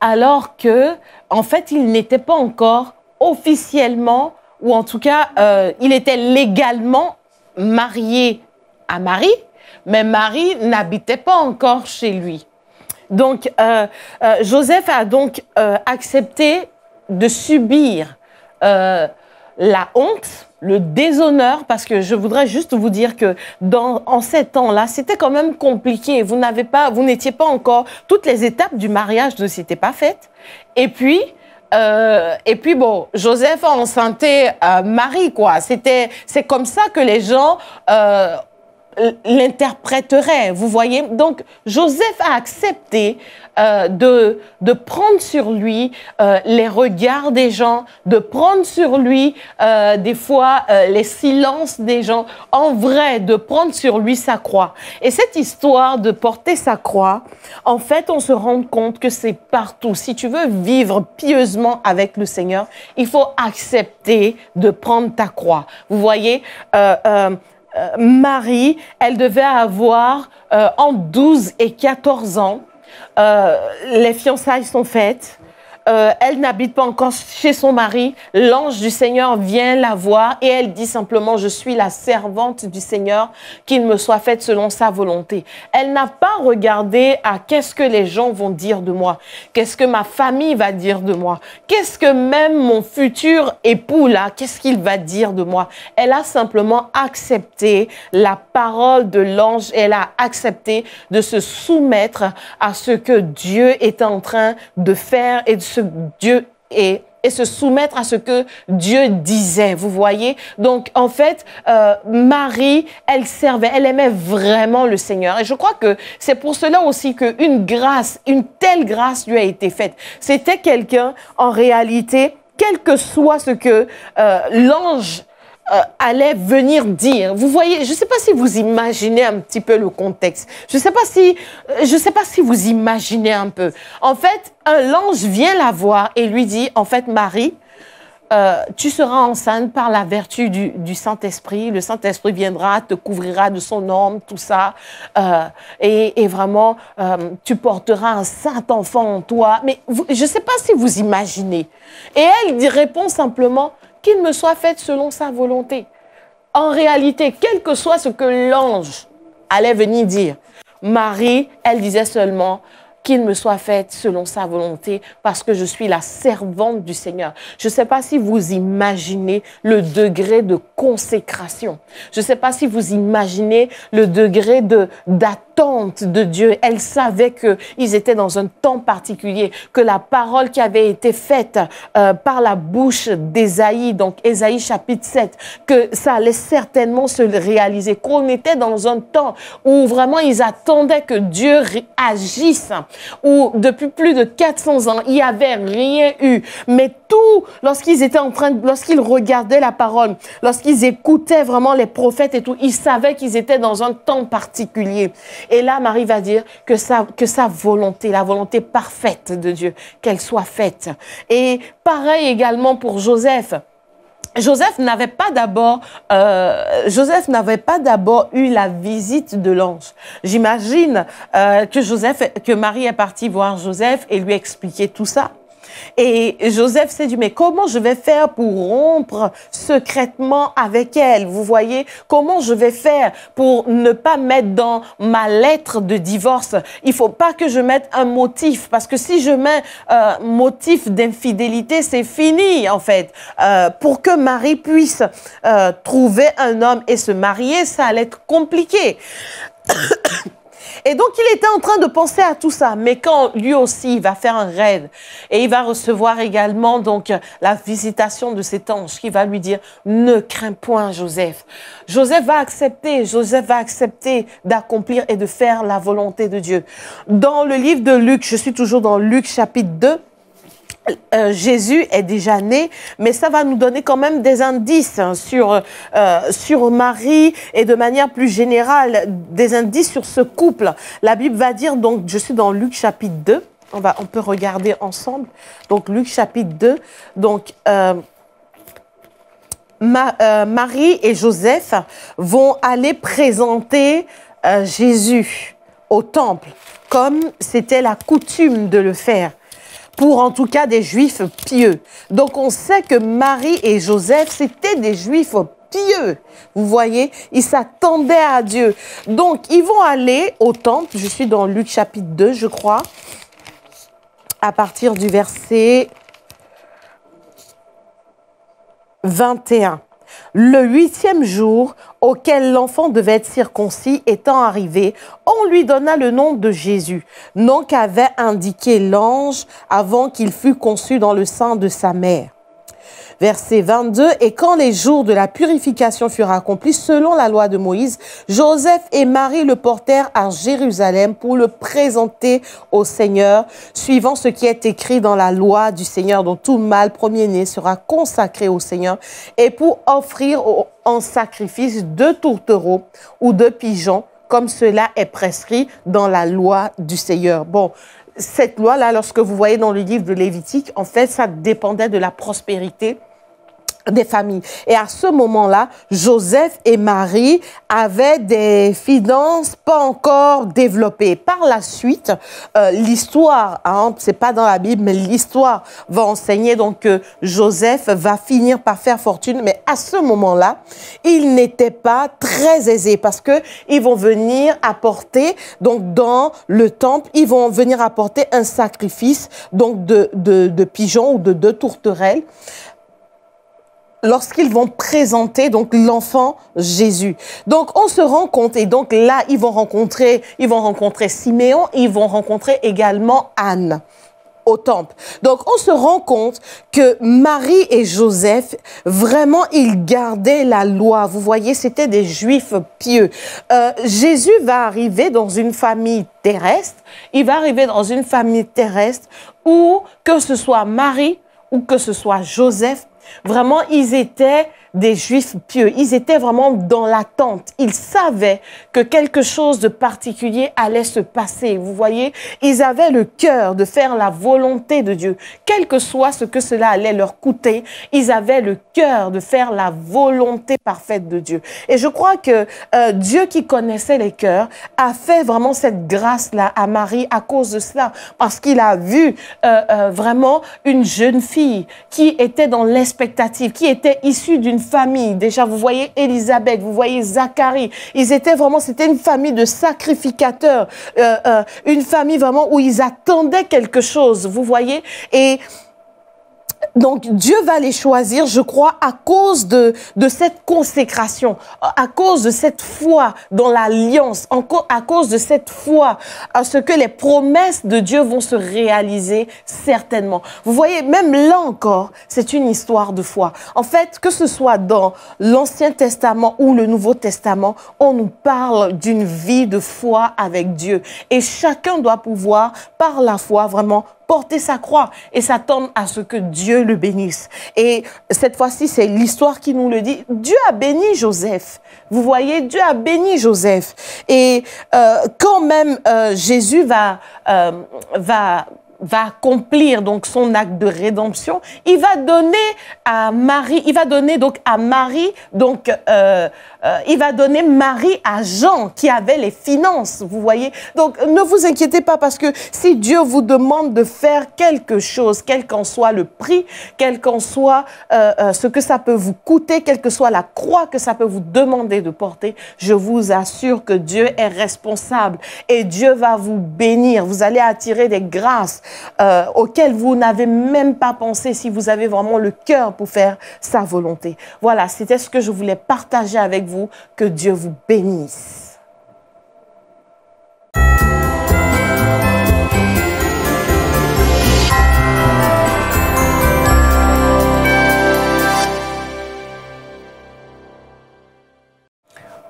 alors que, en fait, il n'était pas encore officiellement, ou en tout cas, euh, il était légalement marié à Marie, mais Marie n'habitait pas encore chez lui. Donc, euh, euh, Joseph a donc accepté de subir la honte, le déshonneur, parce que je voudrais juste vous dire que dans, en ces temps-là, c'était quand même compliqué. Vous n'avez pas, vous n'étiez pas encore, toutes les étapes du mariage ne s'étaient pas faites. Et puis, euh, et puis bon, Joseph a enceinté euh, Marie, quoi. C'était, c'est comme ça que les gens euh, l'interpréterait, vous voyez? Donc, Joseph a accepté euh, de, de prendre sur lui euh, les regards des gens, de prendre sur lui euh, des fois les silences des gens, en vrai, de prendre sur lui sa croix. Et cette histoire de porter sa croix, en fait, on se rend compte que c'est partout. Si tu veux vivre pieusement avec le Seigneur, il faut accepter de prendre ta croix. Vous voyez, euh, Marie, elle devait avoir euh, entre 12 et 14 ans. Euh, les fiançailles sont faites. Euh, elle n'habite pas encore chez son mari. L'ange du Seigneur vient la voir et elle dit simplement, je suis la servante du Seigneur, qu'il me soit faite selon sa volonté. Elle n'a pas regardé à qu'est-ce que les gens vont dire de moi, qu'est-ce que ma famille va dire de moi, qu'est-ce que même mon futur époux là, qu'est-ce qu'il va dire de moi. Elle a simplement accepté la parole de l'ange, elle a accepté de se soumettre à ce que Dieu est en train de faire et de se Dieu est et se soumettre à ce que Dieu disait. Vous voyez? Donc, en fait, euh, Marie, elle servait, elle aimait vraiment le Seigneur. Et je crois que c'est pour cela aussi qu'une grâce, une telle grâce lui a été faite. C'était quelqu'un, en réalité, quel que soit ce que euh, l'ange euh, allait venir dire. Vous voyez, je ne sais pas si vous imaginez un petit peu le contexte. Je ne sais pas si, euh, je sais pas si vous imaginez un peu. En fait, un ange vient la voir et lui dit, en fait, Marie, euh, tu seras enceinte par la vertu du, Saint-Esprit. Le Saint-Esprit viendra, te couvrira de son nom, tout ça. Et, et, vraiment, tu porteras un saint enfant en toi. Mais je ne sais pas si vous imaginez. Et elle répond simplement, qu'il me soit fait selon sa volonté. En réalité, quel que soit ce que l'ange allait venir dire, Marie, elle disait seulement, qu'il me soit fait selon sa volonté, parce que je suis la servante du Seigneur. Je ne sais pas si vous imaginez le degré de consécration. Je ne sais pas si vous imaginez le degré de d'attente de Dieu. Elle savait qu'ils étaient dans un temps particulier, que la parole qui avait été faite euh, par la bouche d'Ésaïe, donc Ésaïe chapitre 7, que ça allait certainement se réaliser, qu'on était dans un temps où vraiment ils attendaient que Dieu agisse où depuis plus de 400 ans, il n'y avait rien eu. Mais tout, lorsqu'ils étaient en train, lorsqu'ils regardaient la parole, lorsqu'ils écoutaient vraiment les prophètes et tout, ils savaient qu'ils étaient dans un temps particulier. Et là, Marie va dire que sa, que sa volonté, la volonté parfaite de Dieu, qu'elle soit faite. Et pareil également pour Joseph. Joseph n'avait pas d'abord, euh, Joseph n'avait pas d'abord eu la visite de l'ange. J'imagine euh, que Joseph, que Marie est partie voir Joseph et lui expliquer tout ça. Et Joseph s'est dit, mais comment je vais faire pour rompre secrètement avec elle Vous voyez, comment je vais faire pour ne pas mettre dans ma lettre de divorce? Il faut pas que je mette un motif, parce que si je mets un motif d'infidélité, c'est fini en fait. Euh, pour que Marie puisse euh, trouver un homme et se marier, ça allait être compliqué. Et donc, il était en train de penser à tout ça. Mais quand lui aussi, il va faire un raid et il va recevoir également donc la visitation de cet ange qui va lui dire, ne crains point, Joseph. Joseph va accepter, Joseph va accepter d'accomplir et de faire la volonté de Dieu. Dans le livre de Luc, je suis toujours dans Luc chapitre 2, euh, Jésus est déjà né, mais ça va nous donner quand même des indices hein, sur, euh, sur Marie et de manière plus générale, des indices sur ce couple. La Bible va dire, donc je suis dans Luc chapitre 2, on, va, on peut regarder ensemble. Donc Luc chapitre 2, donc... Euh, Marie et Joseph vont aller présenter Jésus au temple, comme c'était la coutume de le faire pour en tout cas des juifs pieux. Donc on sait que Marie et Joseph, c'était des juifs pieux. Vous voyez, ils s'attendaient à Dieu. Donc ils vont aller au temple, je suis dans Luc chapitre 2, je crois, à partir du verset 21. Le huitième jour auquel l'enfant devait être circoncis étant arrivé, on lui donna le nom de Jésus, nom qu'avait indiqué l'ange avant qu'il fût conçu dans le sein de sa mère verset 22, Et quand les jours de la purification furent accomplis, selon la loi de Moïse, Joseph et Marie le portèrent à Jérusalem pour le présenter au Seigneur, suivant ce qui est écrit dans la loi du Seigneur, dont tout mâle premier-né sera consacré au Seigneur, et pour offrir en sacrifice deux tourtereaux ou deux pigeons, comme cela est prescrit dans la loi du Seigneur. Bon, cette loi-là, lorsque vous voyez dans le livre de Lévitique, en fait, ça dépendait de la prospérité des familles. Et à ce moment-là, Joseph et Marie avaient des finances pas encore développées. Par la suite, euh, l'histoire, hein, c'est pas dans la Bible, mais l'histoire va enseigner donc que Joseph va finir par faire fortune. Mais à ce moment-là, il n'était pas très aisé parce que ils vont venir apporter donc dans le temple, ils vont venir apporter un sacrifice donc de, de, de pigeons ou de deux tourterelles lorsqu'ils vont présenter donc l'enfant Jésus. Donc on se rend compte et donc là ils vont rencontrer ils vont rencontrer Siméon, ils vont rencontrer également Anne au temple. Donc on se rend compte que Marie et Joseph, vraiment, ils gardaient la loi. Vous voyez, c'était des juifs pieux. Euh, Jésus va arriver dans une famille terrestre. Il va arriver dans une famille terrestre où, que ce soit Marie ou que ce soit Joseph, Vraiment, ils étaient des juifs pieux. Ils étaient vraiment dans l'attente. Ils savaient que quelque chose de particulier allait se passer. Vous voyez, ils avaient le cœur de faire la volonté de Dieu. Quel que soit ce que cela allait leur coûter, ils avaient le cœur de faire la volonté parfaite de Dieu. Et je crois que euh, Dieu qui connaissait les cœurs a fait vraiment cette grâce-là à Marie à cause de cela. Parce qu'il a vu euh, euh, vraiment une jeune fille qui était dans l'expectative, qui était issue d'une Déjà, vous voyez Élisabeth, vous voyez Zacharie. Ils étaient vraiment, c'était une famille de sacrificateurs, euh, euh, une famille vraiment où ils attendaient quelque chose, vous voyez. Et donc Dieu va les choisir, je crois, à cause de, de cette consécration, à cause de cette foi dans l'alliance, à cause de cette foi à ce que les promesses de Dieu vont se réaliser certainement. Vous voyez, même là encore, c'est une histoire de foi. En fait, que ce soit dans l'Ancien Testament ou le Nouveau Testament, on nous parle d'une vie de foi avec Dieu. Et chacun doit pouvoir, par la foi, vraiment porter sa croix et s'attendre à ce que Dieu le bénisse. Et cette fois-ci, c'est l'histoire qui nous le dit. Dieu a béni Joseph. Vous voyez, Dieu a béni Joseph. Et euh, quand même euh, Jésus va, euh, va va accomplir donc son acte de rédemption, il va donner à Marie, il va donner donc à Marie donc euh, euh, il va donner Marie à Jean qui avait les finances, vous voyez. Donc ne vous inquiétez pas parce que si Dieu vous demande de faire quelque chose, quel qu'en soit le prix, quel qu'en soit euh, ce que ça peut vous coûter, quelle que soit la croix que ça peut vous demander de porter, je vous assure que Dieu est responsable et Dieu va vous bénir. Vous allez attirer des grâces euh, vous n'avez même pas pensé si vous avez vraiment le cœur pour faire sa volonté. Voilà, c'était ce que je voulais partager avec vous. Que Dieu vous bénisse.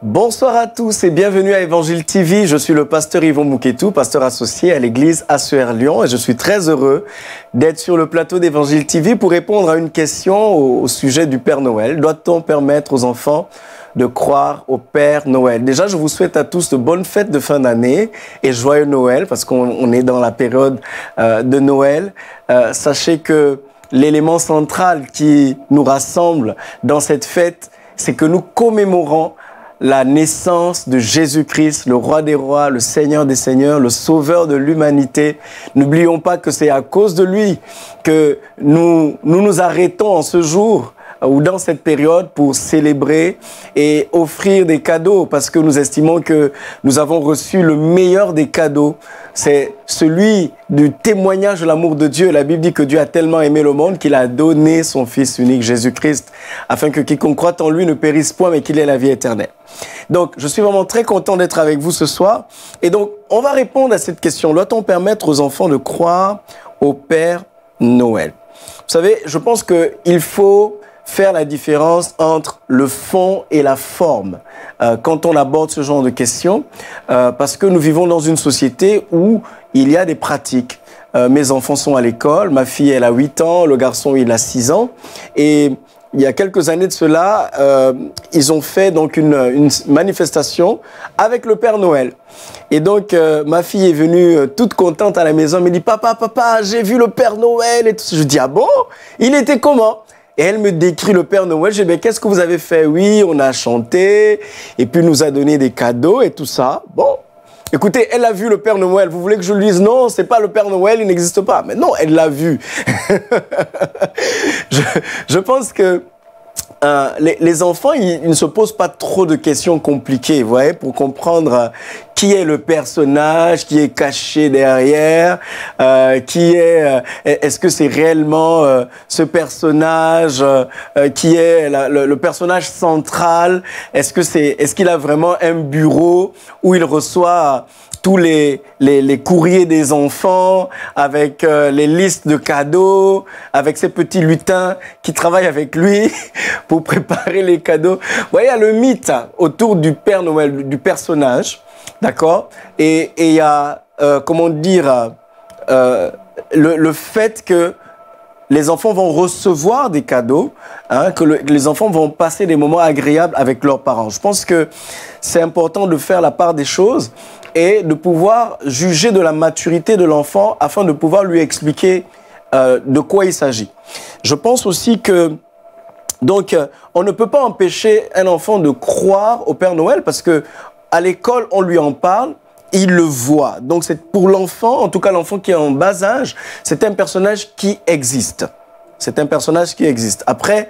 Bonsoir à tous et bienvenue à Évangile TV. Je suis le pasteur Yvon Mouketou, pasteur associé à l'église ACR Lyon et je suis très heureux d'être sur le plateau d'Évangile TV pour répondre à une question au, au sujet du Père Noël. Doit-on permettre aux enfants de croire au Père Noël? Déjà, je vous souhaite à tous de bonnes fêtes de fin d'année et joyeux Noël parce qu'on est dans la période euh, de Noël. Euh, sachez que l'élément central qui nous rassemble dans cette fête, c'est que nous commémorons la naissance de Jésus-Christ, le roi des rois, le Seigneur des seigneurs, le sauveur de l'humanité. N'oublions pas que c'est à cause de lui que nous, nous nous arrêtons en ce jour ou dans cette période pour célébrer et offrir des cadeaux parce que nous estimons que nous avons reçu le meilleur des cadeaux. C'est celui du témoignage de l'amour de Dieu. La Bible dit que Dieu a tellement aimé le monde qu'il a donné son Fils unique, Jésus-Christ, afin que quiconque croit en lui ne périsse point, mais qu'il ait la vie éternelle. Donc, je suis vraiment très content d'être avec vous ce soir. Et donc, on va répondre à cette question. Doit-on permettre aux enfants de croire au Père Noël? Vous savez, je pense qu'il faut faire la différence entre le fond et la forme euh, quand on aborde ce genre de questions, euh, parce que nous vivons dans une société où il y a des pratiques. Euh, mes enfants sont à l'école, ma fille elle a 8 ans, le garçon il a 6 ans, et il y a quelques années de cela, euh, ils ont fait donc une, une, manifestation avec le Père Noël. Et donc, euh, ma fille est venue euh, toute contente à la maison, elle me dit, papa, papa, j'ai vu le Père Noël et tout. Je dis, ah bon? Il était comment? Et elle me décrit le Père Noël. Je dis, mais qu'est-ce que vous avez fait? Oui, on a chanté, et puis nous a donné des cadeaux et tout ça. Bon, Écoutez, elle a vu le Père Noël. Vous voulez que je lui dise non, c'est pas le Père Noël, il n'existe pas. Mais non, elle l'a vu. je, je, pense que euh, les, les, enfants, ils, ils, ne se posent pas trop de questions compliquées, vous voyez, pour comprendre euh, qui est le personnage, qui est caché derrière, euh, qui est, euh, est-ce que c'est réellement ce personnage qui est le, le, personnage central, est-ce que c'est, est-ce qu'il a vraiment un bureau où il reçoit tous les, les, courriers des enfants, avec euh, les listes de cadeaux, avec ces petits lutins qui travaillent avec lui pour préparer les cadeaux. Vous voyez, il y a le mythe autour du Père Noël, du personnage, d'accord? Et il y a, euh, comment dire, euh, le, le fait que les enfants vont recevoir des cadeaux, hein, que, les enfants vont passer des moments agréables avec leurs parents. Je pense que c'est important de faire la part des choses et de pouvoir juger de la maturité de l'enfant afin de pouvoir lui expliquer euh, de quoi il s'agit. Je pense aussi que donc on ne peut pas empêcher un enfant de croire au Père Noël parce que à l'école on lui en parle, il le voit. Donc c'est pour l'enfant, en tout cas l'enfant qui est en bas âge, c'est un personnage qui existe. C'est un personnage qui existe. Après,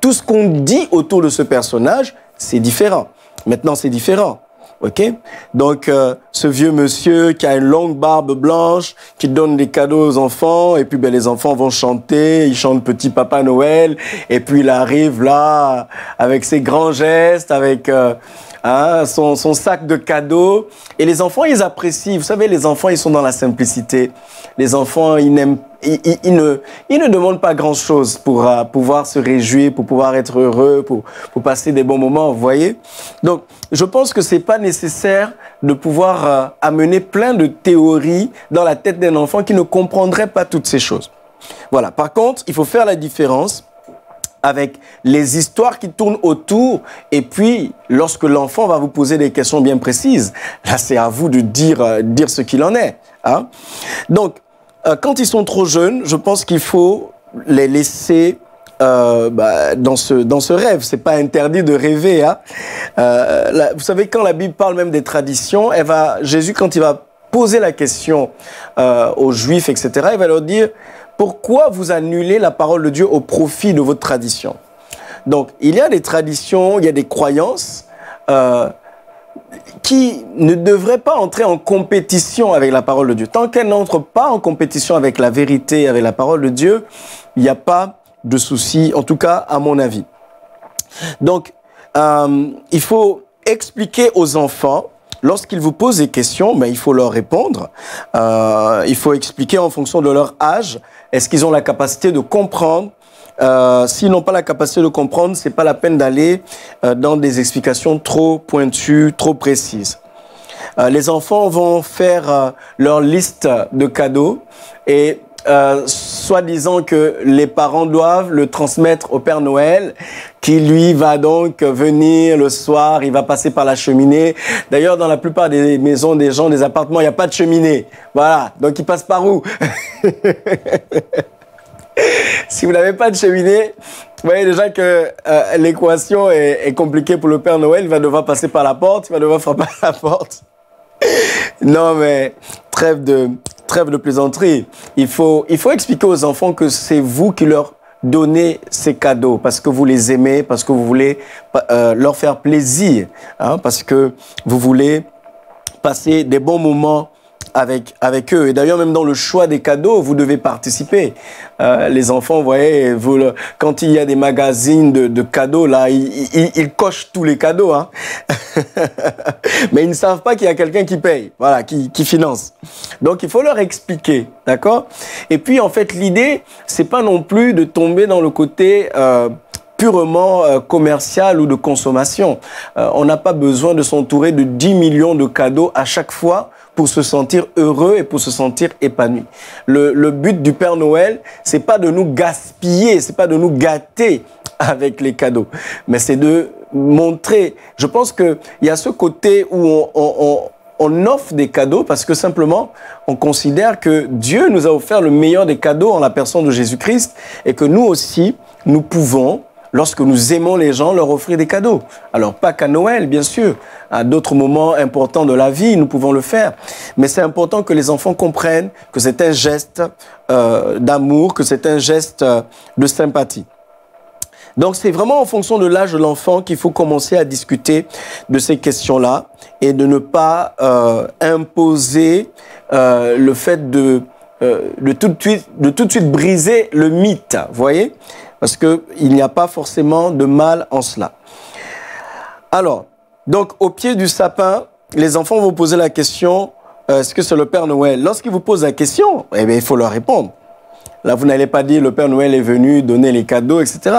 tout ce qu'on dit autour de ce personnage, c'est différent. Maintenant, c'est différent. OK? Donc, euh, ce vieux monsieur qui a une longue barbe blanche, qui donne des cadeaux aux enfants, et puis ben, les enfants vont chanter, ils chantent Petit Papa Noël, et puis il arrive là, avec ses grands gestes, avec... Euh, Hein, son, sac de cadeaux. Et les enfants, ils apprécient. Vous savez, les enfants, ils sont dans la simplicité. Les enfants, ils, n'aiment, ils, ne, ils ne demandent pas grand-chose pour uh, pouvoir se réjouir, pour pouvoir être heureux, pour, passer des bons moments, vous voyez. Donc, je pense que c'est pas nécessaire de pouvoir uh, amener plein de théories dans la tête d'un enfant qui ne comprendrait pas toutes ces choses. Voilà. Par contre, il faut faire la différence avec les histoires qui tournent autour. Et puis, lorsque l'enfant va vous poser des questions bien précises, là, c'est à vous de dire, euh, dire ce qu'il en est. Hein? Donc, euh, quand ils sont trop jeunes, je pense qu'il faut les laisser euh, bah, dans, ce, dans ce rêve. C'est pas interdit de rêver. Hein? Vous savez, quand la Bible parle même des traditions, elle va, Jésus, quand il va poser la question aux Juifs, etc., il va leur dire pourquoi vous annulez la parole de Dieu au profit de votre tradition? Donc, il y a des traditions, il y a des croyances euh, qui ne devraient pas entrer en compétition avec la parole de Dieu. Tant qu'elles n'entrent pas en compétition avec la vérité, avec la parole de Dieu, il n'y a pas de souci, en tout cas à mon avis. Donc, euh, il faut expliquer aux enfants lorsqu'ils vous posent des questions, ben, il faut leur répondre. Euh, il faut expliquer en fonction de leur âge est-ce qu'ils ont la capacité de comprendre euh, s'ils n'ont pas la capacité de comprendre, c'est pas la peine d'aller euh, dans des explications trop pointues, trop précises. Euh, les enfants vont faire leur liste de cadeaux et euh, soit disant que les parents doivent le transmettre au Père Noël, qui lui va donc venir le soir, il va passer par la cheminée. D'ailleurs, dans la plupart des maisons des gens, des appartements, il n'y a pas de cheminée. Voilà, donc il passe par où? Si vous n'avez pas de cheminée, vous voyez déjà que euh, l'équation est, est compliquée pour le Père Noël. Il va devoir passer par la porte, il va devoir frapper à la porte. Non, mais trêve de, trêve de plaisanterie. Il faut, il faut expliquer aux enfants que c'est vous qui leur donnez ces cadeaux parce que vous les aimez, parce que vous voulez euh, leur faire plaisir, hein, parce que vous voulez passer des bons moments avec, avec eux. Et d'ailleurs, même dans le choix des cadeaux, vous devez participer. Euh, les enfants, vous voyez, vous, le- quand il y a des magazines de, de cadeaux, là, ils, ils- ils cochent tous les cadeaux. Hein. Mais ils ne savent pas qu'il y a quelqu'un qui paye, voilà, qui, qui finance. Donc, il faut leur expliquer, d'accord? Et puis, en fait, l'idée, c'est pas non plus de tomber dans le côté... euh, purement euh, commercial ou de consommation. Euh, on n'a pas besoin de s'entourer de 10 millions de cadeaux à chaque fois pour se sentir heureux et pour se sentir épanoui. Le, le but du Père Noël, c'est pas de nous gaspiller, c'est pas de nous gâter avec les cadeaux, mais c'est de montrer. Je pense que il y a ce côté où on, on- on- on offre des cadeaux parce que simplement on considère que Dieu nous a offert le meilleur des cadeaux en la personne de Jésus-Christ et que nous aussi, nous pouvons, lorsque nous aimons les gens, leur offrir des cadeaux. Alors pas qu'à Noël, bien sûr, à d'autres moments importants de la vie, nous pouvons le faire. Mais c'est important que les enfants comprennent que c'est un geste euh, d'amour, que c'est un geste euh, de sympathie. Donc c'est vraiment en fonction de l'âge de l'enfant qu'il faut commencer à discuter de ces questions-là et de ne pas euh, imposer le fait de, de, tout de, suite, de tout de suite briser le mythe, voyez? Parce qu'il n'y a pas forcément de mal en cela. Alors, donc au pied du sapin, les enfants vont poser la question, euh, est-ce que c'est le Père Noël? Lorsqu'ils vous posent la question, eh bien, il faut leur répondre. Là, vous n'allez pas dire le Père Noël est venu donner les cadeaux, etc.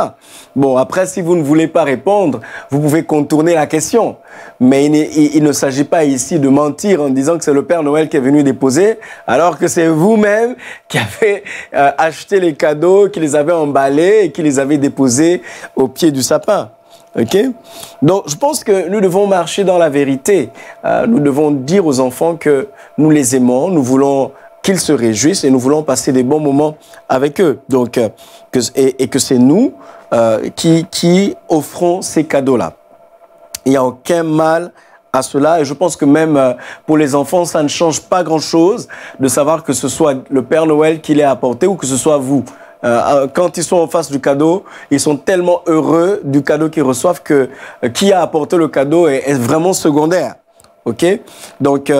Bon, après, si vous ne voulez pas répondre, vous pouvez contourner la question. Mais il, ne s'agit pas ici de mentir en disant que c'est le Père Noël qui est venu déposer, alors que c'est vous-même qui avez euh, acheté les cadeaux, qui les avez emballés et qui les avez déposés au pied du sapin. Ok? Donc, je pense que nous devons marcher dans la vérité. Euh, nous devons dire aux enfants que nous les aimons, nous voulons qu'ils se réjouissent et nous voulons passer des bons moments avec eux. Donc, euh, et, que c'est nous euh, qui, qui offrons ces cadeaux-là. Il n'y a aucun mal à cela. Et je pense que même euh, pour les enfants, ça ne change pas grand-chose de savoir que ce soit le Père Noël qui l'ait apporté ou que ce soit vous. Quand ils sont en face du cadeau, ils sont tellement heureux du cadeau qu'ils reçoivent que qui a apporté le cadeau est, vraiment secondaire. OK? Donc,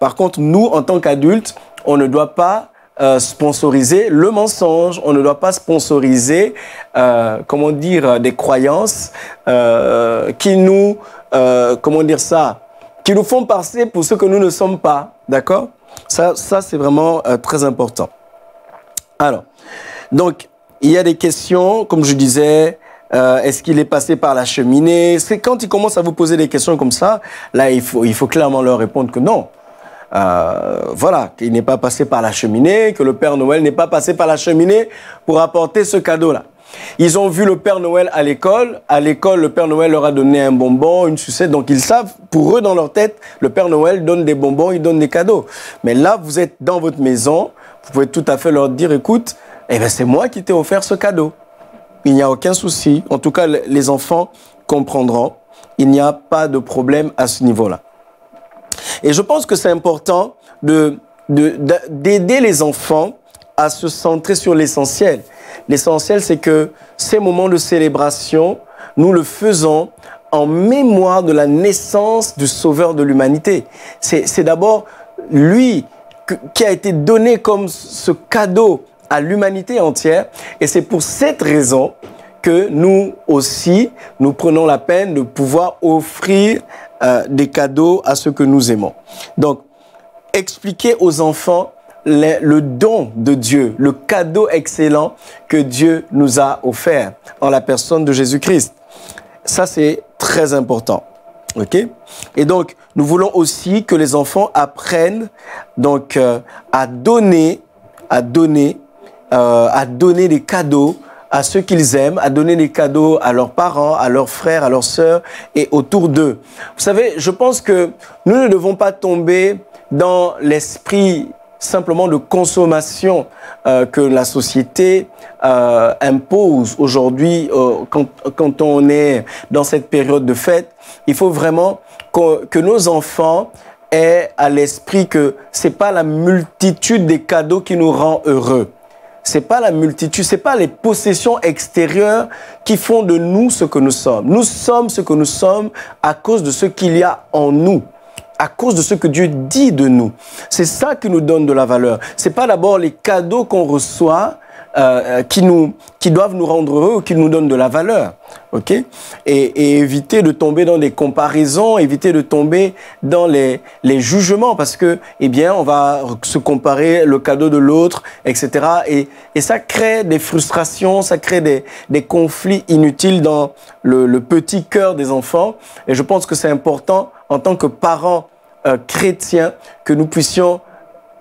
par contre, nous, en tant qu'adultes, on ne doit pas euh, sponsoriser le mensonge, on ne doit pas sponsoriser, euh, comment dire, des croyances euh, qui nous, euh, comment dire ça, qui nous font passer pour ce que nous ne sommes pas. D'accord? Ça, ça c'est vraiment euh, très important. Alors, donc, il y a des questions, comme je disais, euh, est-ce qu'il est passé par la cheminée? C'est quand ils commencent à vous poser des questions comme ça, là, il faut, il faut clairement leur répondre que non. Euh, voilà, qu'il n'est pas passé par la cheminée, que le Père Noël n'est pas passé par la cheminée pour apporter ce cadeau-là. Ils ont vu le Père Noël à l'école. À l'école, le Père Noël leur a donné un bonbon, une sucette. Donc ils savent, pour eux, dans leur tête, le Père Noël donne des bonbons, il donne des cadeaux. Mais là, vous êtes dans votre maison, vous pouvez tout à fait leur dire, écoute, eh ben, c'est moi qui t'ai offert ce cadeau. Il n'y a aucun souci. En tout cas, les enfants comprendront. Il n'y a pas de problème à ce niveau-là. Et je pense que c'est important de, de- d'aider les enfants à se centrer sur l'essentiel. L'essentiel, c'est que ces moments de célébration, nous le faisons en mémoire de la naissance du Sauveur de l'humanité. C'est, d'abord lui qui a été donné comme ce cadeau à l'humanité entière. Et c'est pour cette raison que nous aussi, nous prenons la peine de pouvoir offrir euh, des cadeaux à ceux que nous aimons. Donc, expliquer aux enfants le, don de Dieu, le cadeau excellent que Dieu nous a offert en la personne de Jésus-Christ. Ça, c'est très important. OK? Et donc, nous voulons aussi que les enfants apprennent donc euh, à donner, à donner, euh, à donner des cadeaux à ceux qu'ils aiment, à donner des cadeaux à leurs parents, à leurs frères, à leurs sœurs et autour d'eux. Vous savez, je pense que nous ne devons pas tomber dans l'esprit simplement de consommation euh, que la société euh, impose aujourd'hui euh, quand, on est dans cette période de fête. Il faut vraiment que, que nos enfants aient à l'esprit que c'est pas la multitude des cadeaux qui nous rend heureux c'est pas la multitude, c'est pas les possessions extérieures qui font de nous ce que nous sommes. Nous sommes ce que nous sommes à cause de ce qu'il y a en nous à cause de ce que Dieu dit de nous. C'est ça qui nous donne de la valeur. C'est pas d'abord les cadeaux qu'on reçoit euh, qui nous qui doivent nous rendre heureux ou qui nous donnent de la valeur. OK? Et, et, éviter de tomber dans des comparaisons, éviter de tomber dans les, les jugements parce que eh bien on va se comparer le cadeau de l'autre, etc. Et, et ça crée des frustrations, ça crée des, des conflits inutiles dans le, le petit cœur des enfants. Et je pense que c'est important en tant que parents euh, chrétiens que nous puissions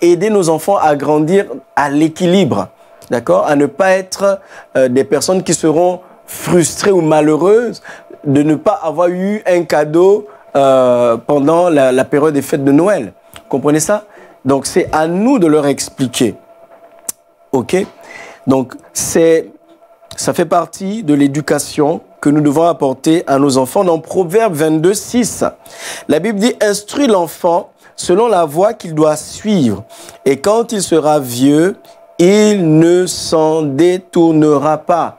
aider nos enfants à grandir à l'équilibre d'accord, à ne pas être euh, des personnes qui seront frustrées ou malheureuses de ne pas avoir eu un cadeau euh, pendant la, période des fêtes de Noël. Comprenez ça? Donc c'est à nous de leur expliquer. Ok? Donc c'est, ça fait partie de l'éducation que nous devons apporter à nos enfants. Dans Proverbe 22, 6, la Bible dit Instruis l'enfant selon la voie qu'il doit suivre, et quand il sera vieux, il ne s'en détournera pas.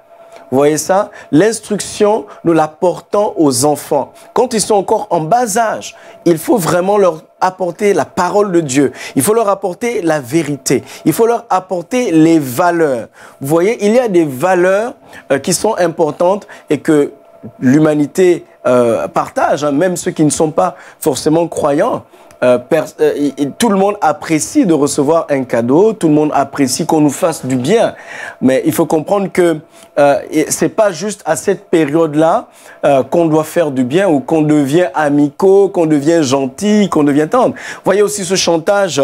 Vous voyez ça? L'instruction, nous la portons aux enfants. Quand ils sont encore en bas âge, il faut vraiment leur apporter la parole de Dieu. Il faut leur apporter la vérité. Il faut leur apporter les valeurs. Vous voyez, il y a des valeurs euh, qui sont importantes et que l'humanité euh, partage, hein, même ceux qui ne sont pas forcément croyants. Euh, euh, tout le monde apprécie de recevoir un cadeau, tout le monde apprécie qu'on nous fasse du bien. Mais il faut comprendre que euh, c'est pas juste à cette période-là euh, qu'on doit faire du bien ou qu'on devient amicaux, qu'on devient gentil, qu'on devient tendre. Voyez aussi ce chantage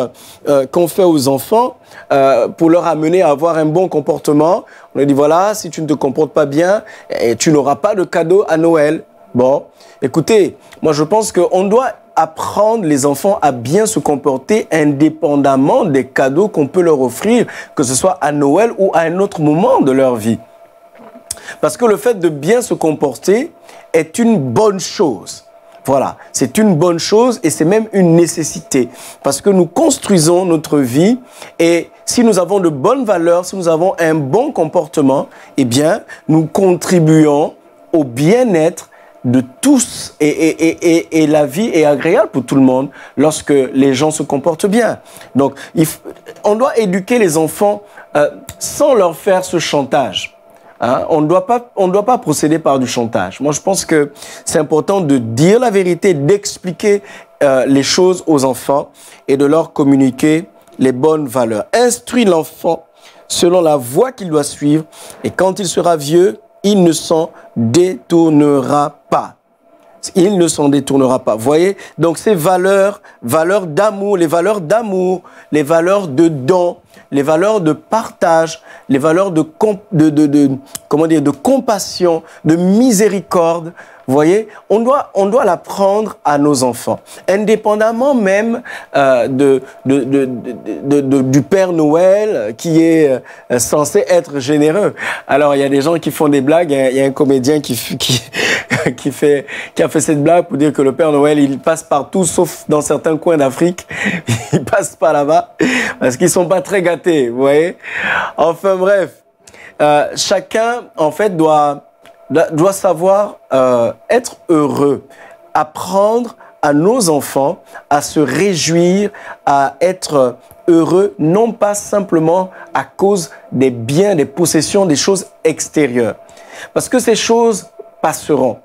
qu'on fait aux enfants pour leur amener à avoir un bon comportement. On leur dit voilà, si tu ne te comportes pas bien, et tu n'auras pas de cadeau à Noël. Bon, écoutez, moi je pense qu'on doit apprendre les enfants à bien se comporter indépendamment des cadeaux qu'on peut leur offrir, que ce soit à Noël ou à un autre moment de leur vie. Parce que le fait de bien se comporter est une bonne chose. Voilà, c'est une bonne chose et c'est même une nécessité. Parce que nous construisons notre vie et si nous avons de bonnes valeurs, si nous avons un bon comportement, eh bien, nous contribuons au bien-être de tous et, et, et, et, la vie est agréable pour tout le monde lorsque les gens se comportent bien. Donc, il on doit éduquer les enfants euh, sans leur faire ce chantage. Hein? On ne doit pas, on doit pas procéder par du chantage. Moi, je pense que c'est important de dire la vérité, d'expliquer euh, les choses aux enfants et de leur communiquer les bonnes valeurs. Instruis l'enfant selon la voie qu'il doit suivre et quand il sera vieux, il ne s'en détournera pas. Il ne s'en détournera pas. Voyez? Donc ces valeurs, valeurs d'amour, les valeurs d'amour, les valeurs de don, les valeurs de partage, les valeurs de, de, de, comment dire, de compassion, de miséricorde, vous voyez, on doit, on doit l'apprendre à nos enfants, indépendamment même euh, de, de, du Père Noël qui est euh, censé être généreux. Alors, il y a des gens qui font des blagues. Il y a un comédien qui, qui, qui, fait, qui a fait cette blague pour dire que le Père Noël, il passe partout, sauf dans certains coins d'Afrique. il passe pas là-bas parce qu'ils sont pas très gâtés, vous voyez. Enfin bref, euh, chacun, en fait, doit doit savoir euh, être heureux, apprendre à nos enfants à se réjouir, à être heureux, non pas simplement à cause des biens, des possessions, des choses extérieures. Parce que ces choses passeront.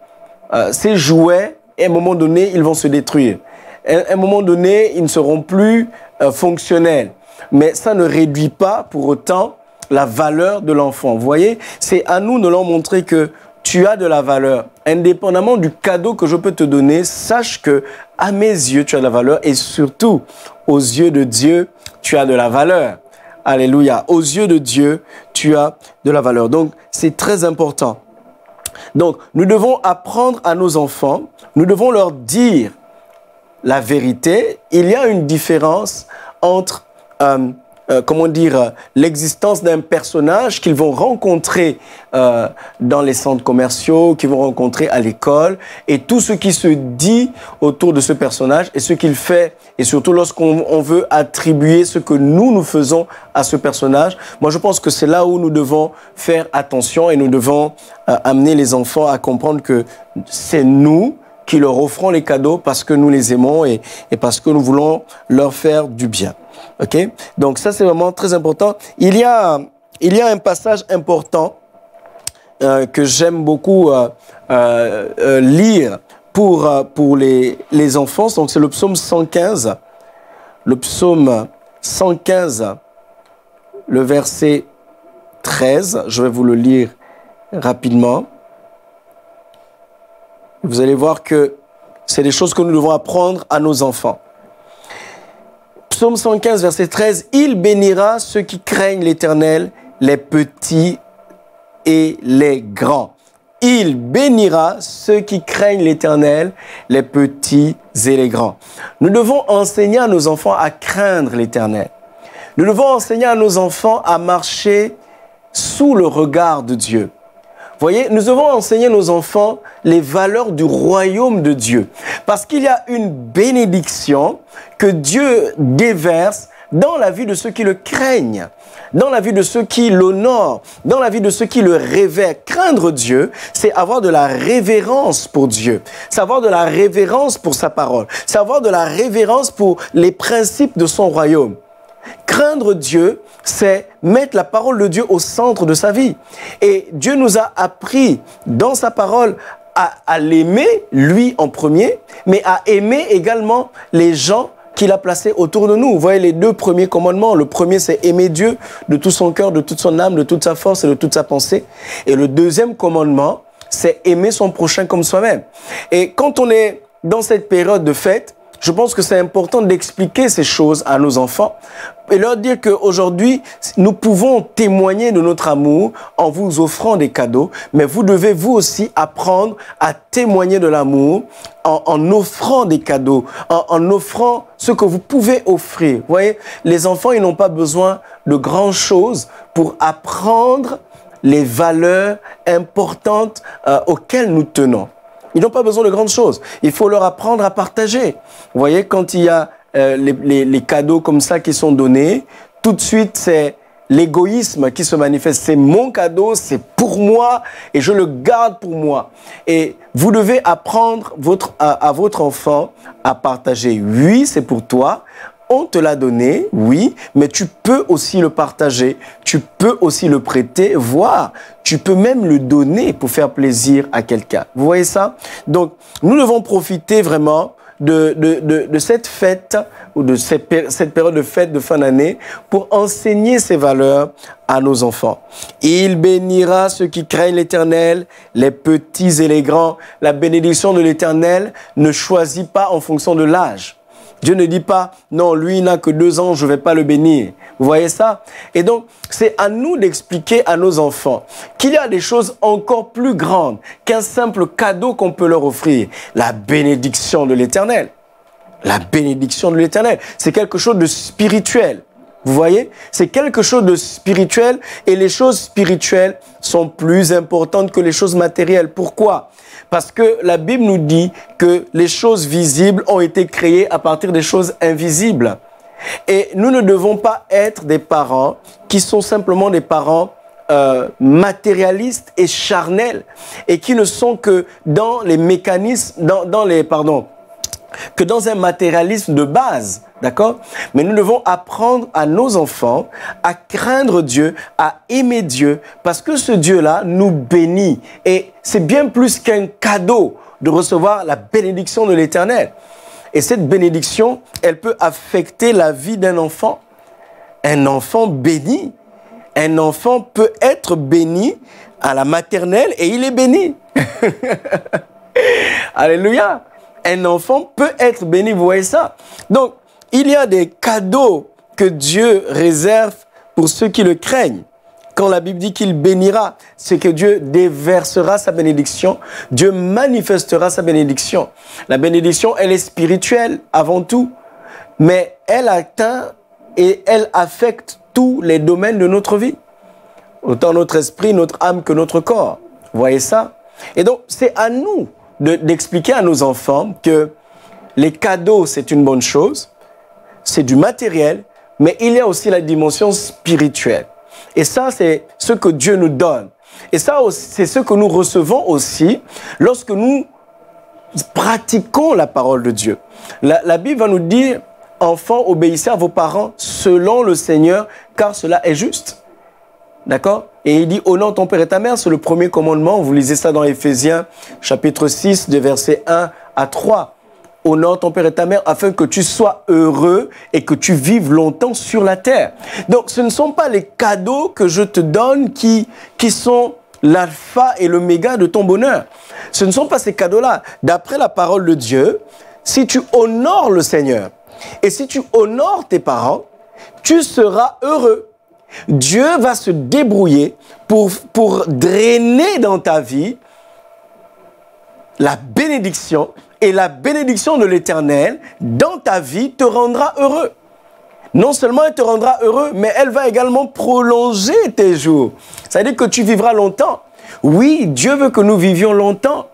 Euh, ces jouets, à un moment donné, ils vont se détruire. à un moment donné, ils ne seront plus fonctionnels. Mais ça ne réduit pas pour autant la valeur de l'enfant. Vous voyez, c'est à nous de leur montrer que tu as de la valeur. Indépendamment du cadeau que je peux te donner, sache que à mes yeux, tu as de la valeur et surtout aux yeux de Dieu, tu as de la valeur. Alléluia. Aux yeux de Dieu, tu as de la valeur. Donc, c'est très important. Donc, nous devons apprendre à nos enfants, nous devons leur dire la vérité. Il y a une différence entre euh, euh, comment dire, euh, l'existence d'un personnage qu'ils vont rencontrer dans les centres commerciaux, qu'ils vont rencontrer à l'école, et tout ce qui se dit autour de ce personnage et ce qu'il fait, et surtout lorsqu'on veut attribuer ce que nous, nous faisons à ce personnage. Moi, je pense que c'est là où nous devons faire attention et nous devons amener les enfants à comprendre que c'est nous qui leur offrons les cadeaux parce que nous les aimons et, et parce que nous voulons leur faire du bien. Ok? Donc ça, c'est vraiment très important. Il y a, il y a un passage important euh, que j'aime beaucoup euh, euh, lire pour, pour les, les enfants. Donc c'est le psaume 115. Le psaume 115, le verset 13. Je vais vous le lire rapidement. Vous allez voir que c'est des choses que nous devons apprendre à nos enfants. Psaume 115, verset 13, Il bénira ceux qui craignent l'Éternel, les petits et les grands. Il bénira ceux qui craignent l'Éternel, les petits et les grands. Nous devons enseigner à nos enfants à craindre l'Éternel. Nous devons enseigner à nos enfants à marcher sous le regard de Dieu. Voyez, nous devons enseigner nos enfants les valeurs du royaume de Dieu. Parce qu'il y a une bénédiction que Dieu déverse dans la vie de ceux qui le craignent, dans la vie de ceux qui l'honorent, dans la vie de ceux qui le révèrent. Craindre Dieu, c'est avoir de la révérence pour Dieu, savoir de la révérence pour sa parole, savoir de la révérence pour les principes de son royaume. Craindre Dieu, c'est mettre la parole de Dieu au centre de sa vie. Et Dieu nous a appris dans sa parole à, l'aimer, lui en premier, mais à aimer également les gens qu'il a placés autour de nous. Vous voyez les deux premiers commandements. Le premier, c'est aimer Dieu de tout son cœur, de toute son âme, de toute sa force et de toute sa pensée. Et le deuxième commandement, c'est aimer son prochain comme soi-même. Et quand on est dans cette période de fête, je pense que c'est important d'expliquer ces choses à nos enfants et leur dire qu'aujourd'hui, nous pouvons témoigner de notre amour en vous offrant des cadeaux, mais vous devez vous aussi apprendre à témoigner de l'amour en, offrant des cadeaux, en, offrant ce que vous pouvez offrir. Vous voyez, les enfants, ils n'ont pas besoin de grand chose pour apprendre les valeurs importantes euh, auxquelles nous tenons. Ils n'ont pas besoin de grandes choses. Il faut leur apprendre à partager. Vous voyez, quand il y a euh, les, cadeaux comme ça qui sont donnés, tout de suite, c'est l'égoïsme qui se manifeste. C'est mon cadeau, c'est pour moi et je le garde pour moi. Et vous devez apprendre votre, à votre enfant à partager. Oui, c'est pour toi on te l'a donné, oui, mais tu peux aussi le partager, tu peux aussi le prêter, voire tu peux même le donner pour faire plaisir à quelqu'un. Vous voyez ça? Donc, nous devons profiter vraiment de, de, cette fête ou de cette, cette période de fête de fin d'année pour enseigner ces valeurs à nos enfants. Il bénira ceux qui craignent l'Éternel, les petits et les grands. La bénédiction de l'Éternel ne choisit pas en fonction de l'âge. Dieu ne dit pas, non, lui n'a que deux ans, je ne vais pas le bénir. Vous voyez ça? Et donc, c'est à nous d'expliquer à nos enfants qu'il y a des choses encore plus grandes qu'un simple cadeau qu'on peut leur offrir. La bénédiction de l'Éternel. La bénédiction de l'Éternel. C'est quelque chose de spirituel. Vous voyez? C'est quelque chose de spirituel et les choses spirituelles sont plus importantes que les choses matérielles. Pourquoi? Parce que la Bible nous dit que les choses visibles ont été créées à partir des choses invisibles. Et nous ne devons pas être des parents qui sont simplement des parents euh, matérialistes et charnels et qui ne sont que dans les mécanismes, dans, dans les, pardon, que dans un matérialisme de base. D'accord? Mais nous devons apprendre à nos enfants à craindre Dieu, à aimer Dieu, parce que ce Dieu-là nous bénit. Et c'est bien plus qu'un cadeau de recevoir la bénédiction de l'Éternel. Et cette bénédiction, elle peut affecter la vie d'un enfant. Un enfant béni, un enfant peut être béni à la maternelle et il est béni. Alléluia. Un enfant peut être béni, vous voyez ça? Donc, il y a des cadeaux que Dieu réserve pour ceux qui le craignent. Quand la Bible dit qu'il bénira, c'est que Dieu déversera sa bénédiction, Dieu manifestera sa bénédiction. La bénédiction, elle est spirituelle avant tout, mais elle atteint et elle affecte tous les domaines de notre vie. Autant notre esprit, notre âme que notre corps. Vous voyez ça? Et donc, c'est à nous d'expliquer à nos enfants que les cadeaux, c'est une bonne chose, c'est du matériel, mais il y a aussi la dimension spirituelle. Et ça, c'est ce que Dieu nous donne. Et ça, c'est ce que nous recevons aussi lorsque nous pratiquons la parole de Dieu. La, la Bible va nous dire, enfants, obéissez à vos parents selon le Seigneur, car cela est juste. D'accord? Et il dit, honore ton père et ta mère, c'est le premier commandement. Vous lisez ça dans Éphésiens chapitre 6, de versets 1 à 3 honore ton père et ta mère afin que tu sois heureux et que tu vives longtemps sur la terre. Donc ce ne sont pas les cadeaux que je te donne qui, qui sont l'alpha et l'oméga de ton bonheur. Ce ne sont pas ces cadeaux-là. D'après la parole de Dieu, si tu honores le Seigneur et si tu honores tes parents, tu seras heureux. Dieu va se débrouiller pour, pour drainer dans ta vie la bénédiction et la bénédiction de l'Éternel dans ta vie te rendra heureux. Non seulement elle te rendra heureux, mais elle va également prolonger tes jours. Ça veut dire que tu vivras longtemps. Oui, Dieu veut que nous vivions longtemps.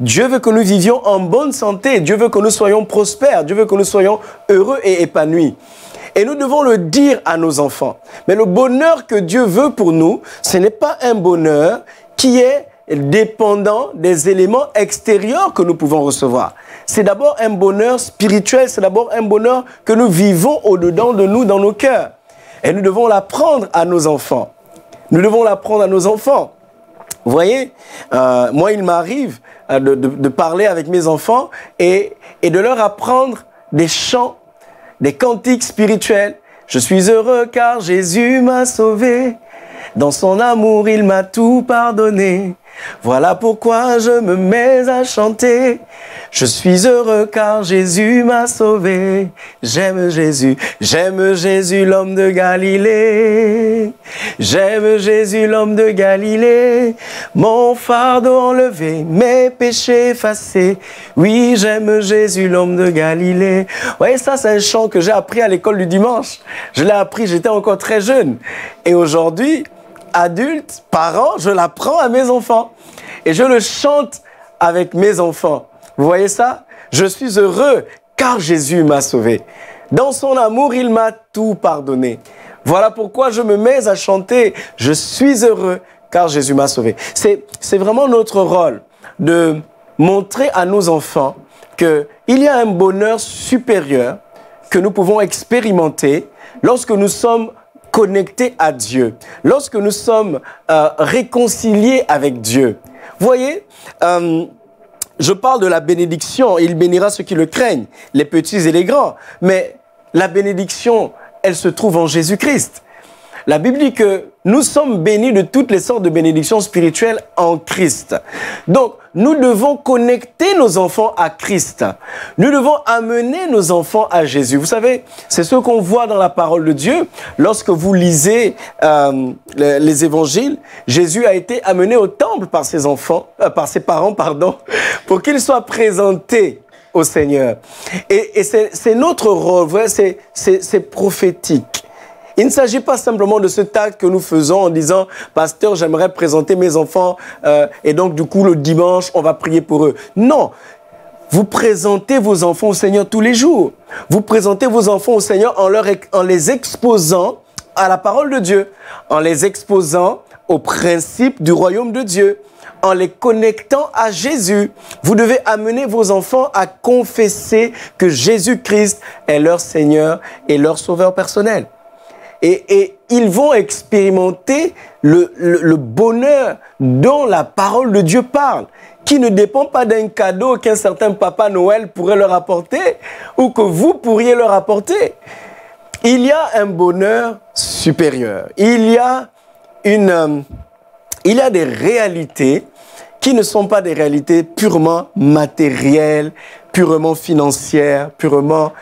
Dieu veut que nous vivions en bonne santé. Dieu veut que nous soyons prospères. Dieu veut que nous soyons heureux et épanouis. Et nous devons le dire à nos enfants. Mais le bonheur que Dieu veut pour nous, ce n'est pas un bonheur qui est dépendant des éléments extérieurs que nous pouvons recevoir. C'est d'abord un bonheur spirituel, c'est d'abord un bonheur que nous vivons au-dedans de nous, dans nos cœurs. Et nous devons l'apprendre à nos enfants. Nous devons l'apprendre à nos enfants. Vous voyez, euh, moi, il m'arrive euh, de, parler avec mes enfants et, et de leur apprendre des chants, des cantiques spirituels. Je suis heureux car Jésus m'a sauvé. Dans son amour, il m'a tout pardonné. Voilà pourquoi je me mets à chanter. Je suis heureux car Jésus m'a sauvé. J'aime Jésus, j'aime Jésus l'homme de Galilée. J'aime Jésus l'homme de Galilée. Mon fardeau enlevé, mes péchés effacés. Oui, j'aime Jésus l'homme de Galilée. Vous voyez, ça c'est un chant que j'ai appris à l'école du dimanche. Je l'ai appris, j'étais encore très jeune. Et aujourd'hui, adulte, parent, je l'apprends à mes enfants. Et je le chante avec mes enfants. Vous voyez ça? Je suis heureux car Jésus m'a sauvé. Dans son amour, il m'a tout pardonné. Voilà pourquoi je me mets à chanter. Je suis heureux car Jésus m'a sauvé. C'est vraiment notre rôle de montrer à nos enfants qu'il y a un bonheur supérieur que nous pouvons expérimenter lorsque nous sommes connectés à Dieu, lorsque nous sommes euh, réconciliés avec Dieu. Voyez, euh, je parle de la bénédiction, il bénira ceux qui le craignent, les petits et les grands, mais la bénédiction, elle se trouve en Jésus-Christ. La Bible dit que nous sommes bénis de toutes les sortes de bénédictions spirituelles en Christ. Donc, nous devons connecter nos enfants à Christ. Nous devons amener nos enfants à Jésus. Vous savez, c'est ce qu'on voit dans la parole de Dieu. Lorsque vous lisez euh, les, évangiles, Jésus a été amené au temple par ses enfants, euh, par ses parents, pardon, pour qu'il soit présenté au Seigneur. Et, et c'est notre rôle, c'est prophétique. Il ne s'agit pas simplement de ce acte que nous faisons en disant, pasteur, j'aimerais présenter mes enfants euh, et donc du coup le dimanche, on va prier pour eux. Non, vous présentez vos enfants au Seigneur tous les jours. Vous présentez vos enfants au Seigneur en, leur, en les exposant à la parole de Dieu, en les exposant aux principes du royaume de Dieu, en les connectant à Jésus. Vous devez amener vos enfants à confesser que Jésus-Christ est leur Seigneur et leur Sauveur personnel. Et, ils vont expérimenter le, bonheur dont la parole de Dieu parle qui ne dépend pas d'un cadeau qu'un certain papa Noël pourrait leur apporter ou que vous pourriez leur apporter. Il y a un bonheur supérieur. Il y a une, euh, il y a des réalités qui ne sont pas des réalités purement matérielles, purement financières, purement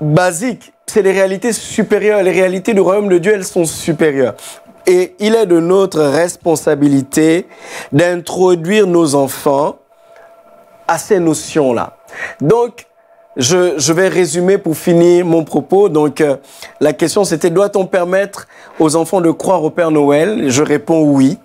basiques. C'est des réalités supérieures. Les réalités du royaume de Dieu, elles sont supérieures. Et il est de notre responsabilité d'introduire nos enfants à ces notions-là. Donc, je, je, vais résumer pour finir mon propos. Donc, euh, la question c'était, doit-on permettre aux enfants de croire au Père Noël? Je réponds oui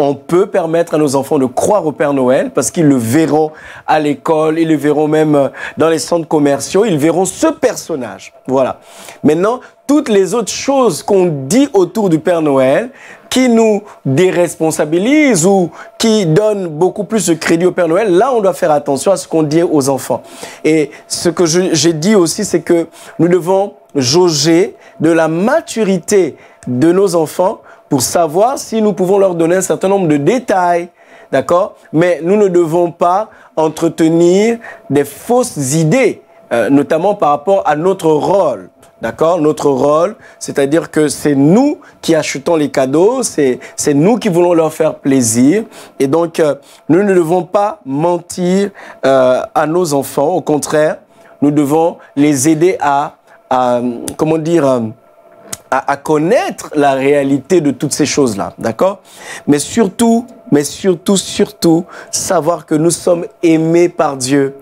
on peut permettre à nos enfants de croire au Père Noël parce qu'ils le verront à l'école, ils le verront même euh, dans les centres commerciaux, ils verront ce personnage. Voilà. Maintenant, toutes les autres choses qu'on dit autour du Père Noël, qui nous déresponsabilisent ou qui donnent beaucoup plus de crédit au Père Noël, là, on doit faire attention à ce qu'on dit aux enfants. Et ce que j'ai dit aussi, c'est que nous devons jauger de la maturité de nos enfants pour savoir si nous pouvons leur donner un certain nombre de détails. D'accord? Mais nous ne devons pas entretenir des fausses idées, euh, notamment par rapport à notre rôle. D'accord? Notre rôle, c'est-à-dire que c'est nous qui achetons les cadeaux, c'est nous qui voulons leur faire plaisir. Et donc, euh, nous ne devons pas mentir euh, à nos enfants. Au contraire, nous devons les aider à, à comment dire, à, connaître la réalité de toutes ces choses-là, d'accord? Mais surtout, mais surtout, surtout, savoir que nous sommes aimés par Dieu.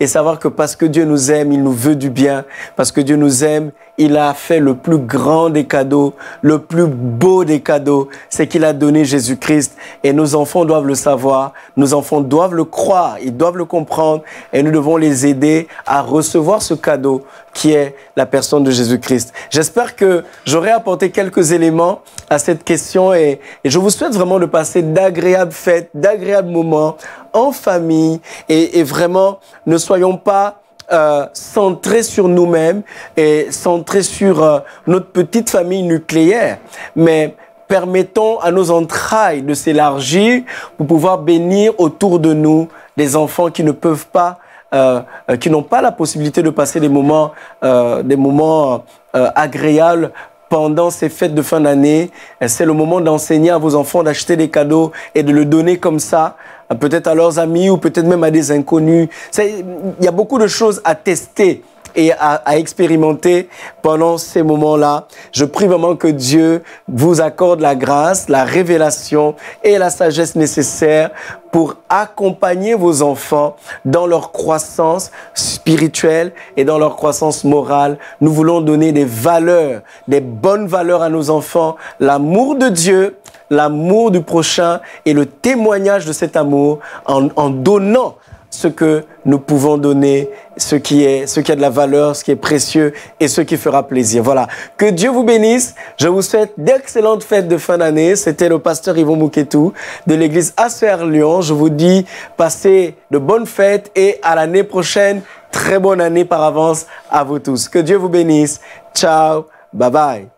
Et savoir que parce que Dieu nous aime, il nous veut du bien, parce que Dieu nous aime, il a fait le plus grand des cadeaux, le plus beau des cadeaux, c'est qu'il a donné Jésus-Christ. Et nos enfants doivent le savoir, nos enfants doivent le croire, ils doivent le comprendre, et nous devons les aider à recevoir ce cadeau qui est la personne de Jésus-Christ. J'espère que j'aurai apporté quelques éléments à cette question et, je vous souhaite vraiment de passer d'agréables fêtes, d'agréables moments en famille et, et vraiment ne soyons pas euh, centré sur nous-mêmes et centré sur euh, notre petite famille nucléaire, mais permettons à nos entrailles de s'élargir pour pouvoir bénir autour de nous des enfants qui ne peuvent pas euh, qui n'ont pas la possibilité de passer des moments, des moments agréables pendant ces fêtes de fin d'année. C'est le moment d'enseigner à vos enfants d'acheter des cadeaux et de le donner comme ça peut-être à leurs amis ou peut-être même à des inconnus. Il y a beaucoup de choses à tester et à, expérimenter pendant ces moments-là. Je prie vraiment que Dieu vous accorde la grâce, la révélation et la sagesse nécessaires pour accompagner vos enfants dans leur croissance spirituelle et dans leur croissance morale. Nous voulons donner des valeurs, des bonnes valeurs à nos enfants, l'amour de Dieu, l'amour du prochain et le témoignage de cet amour en, en donnant ce que nous pouvons donner, ce qui est, ce qui a de la valeur, ce qui est précieux et ce qui fera plaisir. Voilà. Que Dieu vous bénisse. Je vous souhaite d'excellentes fêtes de fin d'année. C'était le pasteur Yvon Mouketou de l'église Asfer Lyon. Je vous dis, passez de bonnes fêtes et à l'année prochaine. Très bonne année par avance à vous tous. Que Dieu vous bénisse. Ciao. Bye bye.